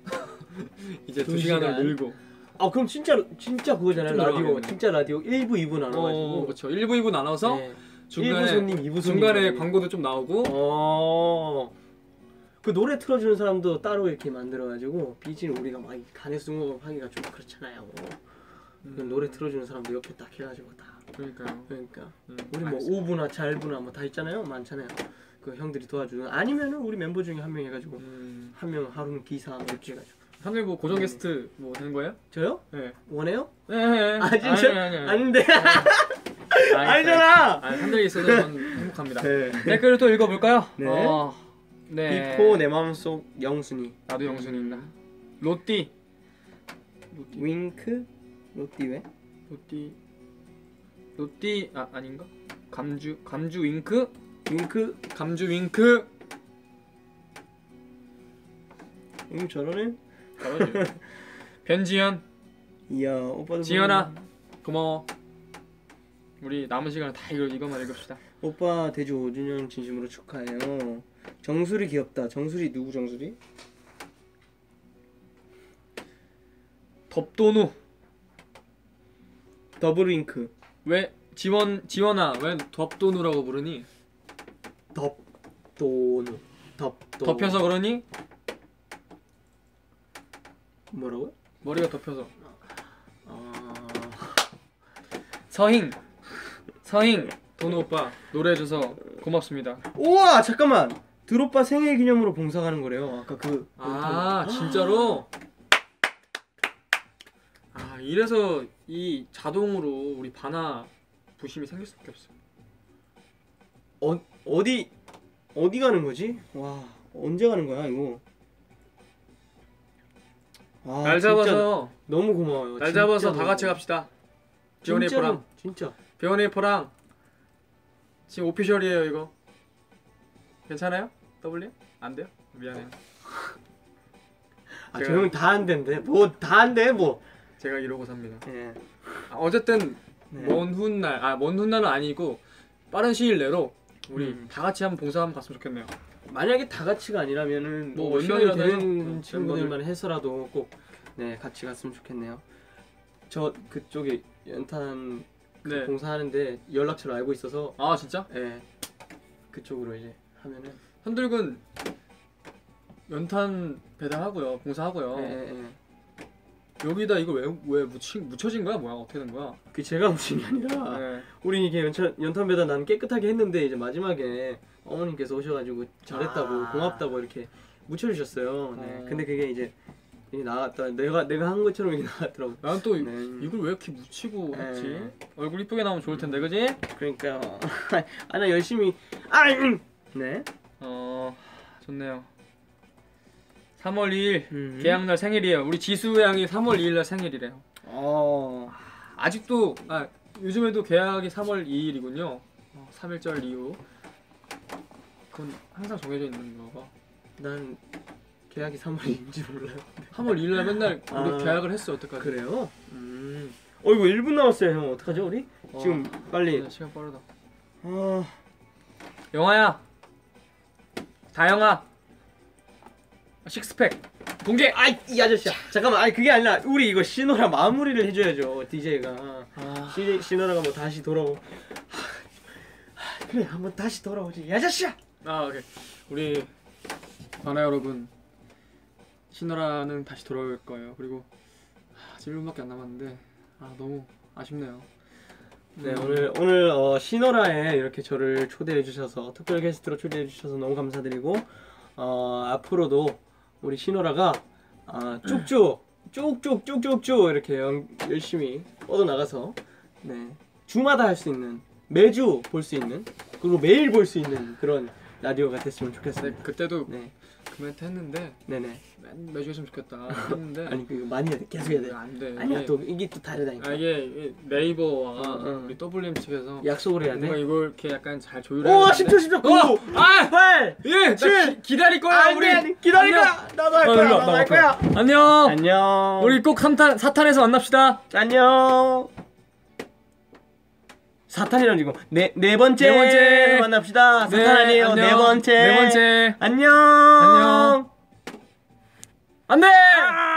Speaker 1: 이제
Speaker 2: 두
Speaker 1: 두 시간을
Speaker 2: 시간.
Speaker 1: 늘고
Speaker 2: 아 그럼 진짜 진짜 그거잖아요.
Speaker 1: 좀
Speaker 2: 라디오. 진짜 라디오 1부 2부
Speaker 1: 어
Speaker 2: 나눠가지고.
Speaker 1: 그렇죠 1부 2부 나눠서
Speaker 2: 네. 1부
Speaker 1: 중간에
Speaker 2: 손님 2부 손님.
Speaker 1: 중간에. 광고도 좀 나오고
Speaker 2: 어. 그 노래 틀어주는 사람도 따로 이렇게 만들어가지고 비지는 우리가 막 간의 수공업하기가 좀 그렇잖아요. 그 노래 틀어주는 사람도 옆에 딱 해가지고 다.
Speaker 1: 그러니까요.
Speaker 2: 그러니까
Speaker 1: 음,
Speaker 2: 우리 뭐
Speaker 1: 알겠어요.
Speaker 2: 오부나 잘부나 뭐 다 있잖아요. 많잖아요. 그 형들이 도와주는 아니면은 우리 멤버 중에 한 명 해가지고
Speaker 1: 음,
Speaker 2: 한명 하루는 기사 뭐 이렇게 해가지고
Speaker 1: 하늘 뭐 고정 게스트 뭐 되는 거예요?
Speaker 2: 저요?
Speaker 1: 네.
Speaker 2: 원해요?
Speaker 1: 네. 네.
Speaker 2: 아 진짜?
Speaker 1: 아니, 아니, 아니.
Speaker 2: 아닌데
Speaker 1: 아니,
Speaker 2: 아니잖아.
Speaker 1: 아니, 하늘이 있어서 전 행복합니다.
Speaker 2: 네.
Speaker 1: 댓글을 또 읽어볼까요?
Speaker 2: 네.
Speaker 1: 어, 네.
Speaker 2: 비포 내 마음속 영순위
Speaker 1: 나도 영순위 있나? 로띠.
Speaker 2: 윙크 로띠 왜?
Speaker 1: 로띠. 노띠 아 아닌가? 감주 감주 윙크
Speaker 2: 윙크
Speaker 1: 감주 윙크
Speaker 2: 음 저러네
Speaker 1: 잘하지. 변지현
Speaker 2: 이야 오빠도
Speaker 1: 지현아 고마워. 우리 남은 시간에 다 이거 이것만 읽읍시다.
Speaker 2: 오빠 대주 5주년 진심으로 축하해요 정수리 귀엽다 정수리 누구 정수리?
Speaker 1: 덥도누
Speaker 2: 더블 윙크
Speaker 1: 왜 지원 지원아 왜 덥도누라고 부르니?
Speaker 2: 덥도누 덥도
Speaker 1: 덮여서 그러니?
Speaker 2: 뭐라고요?
Speaker 1: 머리가 덮여서.
Speaker 2: 아...
Speaker 1: 서행 서행 도누 오빠 노래해줘서 고맙습니다.
Speaker 2: 우와 잠깐만 드로빠 생일 기념으로 봉사 가는 거래요 아까 그
Speaker 1: 아 진짜로? 아 이래서 이 자동으로 우리 바나 부심이 생길 수밖에 없어.
Speaker 2: 어, 어디 어디 가는 거지? 와 언제 가는 거야 이거? 아,
Speaker 1: 날 잡아서
Speaker 2: 너무 고마워요.
Speaker 1: 날 잡아서 다 같이. 갑시다. 비오네이퍼랑
Speaker 2: 진짜
Speaker 1: 비오네이퍼랑 지금 오피셜이에요 이거. 괜찮아요? W? 안 돼요? 미안해요.
Speaker 2: 아,
Speaker 1: 제가-
Speaker 2: 저형다안 된대. 뭐 다 안 돼, 뭐.
Speaker 1: 제가 이러고 삽니다.
Speaker 2: 예.
Speaker 1: 아, 어쨌든
Speaker 2: 네.
Speaker 1: 먼 훗날 아 먼 훗날은 아니고 빠른 시일 내로 우리
Speaker 2: 음.
Speaker 1: 다 같이 한번 봉사 한번 갔으면 좋겠네요.
Speaker 2: 만약에 다 같이가 아니라면은
Speaker 1: 뭐
Speaker 2: 뭐,
Speaker 1: 몇 명이라도
Speaker 2: 되는
Speaker 1: 해서,
Speaker 2: 친구들만 해서라도 꼭 네, 같이 갔으면 좋겠네요. 저 그쪽에 연탄 그
Speaker 1: 네.
Speaker 2: 봉사하는데 연락처를 알고 있어서
Speaker 1: 아 진짜?
Speaker 2: 예. 그쪽으로 이제 하면은
Speaker 1: 현들군 연탄 배달하고요, 봉사하고요.
Speaker 2: 예, 예, 예.
Speaker 1: 여기다 이거 왜 왜 묻힌 묻혀진 거야? 뭐야? 어떻게 된 거야?
Speaker 2: 그 제가 무슨 게 아니라
Speaker 1: 네.
Speaker 2: 우리 이게 연탄, 연탄 배달 나는 깨끗하게 했는데 이제 마지막에 어머님께서 오셔가지고 잘했다고
Speaker 1: 아.
Speaker 2: 고맙다고 이렇게 묻혀주셨어요. 네.
Speaker 1: 어.
Speaker 2: 근데 그게 이제 이게 나갔다 내가 내가 한 것처럼 이게 나갔더라고.
Speaker 1: 난 또
Speaker 2: 네.
Speaker 1: 이걸 왜 이렇게 묻히고
Speaker 2: 네.
Speaker 1: 했지? 얼굴 이쁘게 나오면 좋을 텐데, 그지?
Speaker 2: 그러니까 아나 열심히 아 음. 네.
Speaker 1: 어 좋네요. 3월 2일
Speaker 2: 음.
Speaker 1: 개학날 생일이에요. 우리 지수 양이 3월 2일 날 생일이래요.
Speaker 2: 어.
Speaker 1: 아직도 아 요즘에도 개학이 3월 2일이군요. 어, 3일절 이후. 그건 항상 정해져 있는 거가.
Speaker 2: 난 계약이 3월인지 몰라요.
Speaker 1: 3월 2일 날 맨날 우리
Speaker 2: 아.
Speaker 1: 개학을 했어 어떡하지?
Speaker 2: 그래요? 음. 어 이거 1분 남았어요 형 어떡하죠 우리?
Speaker 1: 와,
Speaker 2: 지금 빨리.
Speaker 1: 네, 시간 빠르다.
Speaker 2: 아.
Speaker 1: 영화야. 다영아. 식스팩 공개.
Speaker 2: 아이 이 아저씨야. 잠깐만 아니 그게 아니라 우리 이거 신호라 마무리를 해줘야죠 DJ가.
Speaker 1: 아,
Speaker 2: 시, 신호라가 뭐 다시 돌아오. 하, 그래 한번 다시 돌아오지 이 아저씨야.
Speaker 1: 아 오케이. 우리 바나 여러분 신호라는 다시 돌아올 거예요. 그리고 아, 지금 1분밖에 안 남았는데 아 너무 아쉽네요.
Speaker 2: 네
Speaker 1: 음,
Speaker 2: 오늘 오늘 어, 신호라에 이렇게 저를 초대해 주셔서 특별 게스트로 초대해 주셔서 너무 감사드리고 어, 앞으로도 우리 신호라가 아, 쭉쭉 쭉쭉 쭉쭉쭉 이렇게 연- 열심히 뻗어 나가서 네 주마다 할 수 있는 매주 볼 수 있는 그리고 매일 볼 수 있는 그런 라디오가 됐으면
Speaker 1: 네,
Speaker 2: 좋겠어요.
Speaker 1: 그때도
Speaker 2: 네,
Speaker 1: 그 멘트 했는데
Speaker 2: 네네.
Speaker 1: 맨, 매주 했으면 좋겠다 했는데
Speaker 2: 아니 그 많이 해야 돼, 계속 해야 돼.
Speaker 1: 안돼.
Speaker 2: 아니야 또 이게 또 다르다니까.
Speaker 1: 아 이게 이게 네이버와
Speaker 2: 어, 어.
Speaker 1: 우리 WM 측에서
Speaker 2: 약속을 해야
Speaker 1: 뭔가
Speaker 2: 돼.
Speaker 1: 이걸 이렇게 약간 잘 조율해야
Speaker 2: 오,
Speaker 1: 되는데
Speaker 2: 10초, 10초, 9,
Speaker 1: 어! 아!
Speaker 2: 8,
Speaker 1: 예! 나
Speaker 2: 칠.
Speaker 1: 기, 기다릴 거야
Speaker 2: 안
Speaker 1: 우리
Speaker 2: 돼. 기다릴. 거야. 나도 할
Speaker 1: 어,
Speaker 2: 거야. 나도 할 거야.
Speaker 1: 안녕
Speaker 2: 안녕.
Speaker 1: 우리 꼭 삼탄, 사탄에서 만납시다
Speaker 2: 안녕. 사탄이랑 지금 네, 네 번째.
Speaker 1: 네 번째.
Speaker 2: 만납시다. 네, 사탄 아니에요.
Speaker 1: 안녕.
Speaker 2: 네 번째.
Speaker 1: 네 번째.
Speaker 2: 안녕.
Speaker 1: 안녕. 안 돼! 아!